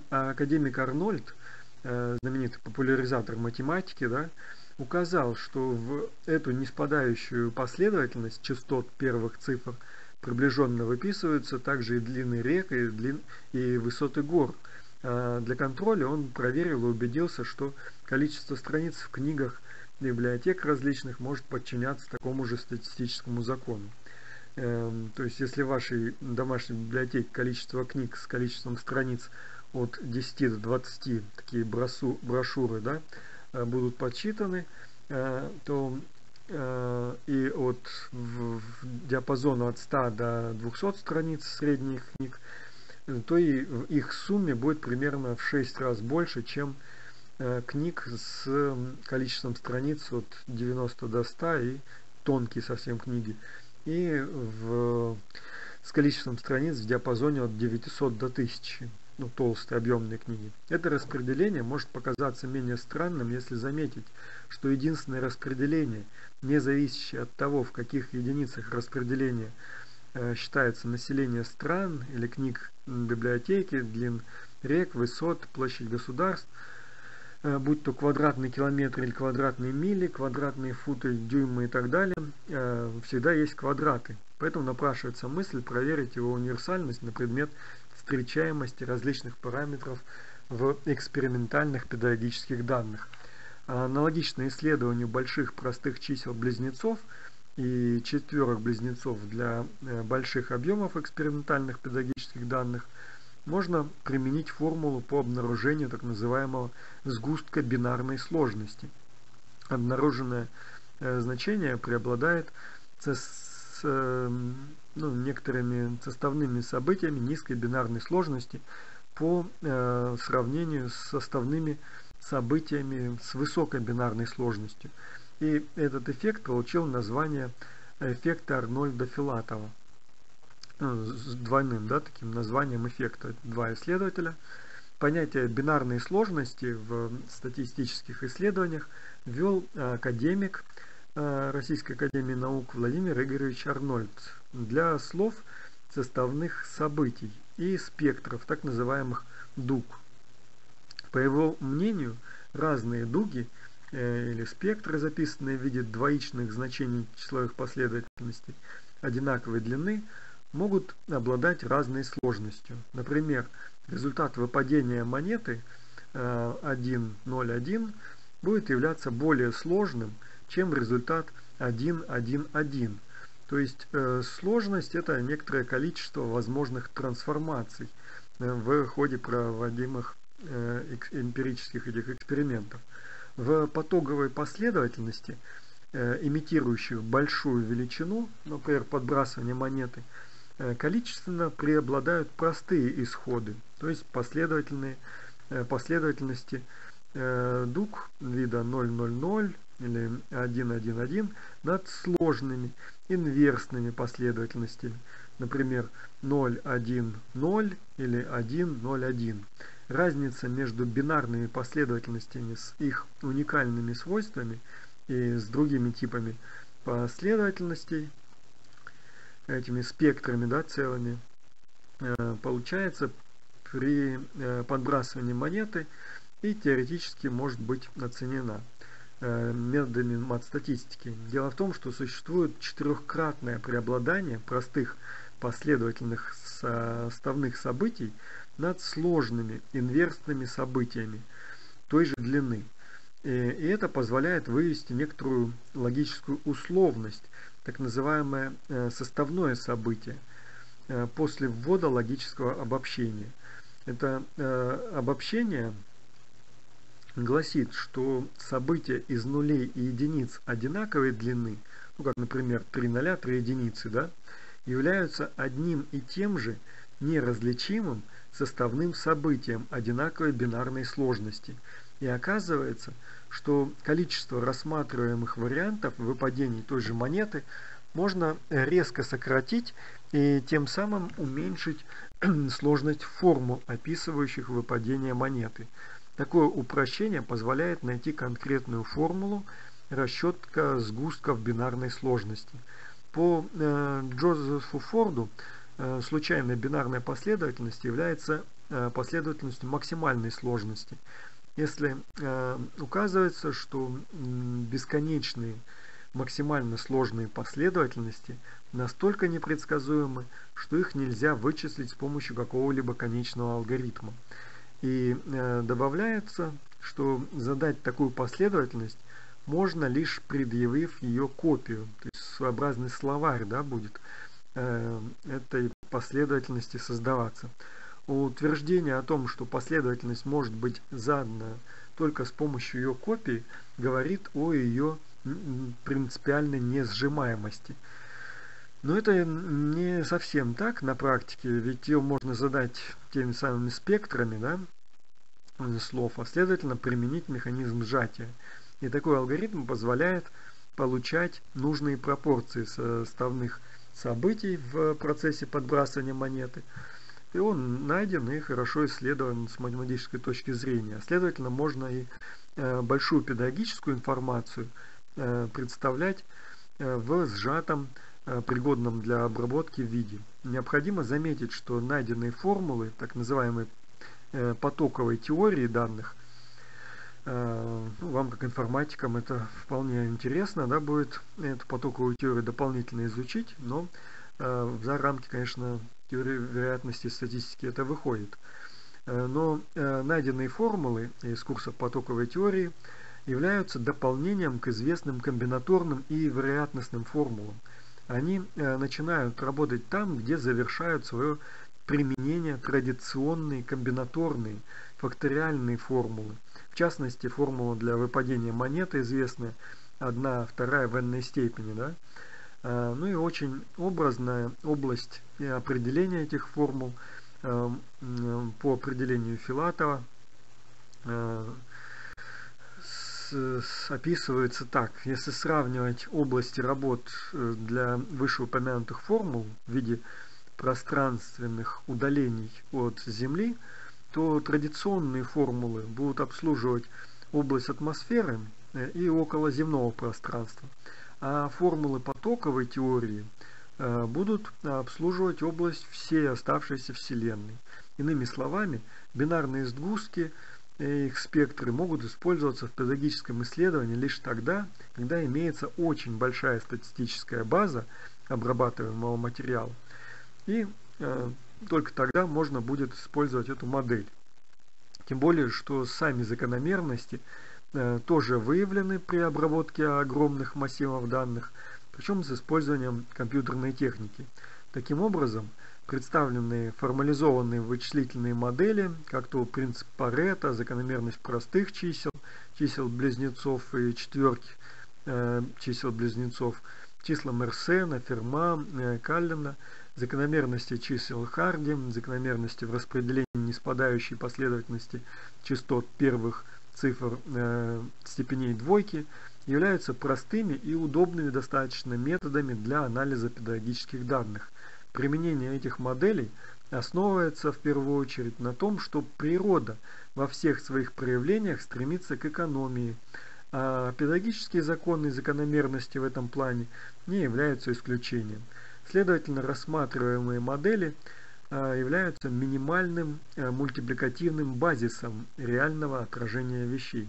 а академик Арнольд, э, знаменитый популяризатор математики, да, указал, что в эту неспадающую последовательность частот первых цифр приближенно выписываются также и длины рек, и, длин, и высоты гор, А для контроля он проверил и убедился, что количество страниц в книгах библиотек различных может подчиняться такому же статистическому закону. Эм, то есть, если в вашей домашней библиотеке количество книг с количеством страниц от 10 до 20, такие брошюры, да, э, будут подсчитаны, э, то э, и от в, в диапазону от 100 до 200 страниц средних книг, то и в их сумме будет примерно в 6 раз больше, чем книг с количеством страниц от 90 до 100 и тонкие совсем книги и в, с количеством страниц в диапазоне от 900 до 1000, ну, толстые объемные книги. Это распределение может показаться менее странным, если заметить, что единственное распределение, не зависящее от того, в каких единицах распределения э, считается население стран или книг библиотеки, длин рек, высот, площадь государств, Э, будь то квадратный километр или квадратные мили, квадратные футы, дюймы и так далее, э, всегда есть квадраты. Поэтому напрашивается мысль проверить его универсальность на предмет встречаемости различных параметров в экспериментальных педагогических данных. Аналогичное исследованию больших простых чисел близнецов и четверок близнецов для э, больших объемов экспериментальных педагогических данных – можно применить формулу по обнаружению так называемого сгустка бинарной сложности. Обнаруженное э, значение преобладает с э, ну, некоторыми составными событиями низкой бинарной сложности по э, сравнению с составными событиями с высокой бинарной сложностью. И этот эффект получил название эффекта Арнольда Филатова. Ну, с двойным да, таким названием эффекта. Два исследователя. Понятие бинарной сложности в статистических исследованиях ввел э, академик э, Российской Академии Наук Владимир Игоревич Арнольд для слов составных событий и спектров, так называемых дуг. По его мнению, разные дуги э, или спектры, записанные в виде двоичных значений числовых последовательностей одинаковой длины, могут обладать разной сложностью. Например, результат выпадения монеты 1.01 э, будет являться более сложным, чем результат 1.1.1. То есть э, сложность это некоторое количество возможных трансформаций э, в ходе проводимых эмпирических этих экспериментов. В потоковой последовательности, имитирующих большую величину, например, подбрасывание монеты, количественно преобладают простые исходы, то есть последовательные э, последовательности э, дуг вида 000 или 111 над сложными инверсными последовательностями, например 010 или 101. Разница между бинарными последовательностями с их уникальными свойствами и с другими типами последовательностей этими спектрами да, целыми, э, получается при э, подбрасывании монеты и теоретически может быть оценена э, методами мат-статистики. Дело в том, что существует четырехкратное преобладание простых последовательных составных событий над сложными инверсными событиями той же длины. И это позволяет вывести некоторую логическую условность так называемое э, составное событие э, после ввода логического обобщения. Это э, обобщение гласит, что события из нулей и единиц одинаковой длины, ну как, например, 3 ноля, 3 единицы, да, являются одним и тем же неразличимым составным событием одинаковой бинарной сложности. И оказывается, что количество рассматриваемых вариантов выпадений той же монеты можно резко сократить и тем самым уменьшить <clears throat> сложность формул, описывающих выпадение монеты. Такое упрощение позволяет найти конкретную формулу расчетка сгустков бинарной сложности. По э, Джозефу Форду э, случайная бинарная последовательность является э, последовательностью максимальной сложности – если э, указывается, что бесконечные максимально сложные последовательности настолько непредсказуемы, что их нельзя вычислить с помощью какого-либо конечного алгоритма. И э, добавляется, что задать такую последовательность можно лишь предъявив ее копию. То есть своеобразный словарь да, будет э, этой последовательности создаваться. Утверждение о том, что последовательность может быть задана только с помощью ее копии, говорит о ее принципиальной несжимаемости. Но это не совсем так на практике, ведь ее можно задать теми самыми спектрами да, слов, а следовательно применить механизм сжатия. И такой алгоритм позволяет получать нужные пропорции составных событий в процессе подбрасывания монеты. И он найден и хорошо исследован с математической точки зрения. Следовательно, можно и э, большую педагогическую информацию э, представлять э, в сжатом, пригодном для обработки виде. Необходимо заметить, что найденные формулы, так называемой потоковой теории данных – вам как информатикам это вполне интересно, да, будет эту потоковую теорию дополнительно изучить, но за рамки, конечно, теории вероятности статистики это выходит. Э, но найденные формулы из курса потоковой теории являются дополнением к известным комбинаторным и вероятностным формулам. Они начинают работать там, где завершают свое применение традиционные комбинаторные факториальные формулы – частности, формула для выпадения монеты известная, одна, вторая в n степени. Да? А, ну и очень образная область определения этих формул а, по определению Филатова описывается так. Если сравнивать области работ э, для вышеупомянутых формул в виде пространственных удалений от Земли, то традиционные формулы будут обслуживать область атмосферы э, и околоземного пространства, а формулы потоковой теории э, будут обслуживать область всей оставшейся Вселенной. Иными словами, бинарные сгустки их спектры могут использоваться в педагогическом исследовании лишь тогда, когда имеется очень большая статистическая база обрабатываемого материала. И э, только тогда можно будет использовать эту модель. Тем более, что сами закономерности тоже выявлены при обработке огромных массивов данных, причем с использованием компьютерной техники. Таким образом, представленные формализованные вычислительные модели, как то принцип Паретта, закономерность простых чисел, чисел близнецов и четверки э, чисел близнецов, числа Мерсена, Ферма, э, Каллена – закономерности чисел Харди, закономерности в распределении неспадающей последовательности частот первых цифр э, степеней двойки являются простыми и удобными достаточно методами для анализа педагогических данных. Применение этих моделей основывается в первую очередь на том, что природа во всех своих проявлениях стремится к экономии, а педагогические законы и закономерности в этом плане не являются исключением. Следовательно, рассматриваемые модели являются минимальным а, мультипликативным базисом реального отражения вещей.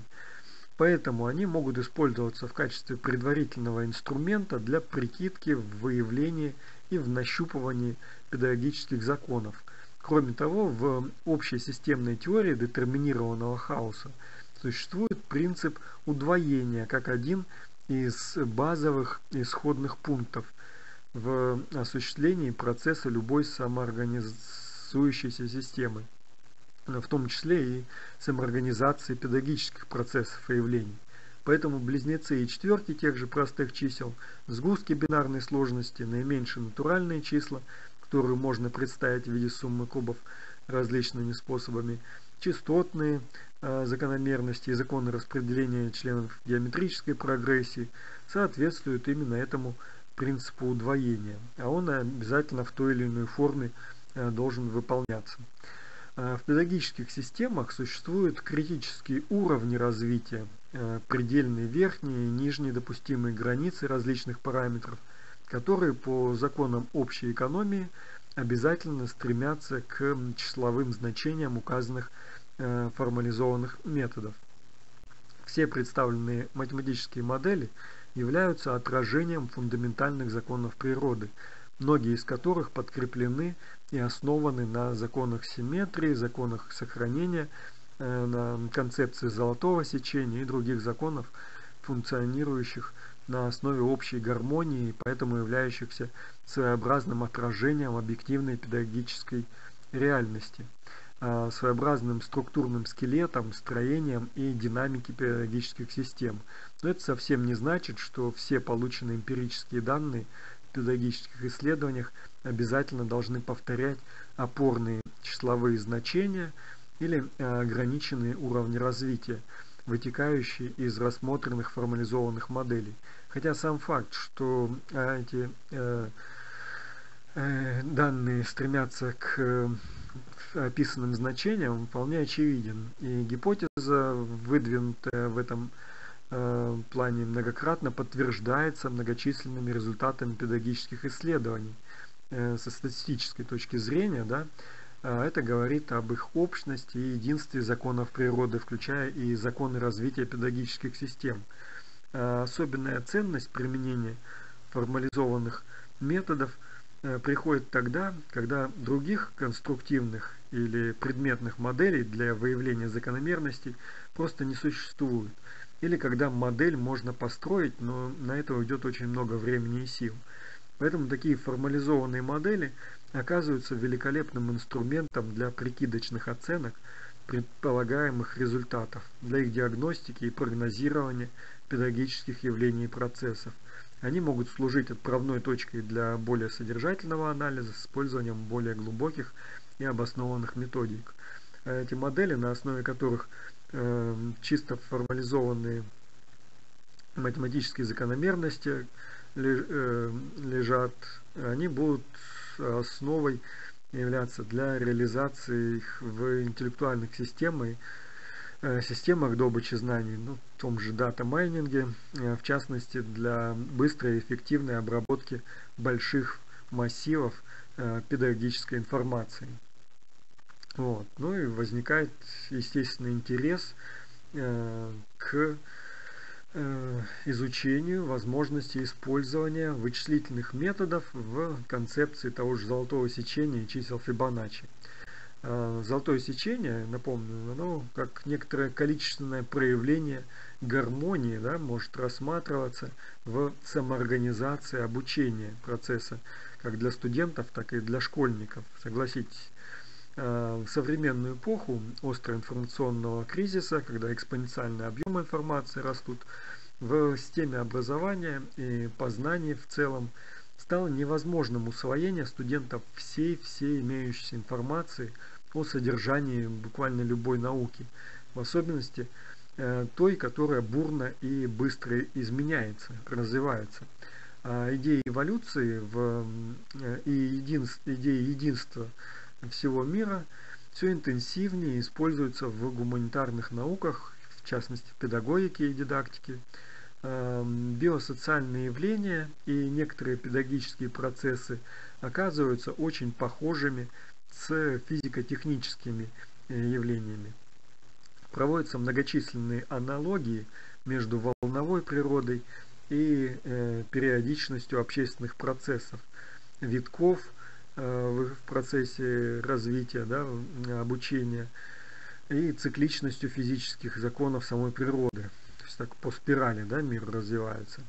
Поэтому они могут использоваться в качестве предварительного инструмента для прикидки в выявлении и в нащупывании педагогических законов. Кроме того, в общей системной теории детерминированного хаоса существует принцип удвоения как один из базовых исходных пунктов – в осуществлении процесса любой самоорганизующейся системы, в том числе и самоорганизации педагогических процессов и явлений. Поэтому близнецы и четверки тех же простых чисел, сгустки бинарной сложности, наименьшие натуральные числа, которые можно представить в виде суммы кубов различными способами, частотные э, закономерности и законы распределения членов геометрической прогрессии соответствуют именно этому принципу удвоения, а он обязательно в той или иной форме э, должен выполняться. Э, в педагогических системах существуют критические уровни развития, э, предельные верхние и нижние допустимые границы различных параметров, которые по законам общей экономии обязательно стремятся к числовым значениям указанных формализованных методов. Все представленные математические модели – являются отражением фундаментальных законов природы, многие из которых подкреплены и основаны на законах симметрии, законах сохранения, на концепции золотого сечения и других законов, функционирующих на основе общей гармонии, поэтому являющихся своеобразным отражением объективной педагогической реальности, а, своеобразным структурным скелетом, строением и динамики педагогических систем. Но это совсем не значит, что все полученные эмпирические данные в педагогических исследованиях обязательно должны повторять опорные числовые значения или а, ограниченные уровни развития, вытекающие из рассмотренных формализованных моделей. Хотя сам факт, что а, эти э, э, данные стремятся к э, описанным значениям, вполне очевиден. И гипотеза, выдвинутая в этом плане многократно подтверждается многочисленными результатами педагогических исследований. Со статистической точки зрения, да, это говорит об их общности и единстве законов природы, включая и законы развития педагогических систем – Э, особенная ценность применения формализованных методов э, приходит тогда, когда других конструктивных или предметных моделей для выявления закономерностей просто не существует. Или когда модель можно построить, но на это уйдет очень много времени и сил. Поэтому такие формализованные модели оказываются великолепным инструментом для прикидочных оценок предполагаемых результатов, для их диагностики и прогнозирования педагогических явлений и процессов. Они могут служить отправной точкой для более содержательного анализа с использованием более глубоких и обоснованных методик. А эти модели, на основе которых чисто формализованные математические закономерности э, лежат, они будут основой являться для реализации их в интеллектуальных системах Э, системах добычи знаний, ну, в том же дата-майнинге, э, в частности для быстрой и эффективной обработки больших массивов э, педагогической информации. Вот. Ну и возникает естественный интерес к изучению возможности использования вычислительных методов в концепции того же золотого сечения и чисел Фибоначчи. А, золотое сечение, напомню, оно как некоторое количественное проявление гармонии да, может рассматриваться в самоорганизации обучения процесса как для студентов, так и для школьников. Согласитесь, в современную эпоху остроинформационного кризиса, когда экспоненциальный объем информации растут, в системе образования и познания в целом стало невозможным усвоение студентов всей-всей имеющейся информации о содержании буквально любой науки, в особенности э, той, которая бурно и быстро изменяется, развивается. А идеи эволюции в, э, и единство, идеи единства всего мира все интенсивнее используются в гуманитарных науках, в частности педагогике и дидактике, Эм, биосоциальные явления и некоторые педагогические процессы оказываются очень похожими с физико-техническими э, явлениями. Проводятся многочисленные аналогии между волновой природой и э, периодичностью общественных процессов, витков в процессе развития, да, обучения и цикличностью физических законов самой природы так по спирали да, мир развивается,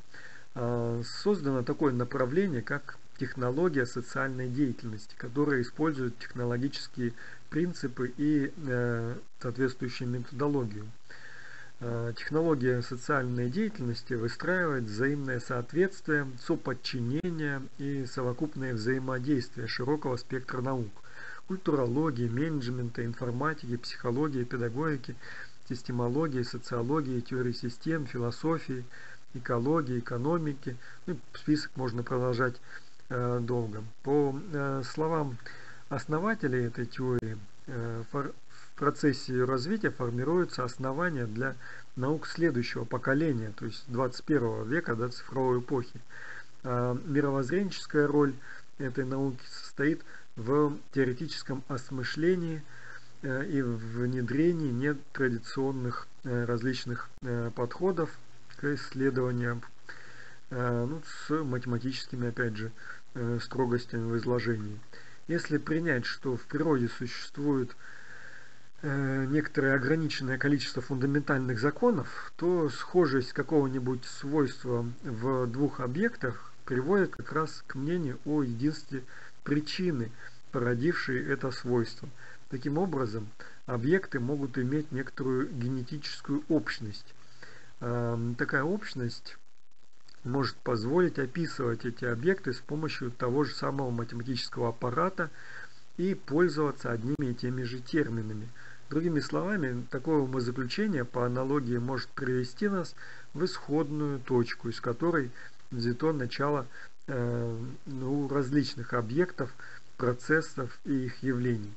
а, создано такое направление, как технология социальной деятельности, которая использует технологические принципы и э, соответствующую методологию. Э, технология социальной деятельности выстраивает взаимное соответствие, соподчинение и совокупное взаимодействие широкого спектра наук – культурологии, менеджмента, информатики, психологии, педагогики – системологии, социологии, теории систем, философии, экологии, экономики. Ну, список можно продолжать э, долго. По э, словам основателей этой теории, э, фор, процессе ее развития формируются основания для наук следующего поколения, то есть 21 века, до цифровой эпохи. Э, мировоззренческая роль этой науки состоит в теоретическом осмыслении – Э, и внедрении нетрадиционных э, различных э, подходов к исследованиям ну, с математическими, опять же, строгостями в изложении. Если принять, что в природе существует некоторое ограниченное количество фундаментальных законов, то схожесть какого-нибудь свойства в двух объектах приводит как раз к мнению о единстве причины, породившей это свойство. Таким образом, объекты могут иметь некоторую генетическую общность. Эм, такая общность может позволить описывать эти объекты с помощью того же самого математического аппарата и пользоваться одними и теми же терминами. Другими словами, такое умозаключение по аналогии может привести нас в исходную точку, из которой взято начало э, ну, различных объектов, процессов и их явлений.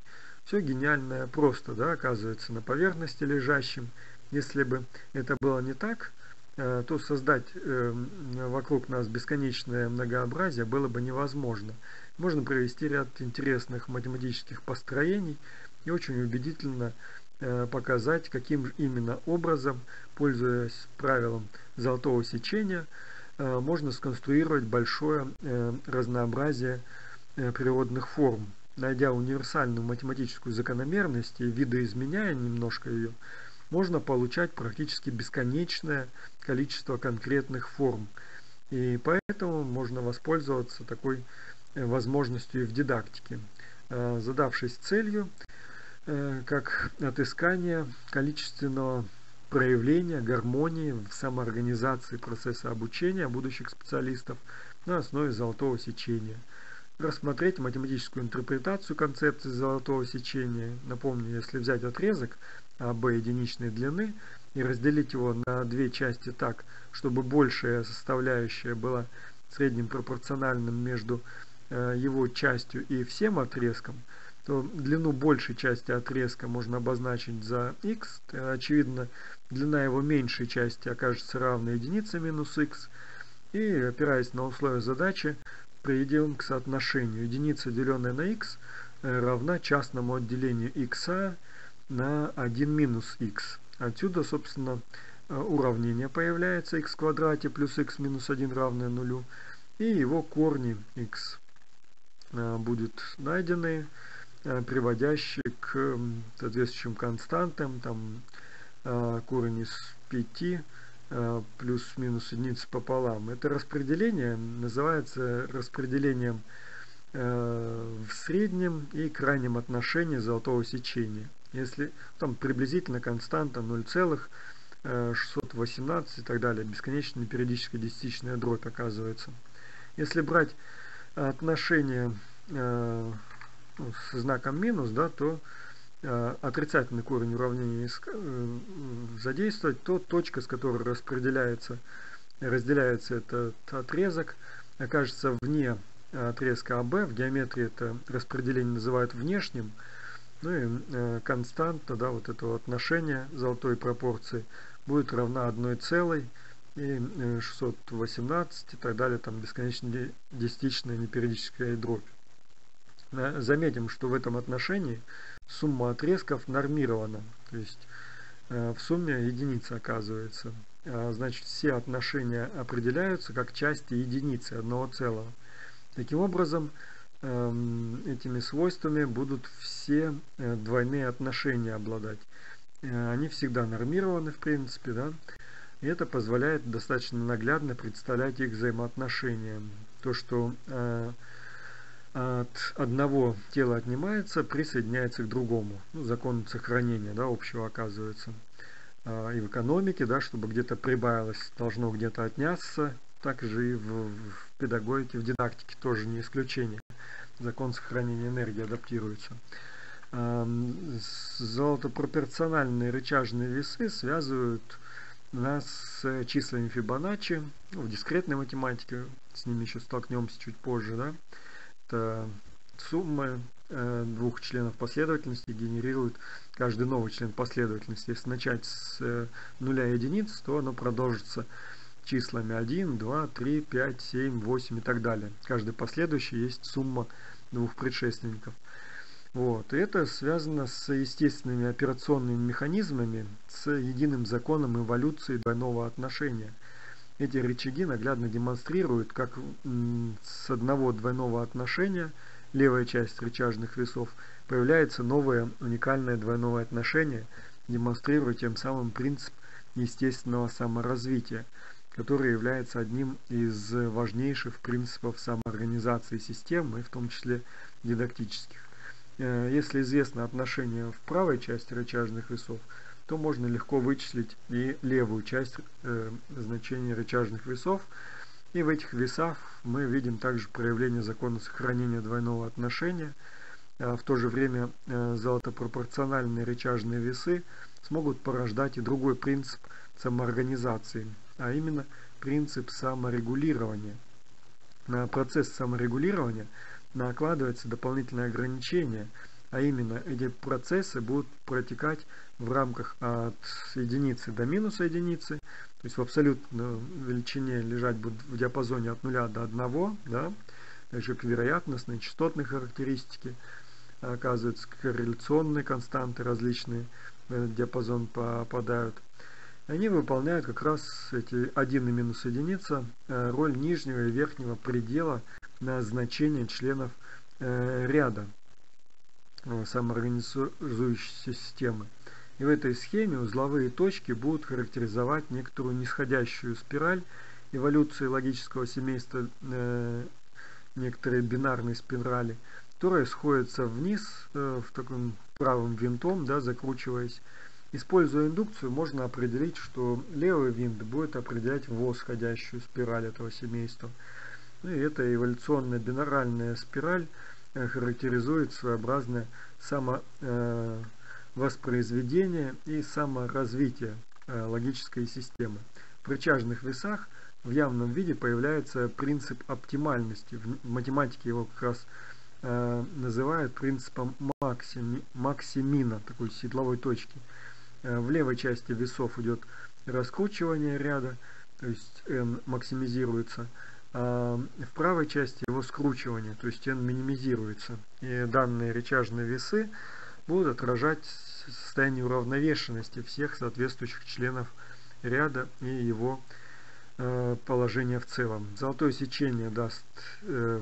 Все гениальное просто, да, оказывается на поверхности лежащим. Если бы это было не так, Э, то создать э, вокруг нас бесконечное многообразие было бы невозможно. Можно провести ряд интересных математических построений и очень убедительно э, показать, каким именно образом, пользуясь правилом золотого сечения, можно сконструировать большое разнообразие природных форм. Найдя универсальную математическую закономерность и видоизменяя немножко ее, можно получать практически бесконечное количество конкретных форм. И поэтому можно воспользоваться такой э, возможностью в дидактике, э, задавшись целью э, как отыскание количественного проявления гармонии в самоорганизации процесса обучения будущих специалистов на основе золотого сечения. Рассмотреть математическую интерпретацию концепции золотого сечения. Напомню, если взять отрезок, АБ единичной длины и разделить его на две части так, чтобы большая составляющая была средним пропорциональным между э, его частью и всем отрезком, то длину большей части отрезка можно обозначить за x. Очевидно, длина его меньшей части окажется равной единице минус x. И, опираясь на условия задачи, приведем к соотношению. Единица, деленная на x, равна частному отделению x на 1 минус x. Отсюда, собственно, уравнение появляется x в квадрате плюс x минус 1 равное нулю. И его корни x э, будут найдены, приводящие к соответствующим константам. Там корень из 5 плюс-минус единицы пополам. Это распределение называется распределением в среднем и крайнем отношении золотого сечения. Если там приблизительно константа 0,618 и так далее, бесконечная периодическая десятичная дробь оказывается. Если брать отношение э, с знаком минус, да, то э, отрицательный корень уравнения э, задействовать, то точка, с которой распределяется, разделяется этот отрезок, окажется вне отрезка АБ. В геометрии это распределение называют внешним, ну и э, константа, да, вот этого отношения золотой пропорции будет равна 1 целой и 618 э, и так далее, там бесконечно десятичная непериодическая дробь. Заметим, что в этом отношении сумма отрезков нормирована, то есть э, в сумме единица оказывается. А, значит, все отношения определяются как части единицы одного целого. Таким образом, Эм, этими свойствами будут все э, двойные отношения обладать. Э, они всегда нормированы, в принципе, да, и это позволяет достаточно наглядно представлять их взаимоотношения. То, что от одного тела отнимается, присоединяется к другому. Ну, закон сохранения да, общего оказывается. И в экономике, да, чтобы где-то прибавилось, должно где-то отняться. Также и в, в педагогике, в дидактике тоже не исключение закон сохранения энергии адаптируется. Золотопропорциональные рычажные весы связывают нас с числами Фибоначчи ну, в дискретной математике, с ними еще столкнемся чуть позже. Да? Это сумма э, двух членов последовательности генерирует каждый новый член последовательности. Если начать с э, нуля и единиц, то оно продолжится числами 1, 2, 3, 5, 7, 8 и так далее. Каждый последующий есть сумма двух предшественников. Вот. И это связано с естественными операционными механизмами, с единым законом эволюции двойного отношения. Эти рычаги наглядно демонстрируют, как с одного двойного отношения левая часть рычажных весов, появляется новое уникальное двойное отношение, демонстрируя тем самым принцип естественного саморазвития, который является одним из важнейших принципов самоорганизации системы, в том числе дидактических. Э, если известно отношение в правой части рычажных весов, то можно легко вычислить и левую часть э, значения рычажных весов. И в этих весах мы видим также проявление закона сохранения двойного отношения. А в то же время э, золотопропорциональные рычажные весы смогут порождать и другой принцип самоорганизации, а именно принцип саморегулирования. На процесс саморегулирования накладывается дополнительное ограничение, а именно эти процессы будут протекать в рамках от единицы до минуса единицы, то есть в абсолютной величине лежать будут в диапазоне от 0 до 1, да, еще к вероятностной, частотной характеристики, оказываются корреляционные константы различные в этот диапазон попадают. Они выполняют как раз эти 1 и минус единица э, роль нижнего и верхнего предела на значение членов э, ряда э, самоорганизующей системы. И в этой схеме узловые точки будут характеризовать некоторую нисходящую спираль эволюции логического семейства э, некоторые бинарные спирали, которая сходится вниз э, в таком правым винтом, да, закручиваясь. Используя индукцию, можно определить, что левый винт будет определять восходящую спираль этого семейства. Ну и эта эволюционная бинаральная спираль э, характеризует своеобразное само э, воспроизведение и саморазвитие э, логической системы. В рычажных весах в явном виде появляется принцип оптимальности. В математике его как раз э, называют принципом максими, максимина, такой седловой точки. Э, в левой части весов идет раскручивание ряда, то есть n максимизируется, а в правой части его скручивание, то есть n минимизируется. И данные рычажные весы будут отражать состояние уравновешенности всех соответствующих членов ряда и его э, положение в целом. Золотое сечение даст э,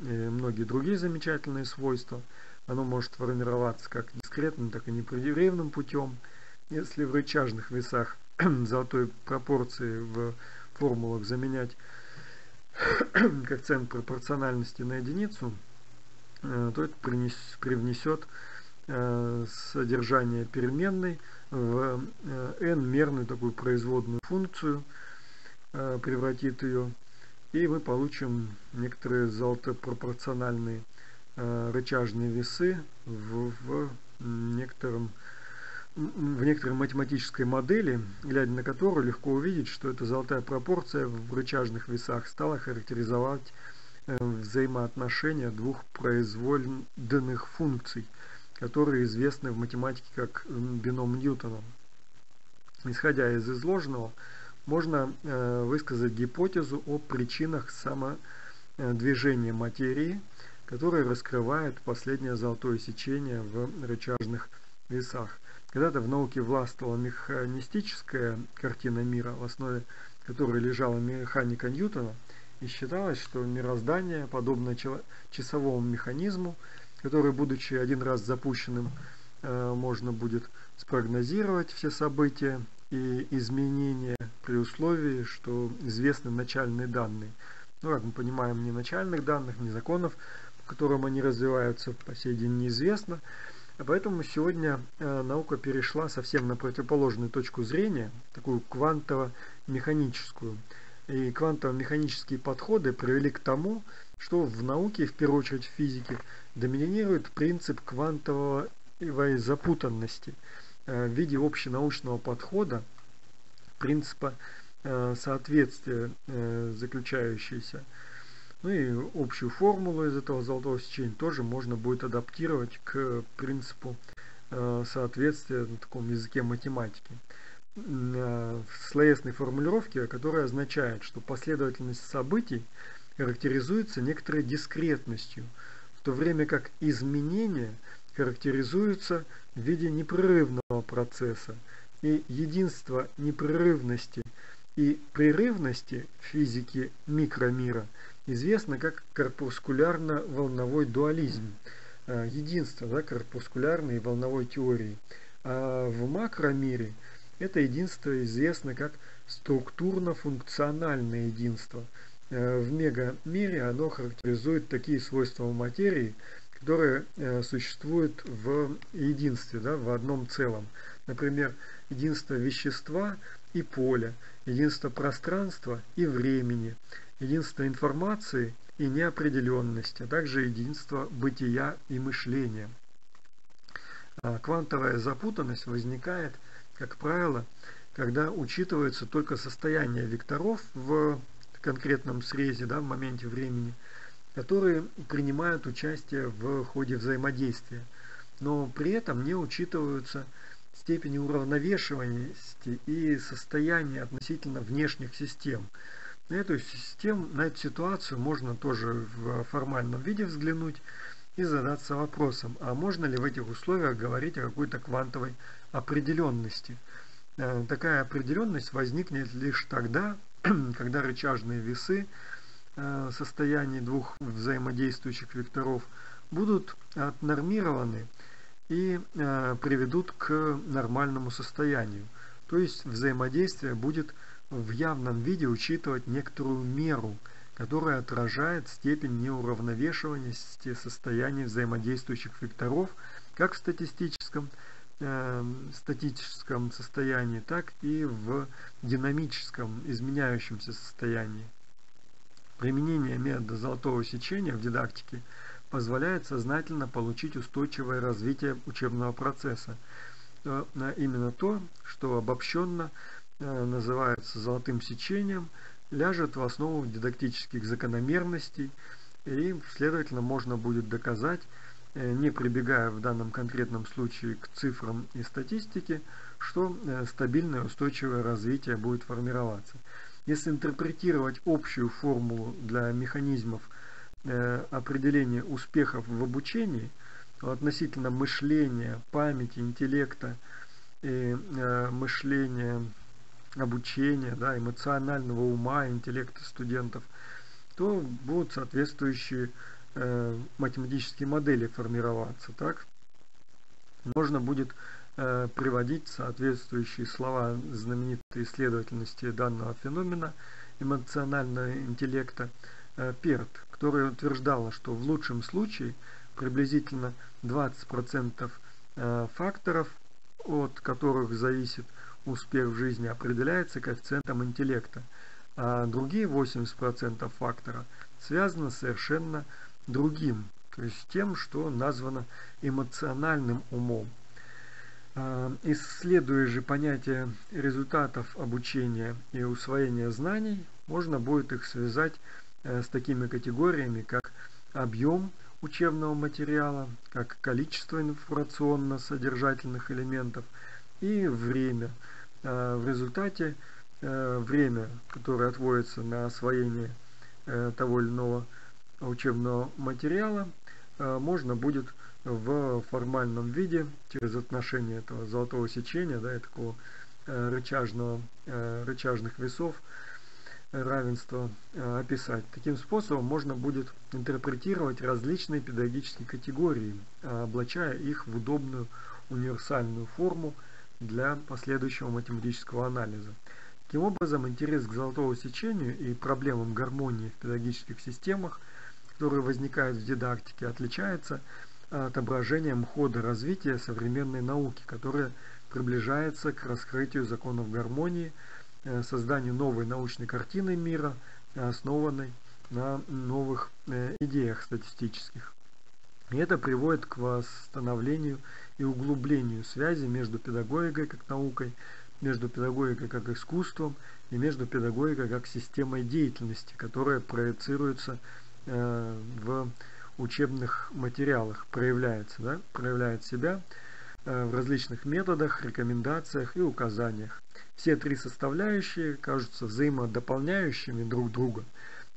многие другие замечательные свойства. Оно может формироваться как дискретным, так и непрерывным путем. Если в рычажных весах <clears throat> золотой пропорции в формулах заменять <clears throat> коэффициент пропорциональности на единицу, э, то это привнесет Э, содержание переменной в э, n-мерную такую производную функцию, э, превратит ее, и мы получим некоторые золотопропорциональные рычажные весы в, в некотором в некоторой математической модели, глядя на которую легко увидеть, что эта золотая пропорция в рычажных весах стала характеризовать взаимоотношения двух произвольных функций – которые известны в математике как бином Ньютона. Исходя из изложенного, можно э, высказать гипотезу о причинах самодвижения материи, которая раскрывает последнее золотое сечение в рычажных весах. Когда-то в науке властвовала механистическая картина мира, в основе которой лежала механика Ньютона, и считалось, что мироздание, подобно часовому механизму, который, будучи один раз запущенным, э, можно будет спрогнозировать все события и изменения при условии, что известны начальные данные. Ну, как мы понимаем, ни начальных данных, ни законов, по которым они развиваются, по сей день неизвестно. А поэтому сегодня э, наука перешла совсем на противоположную точку зрения, такую квантово-механическую. И квантово-механические подходы привели к тому, что в науке, в первую очередь в физике, доминирует принцип квантовой запутанности э, в виде общенаучного подхода, принципа э, соответствия э, заключающейся. Ну и общую формулу из этого золотого сечения тоже можно будет адаптировать к принципу соответствия на таком языке математики. В словесной формулировке, которая означает, что последовательность событий характеризуется некоторой дискретностью – в то время как изменения характеризуются в виде непрерывного процесса, и единство непрерывности и прерывности в физике микромира известно как корпускулярно-волновой дуализм, э, единство да, корпускулярной и волновой теории. А в макромире это единство известно как структурно-функциональное единство. Э, в мегамире оно характеризует такие свойства материи, которые э, существуют в единстве, да, в одном целом. Например, единство вещества и поля, единство пространства и времени, единство информации и неопределенности, а также единство бытия и мышления. А квантовая запутанность возникает, как правило, когда учитывается только состояние векторов в конкретном срезе, да, в моменте времени, которые принимают участие в ходе взаимодействия, но при этом не учитываются степени уравновешиваемости и состояния относительно внешних систем. На эту систему, на эту ситуацию можно тоже в формальном виде взглянуть и задаться вопросом, а можно ли в этих условиях говорить о какой-то квантовой определенности. Э, такая определенность возникнет лишь тогда, <clears throat> когда рычажные весы э, состояний двух взаимодействующих векторов будут отнормированы и э, приведут к нормальному состоянию. То есть взаимодействие будет в явном виде учитывать некоторую меру, которая отражает степень неуравновешиваемости состояний взаимодействующих векторов как в статистическом, э, статическом состоянии, так и в динамическом изменяющемся состоянии. Применение метода золотого сечения в дидактике – позволяет сознательно получить устойчивое развитие учебного процесса. Именно то, что обобщенно э, называется золотым сечением, ляжет в основу дидактических закономерностей, и, следовательно, можно будет доказать, э, не прибегая в данном конкретном случае к цифрам и статистике, что э, стабильное устойчивое развитие будет формироваться. Если интерпретировать общую формулу для механизмов Э, определение успехов в обучении относительно мышления, памяти, интеллекта и э, мышления, обучения, да, эмоционального ума, интеллекта студентов, то будут соответствующие э, математические модели формироваться. Так? Можно будет э, приводить соответствующие слова знаменитой исследовательности данного феномена эмоционального интеллекта э, ПЕРТ, которая утверждала, что в лучшем случае приблизительно 20% э, факторов, от которых зависит успех в жизни, определяется коэффициентом интеллекта, а другие 80% фактора связаны совершенно другим, то есть тем, что названо эмоциональным умом. Э, исследуя же понятие результатов обучения и усвоения знаний, можно будет их связать Э, с такими категориями, как объем учебного материала, как количество информационно-содержательных элементов и время. Э, в результате э, время, которое отводится на освоение того или иного учебного материала, можно будет в формальном виде через отношение этого золотого сечения, да, и такого рычажного, рычажных весов, равенства э, описать. Таким способом можно будет интерпретировать различные педагогические категории, э, облачая их в удобную универсальную форму для последующего математического анализа. Таким образом, интерес к золотому сечению и проблемам гармонии в педагогических системах, которые возникают в дидактике, отличается отображением хода развития современной науки, которая приближается к раскрытию законов гармонии – Э, созданию новой научной картины мира, основанной на новых э, идеях статистических. И это приводит к восстановлению и углублению связи между педагогикой как наукой, между педагогикой как искусством и между педагогикой как системой деятельности, которая проецируется в учебных материалах, проявляется, да, проявляет себя в различных методах, рекомендациях и указаниях. Все три составляющие кажутся взаимодополняющими друг друга,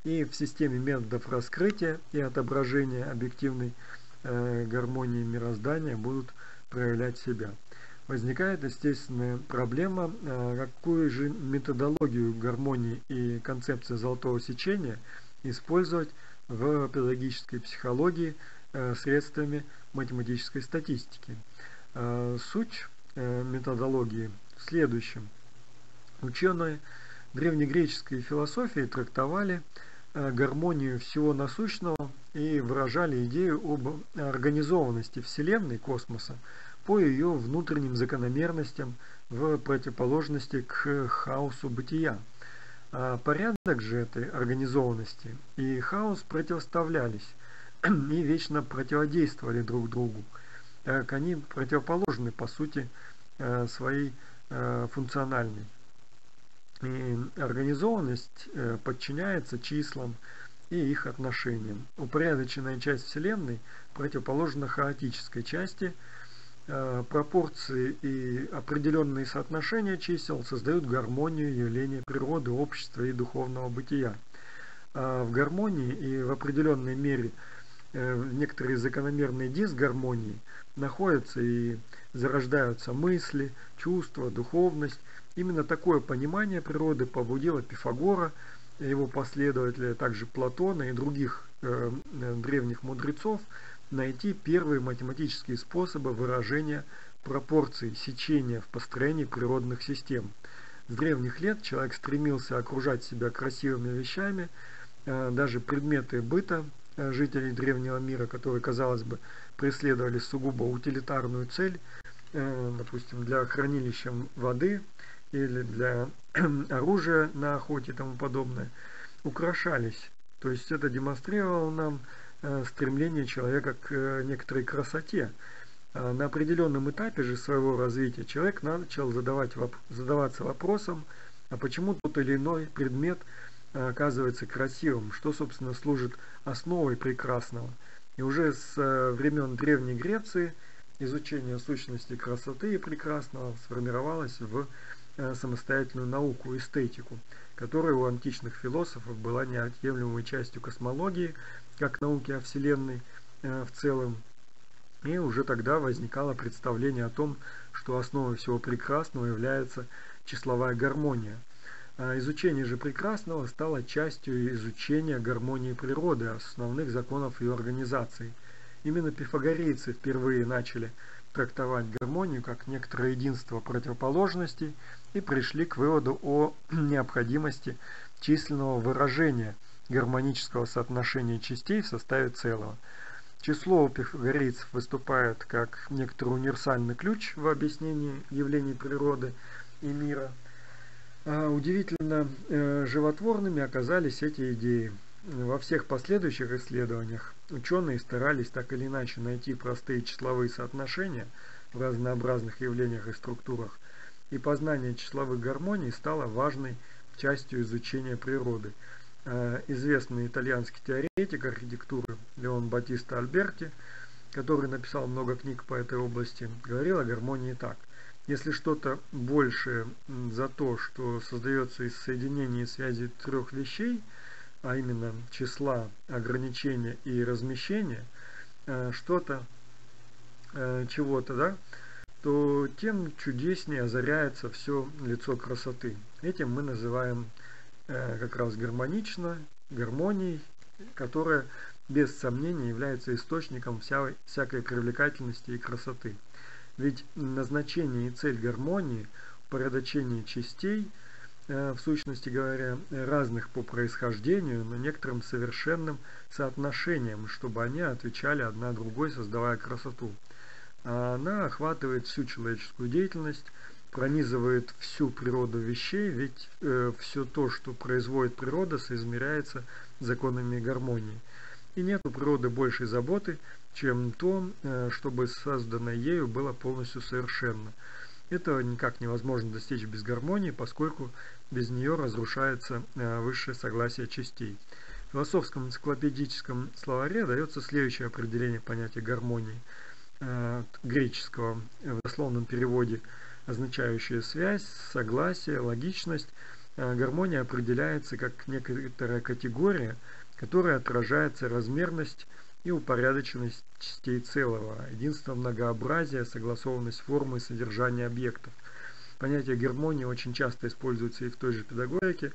и в системе методов раскрытия и отображения объективной э, гармонии мироздания будут проявлять себя. Возникает естественная проблема, э, какую же методологию гармонии и концепции золотого сечения использовать в педагогической психологии средствами математической статистики. Суть методологии в следующем. Ученые древнегреческой философии трактовали гармонию всего насущного и выражали идею об организованности Вселенной, космоса, по ее внутренним закономерностям в противоположности к хаосу бытия. А порядок же этой организованности и хаос противоставлялись <clears throat> и вечно противодействовали друг другу, так они противоположны по сути э, своей э, функциональной. И организованность э, подчиняется числам и их отношениям. Упорядоченная часть Вселенной противоположна хаотической части. Э, пропорции и определенные соотношения чисел создают гармонию явления природы, общества и духовного бытия. А в гармонии и в определенной мере э, некоторые закономерные дисгармонии находятся и зарождаются мысли, чувства, духовность. Именно такое понимание природы побудило Пифагора, его последователей, а также Платона и других э, древних мудрецов найти первые математические способы выражения пропорций сечения в построении природных систем. С древних лет человек стремился окружать себя красивыми вещами, э, даже предметы быта э, жителей древнего мира, которые, казалось бы, преследовали сугубо утилитарную цель, э, допустим, для хранилища воды или для <clears throat> оружия на охоте и тому подобное, украшались. То есть это демонстрировало нам стремление человека к э, некоторой красоте. А на определенном этапе же своего развития человек начал задавать, задаваться вопросом, а почему тот или иной предмет э, оказывается красивым, что, собственно, служит основой прекрасного. И уже с времен Древней Греции изучение сущности красоты и прекрасного сформировалось в самостоятельную науку, эстетику, которая у античных философов была неотъемлемой частью космологии, как науки о Вселенной э, в целом. И уже тогда возникало представление о том, что основой всего прекрасного является числовая гармония. А изучение же прекрасного стало частью изучения гармонии природы, основных законов ее организации. Именно пифагорейцы впервые начали трактовать гармонию как некоторое единство противоположностей и пришли к выводу о <clears throat> необходимости численного выражения – гармонического соотношения частей в составе целого. Число у пифагорейцев выступает как некоторый универсальный ключ в объяснении явлений природы и мира. А удивительно э, животворными оказались эти идеи. Во всех последующих исследованиях ученые старались так или иначе найти простые числовые соотношения в разнообразных явлениях и структурах, и познание числовых гармоний стало важной частью изучения природы – Э, известный итальянский теоретик архитектуры Леон Батиста Альберти, который написал много книг по этой области, говорил о гармонии так. Если что-то большее за то, что создается из соединения и связи трех вещей, а именно числа, ограничения и размещения, э, что-то, э, чего-то, да, то тем чудеснее озаряется все лицо красоты. Этим мы называем Э, как раз гармонично, гармонией, которая без сомнения является источником вся, всякой привлекательности и красоты. Ведь назначение и цель гармонии, упорядочение частей, э, в сущности говоря, разных по происхождению, но некоторым совершенным соотношением, чтобы они отвечали одна другой, создавая красоту. А она охватывает всю человеческую деятельность, пронизывает всю природу вещей, ведь э, все то, что производит природа, соизмеряется законами гармонии. И нет у природы большей заботы, чем то, э, чтобы созданное ею было полностью совершенно. Этого никак невозможно достичь без гармонии, поскольку без нее разрушается э, высшее согласие частей. В философском энциклопедическом словаре дается следующее определение понятия гармонии греческого в дословном переводе – означающая связь, согласие, логичность. Э, гармония определяется как некоторая категория, которая отражается размерность и упорядоченность частей целого, единство многообразия, согласованность формы и содержания объектов. Понятие гармонии очень часто используется и в той же педагогике,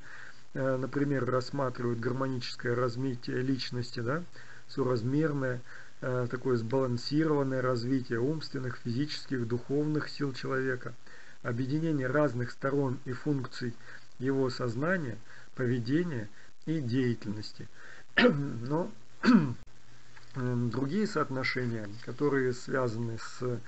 например, рассматривают гармоническое развитие личности, да, соразмерное, такое сбалансированное развитие умственных, физических, духовных сил человека, объединение разных сторон и функций его сознания, поведения и деятельности. <clears throat> Но <clears throat> другие соотношения, которые связаны с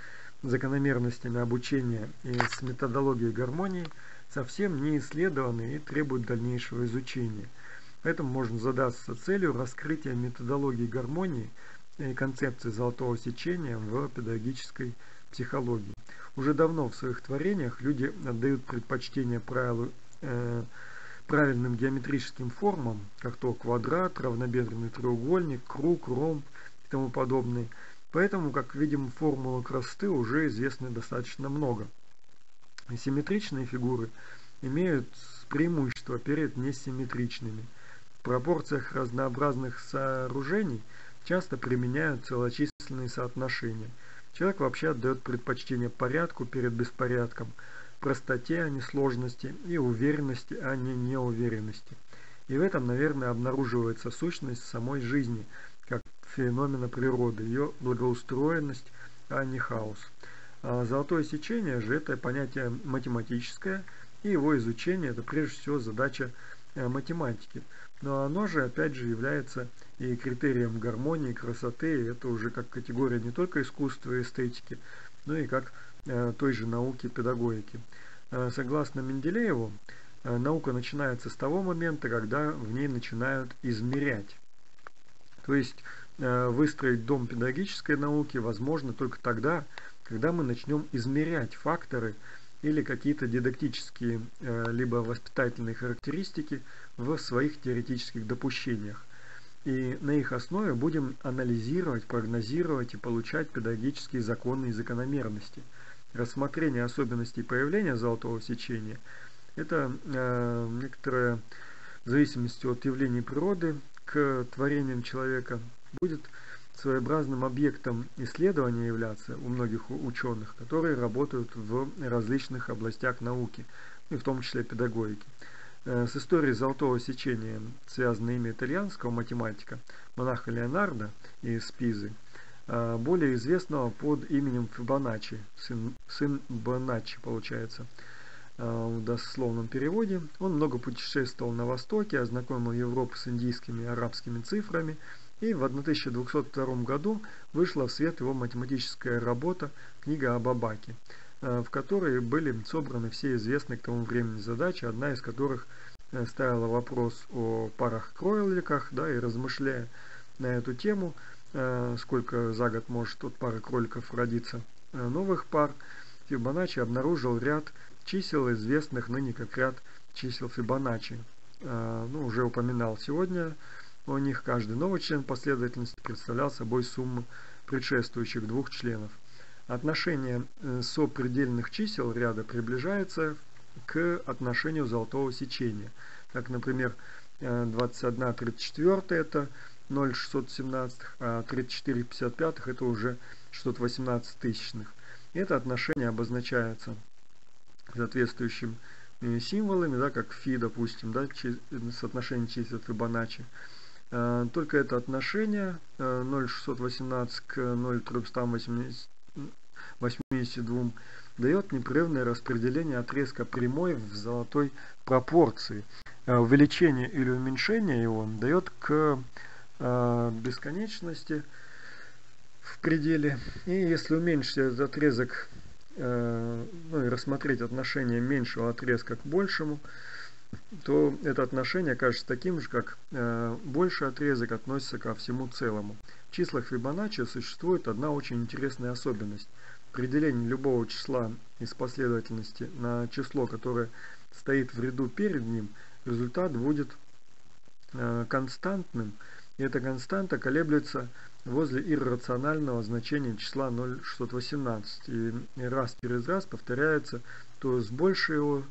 закономерностями обучения и с методологией гармонии, совсем не исследованы и требуют дальнейшего изучения. Поэтому можно задаться целью раскрытия методологии гармонии концепции золотого сечения в педагогической психологии. Уже давно в своих творениях люди отдают предпочтение правилу э, правильным геометрическим формам, как то квадрат, равнобедренный треугольник, круг, ромб и тому подобное. Поэтому, как видим, формулы красоты уже известны достаточно много. Симметричные фигуры имеют преимущество перед несимметричными. В пропорциях разнообразных сооружений часто применяют целочисленные соотношения. Человек вообще отдает предпочтение порядку перед беспорядком – простоте, а не сложности, и уверенности, а не неуверенности. И в этом, наверное, обнаруживается сущность самой жизни, как феномена природы, ее благоустроенность, а не хаос. А золотое сечение же это понятие математическое, и его изучение это прежде всего задача э, математики. Но оно же опять же является и критерием гармонии, красоты, это уже как категория не только искусства и эстетики, но и как Э, той же науки педагогики. Э, согласно Менделееву, э, наука начинается с того момента, когда в ней начинают измерять. То есть выстроить дом педагогической науки возможно только тогда, когда мы начнем измерять факторы или какие-то дидактические либо воспитательные характеристики в своих теоретических допущениях. И на их основе будем анализировать, прогнозировать и получать педагогические законы и закономерности – рассмотрение особенностей появления золотого сечения – это э, некоторая в зависимости от явлений природы к творениям человека будет своеобразным объектом исследования являться у многих ученых, которые работают в различных областях науки, и в том числе педагогики. Э, с историей золотого сечения связано имя итальянского математика монаха Леонардо из Пизы – Э, более известного под именем Фибоначчи, сын, сын Боначчи получается э, в дословном переводе. Он много путешествовал на Востоке, ознакомил Европу с индийскими и арабскими цифрами, и в 1202 году вышла в свет его математическая работа «Книга об Абаке», э, в которой были собраны все известные к тому времени задачи, одна из которых ставила вопрос о парах-кройликах, да, и размышляя на эту тему – Э, сколько за год может от пары кроликов родиться э, новых пар, Фибоначчи обнаружил ряд чисел, известных ныне как ряд чисел Фибоначчи. Э, ну, уже упоминал сегодня о них. Каждый новый член последовательности представлял собой сумму предшествующих двух членов. Отношение сопредельных чисел ряда приближается к отношению золотого сечения. Так, например, 21 34 это 0,617, а 34,55 это уже 618 тысячных. Это отношение обозначается соответствующим э, символами, да, как фи, допустим, да, соотношение чисел Фибоначчи. А, только это отношение 0,618 э, к 0,382 дает непрерывное распределение отрезка прямой в золотой пропорции. А, увеличение или уменьшение его дает к э, бесконечности в пределе. И если уменьшить этот отрезок, э, ну и рассмотреть отношение меньшего отрезка к большему, то это отношение окажется таким же, как э, больший отрезок относится ко всему целому. В числах Фибоначчи существует одна очень интересная особенность. При делении любого числа из последовательности на число, которое стоит в ряду перед ним, результат будет э, константным, и эта константа колеблется возле иррационального значения числа 0,618. И раз через раз повторяется то с большей его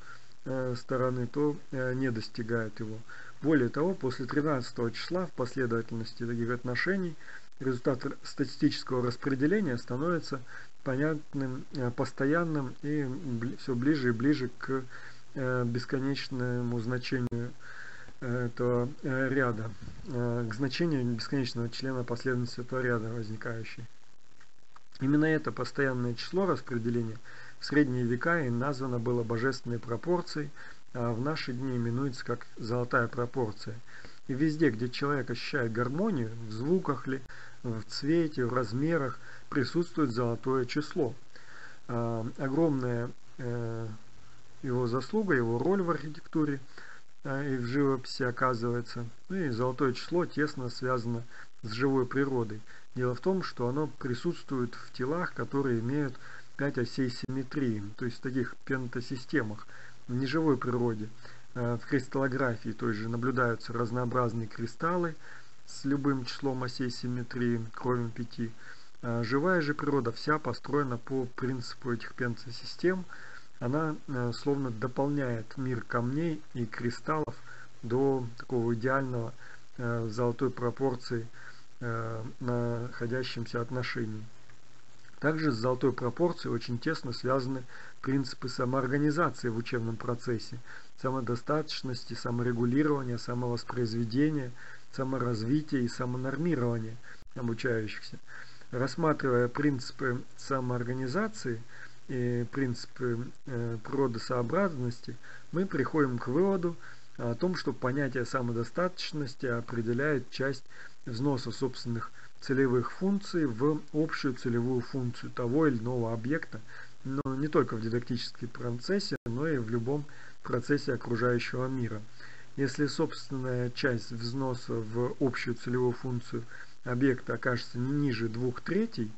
стороны, то э, не достигает его. Более того, после 13 числа в последовательности таких отношений результат статистического распределения становится понятным, э, постоянным и все ближе и ближе к э, бесконечному значению этого ряда к значению бесконечного члена последовательности этого ряда возникающей. Именно это постоянное число распределения в средние века и названо было божественной пропорцией, а в наши дни именуется как золотая пропорция. И везде, где человек ощущает гармонию, в звуках ли, в цвете, в размерах, присутствует золотое число. А, огромная э, его заслуга, его роль в архитектуре а, и в живописи оказывается. Ну и золотое число тесно связано с живой природой. Дело в том, что оно присутствует в телах, которые имеют 5 осей симметрии, то есть в таких пентасистемах, в неживой природе. Э, в кристаллографии той же наблюдаются разнообразные кристаллы с любым числом осей симметрии, кроме 5. Э, живая же природа вся построена по принципу этих пентасистем. Она э, словно дополняет мир камней и кристаллов до такого идеального золотой пропорции – находящимся отношений. Также с золотой пропорцией очень тесно связаны принципы самоорганизации в учебном процессе, самодостаточности, саморегулирования, самовоспроизведения, саморазвития и самонормирования обучающихся. Рассматривая принципы самоорганизации и принципы э, природосообразности, мы приходим к выводу о том, что понятие самодостаточности определяет часть взноса собственных целевых функций в общую целевую функцию того или иного объекта, но не только в дидактическом процессе, но и в любом процессе окружающего мира. Если собственная часть взноса в общую целевую функцию объекта окажется не ниже двух третей,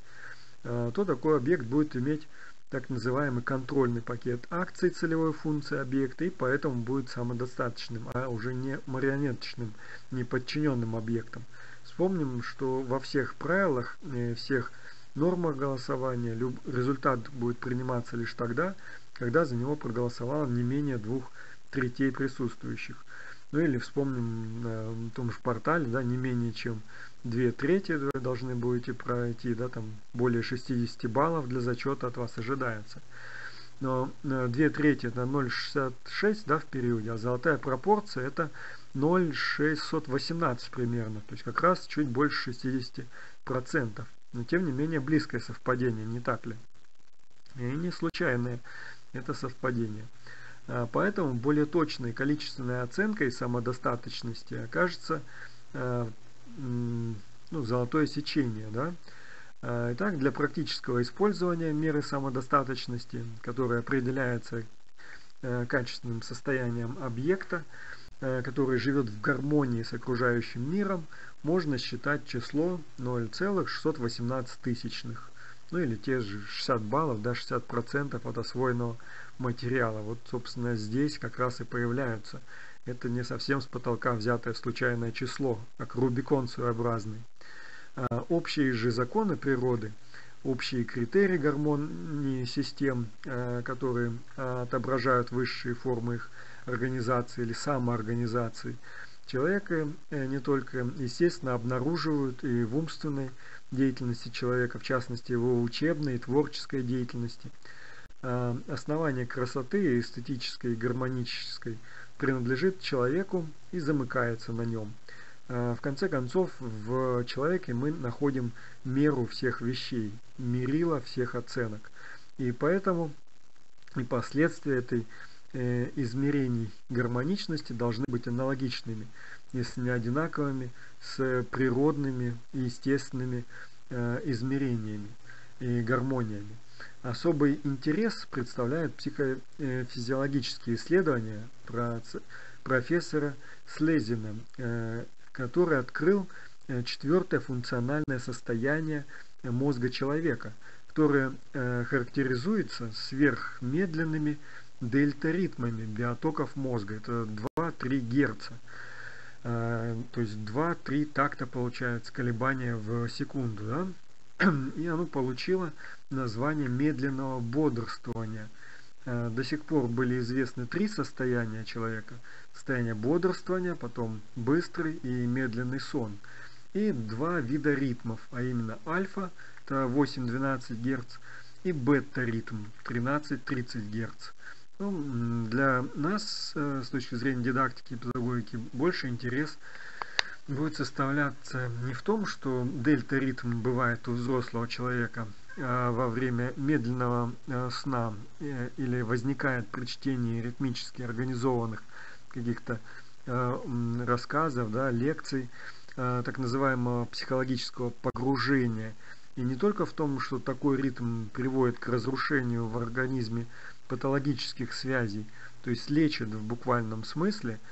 э, то такой объект будет иметь так называемый контрольный пакет акций целевой функции объекта и поэтому будет самодостаточным, а уже не марионеточным, не подчиненным объектом. Вспомним, что во всех правилах, э, всех нормах голосования результат будет приниматься лишь тогда, когда за него проголосовало не менее двух третей присутствующих. Ну или вспомним на том же портале, да, не менее чем две трети вы должны будете пройти, да, там более 60 баллов для зачета от вас ожидается. Но э, две трети это 0,66 да, в периоде, а золотая пропорция это 0,618 примерно, то есть как раз чуть больше 60%. Но тем не менее близкое совпадение, не так ли? И не случайное это совпадение. А, поэтому более точной количественной оценкой самодостаточности окажется а, ну, золотое сечение. Да? А, итак, для практического использования меры самодостаточности, которая определяется качественным состоянием объекта, который живет в гармонии с окружающим миром, можно считать число 0,618 тысячных. Ну или те же 60 баллов, да, 60% от освоенного материала. Вот, собственно, здесь как раз и появляются. Это не совсем с потолка взятое случайное число, как Рубикон своеобразный. А, общие же законы природы, общие критерии гармонии систем, э, которые отображают высшие формы их организации или самоорганизации человека э, не только, естественно, обнаруживают и в умственной деятельности человека, в частности, его учебной и творческой деятельности. А, основание красоты эстетической и гармонической принадлежит человеку и замыкается на нем. А, в конце концов, в человеке мы находим меру всех вещей, мерила всех оценок. И поэтому и последствия этой Э, измерений гармоничности должны быть аналогичными, если не одинаковыми, с природными и естественными э, измерениями и гармониями. Особый интерес представляют психофизиологические исследования профессора Слезина, э, который открыл четвертое функциональное состояние мозга человека, которое характеризуется сверхмедленными дельта-ритмами биотоков мозга. Это 2-3 Гц. А, то есть 2-3 такта получается колебания в секунду. Да? <clears throat> И оно получило название медленного бодрствования. А, до сих пор были известны три состояния человека. Состояние бодрствования, потом быстрый и медленный сон. И два вида ритмов, а именно альфа, это 8-12 Гц, и бета-ритм 13-30 Гц. Ну, для нас, с точки зрения дидактики и педагогики, больше интерес будет составляться не в том, что дельта-ритм бывает у взрослого человека а во время медленного сна или возникает при чтении ритмически организованных каких-то рассказов, да, лекций, так называемого психологического погружения. И не только в том, что такой ритм приводит к разрушению в организме патологических связей, то есть лечит в буквальном смысле –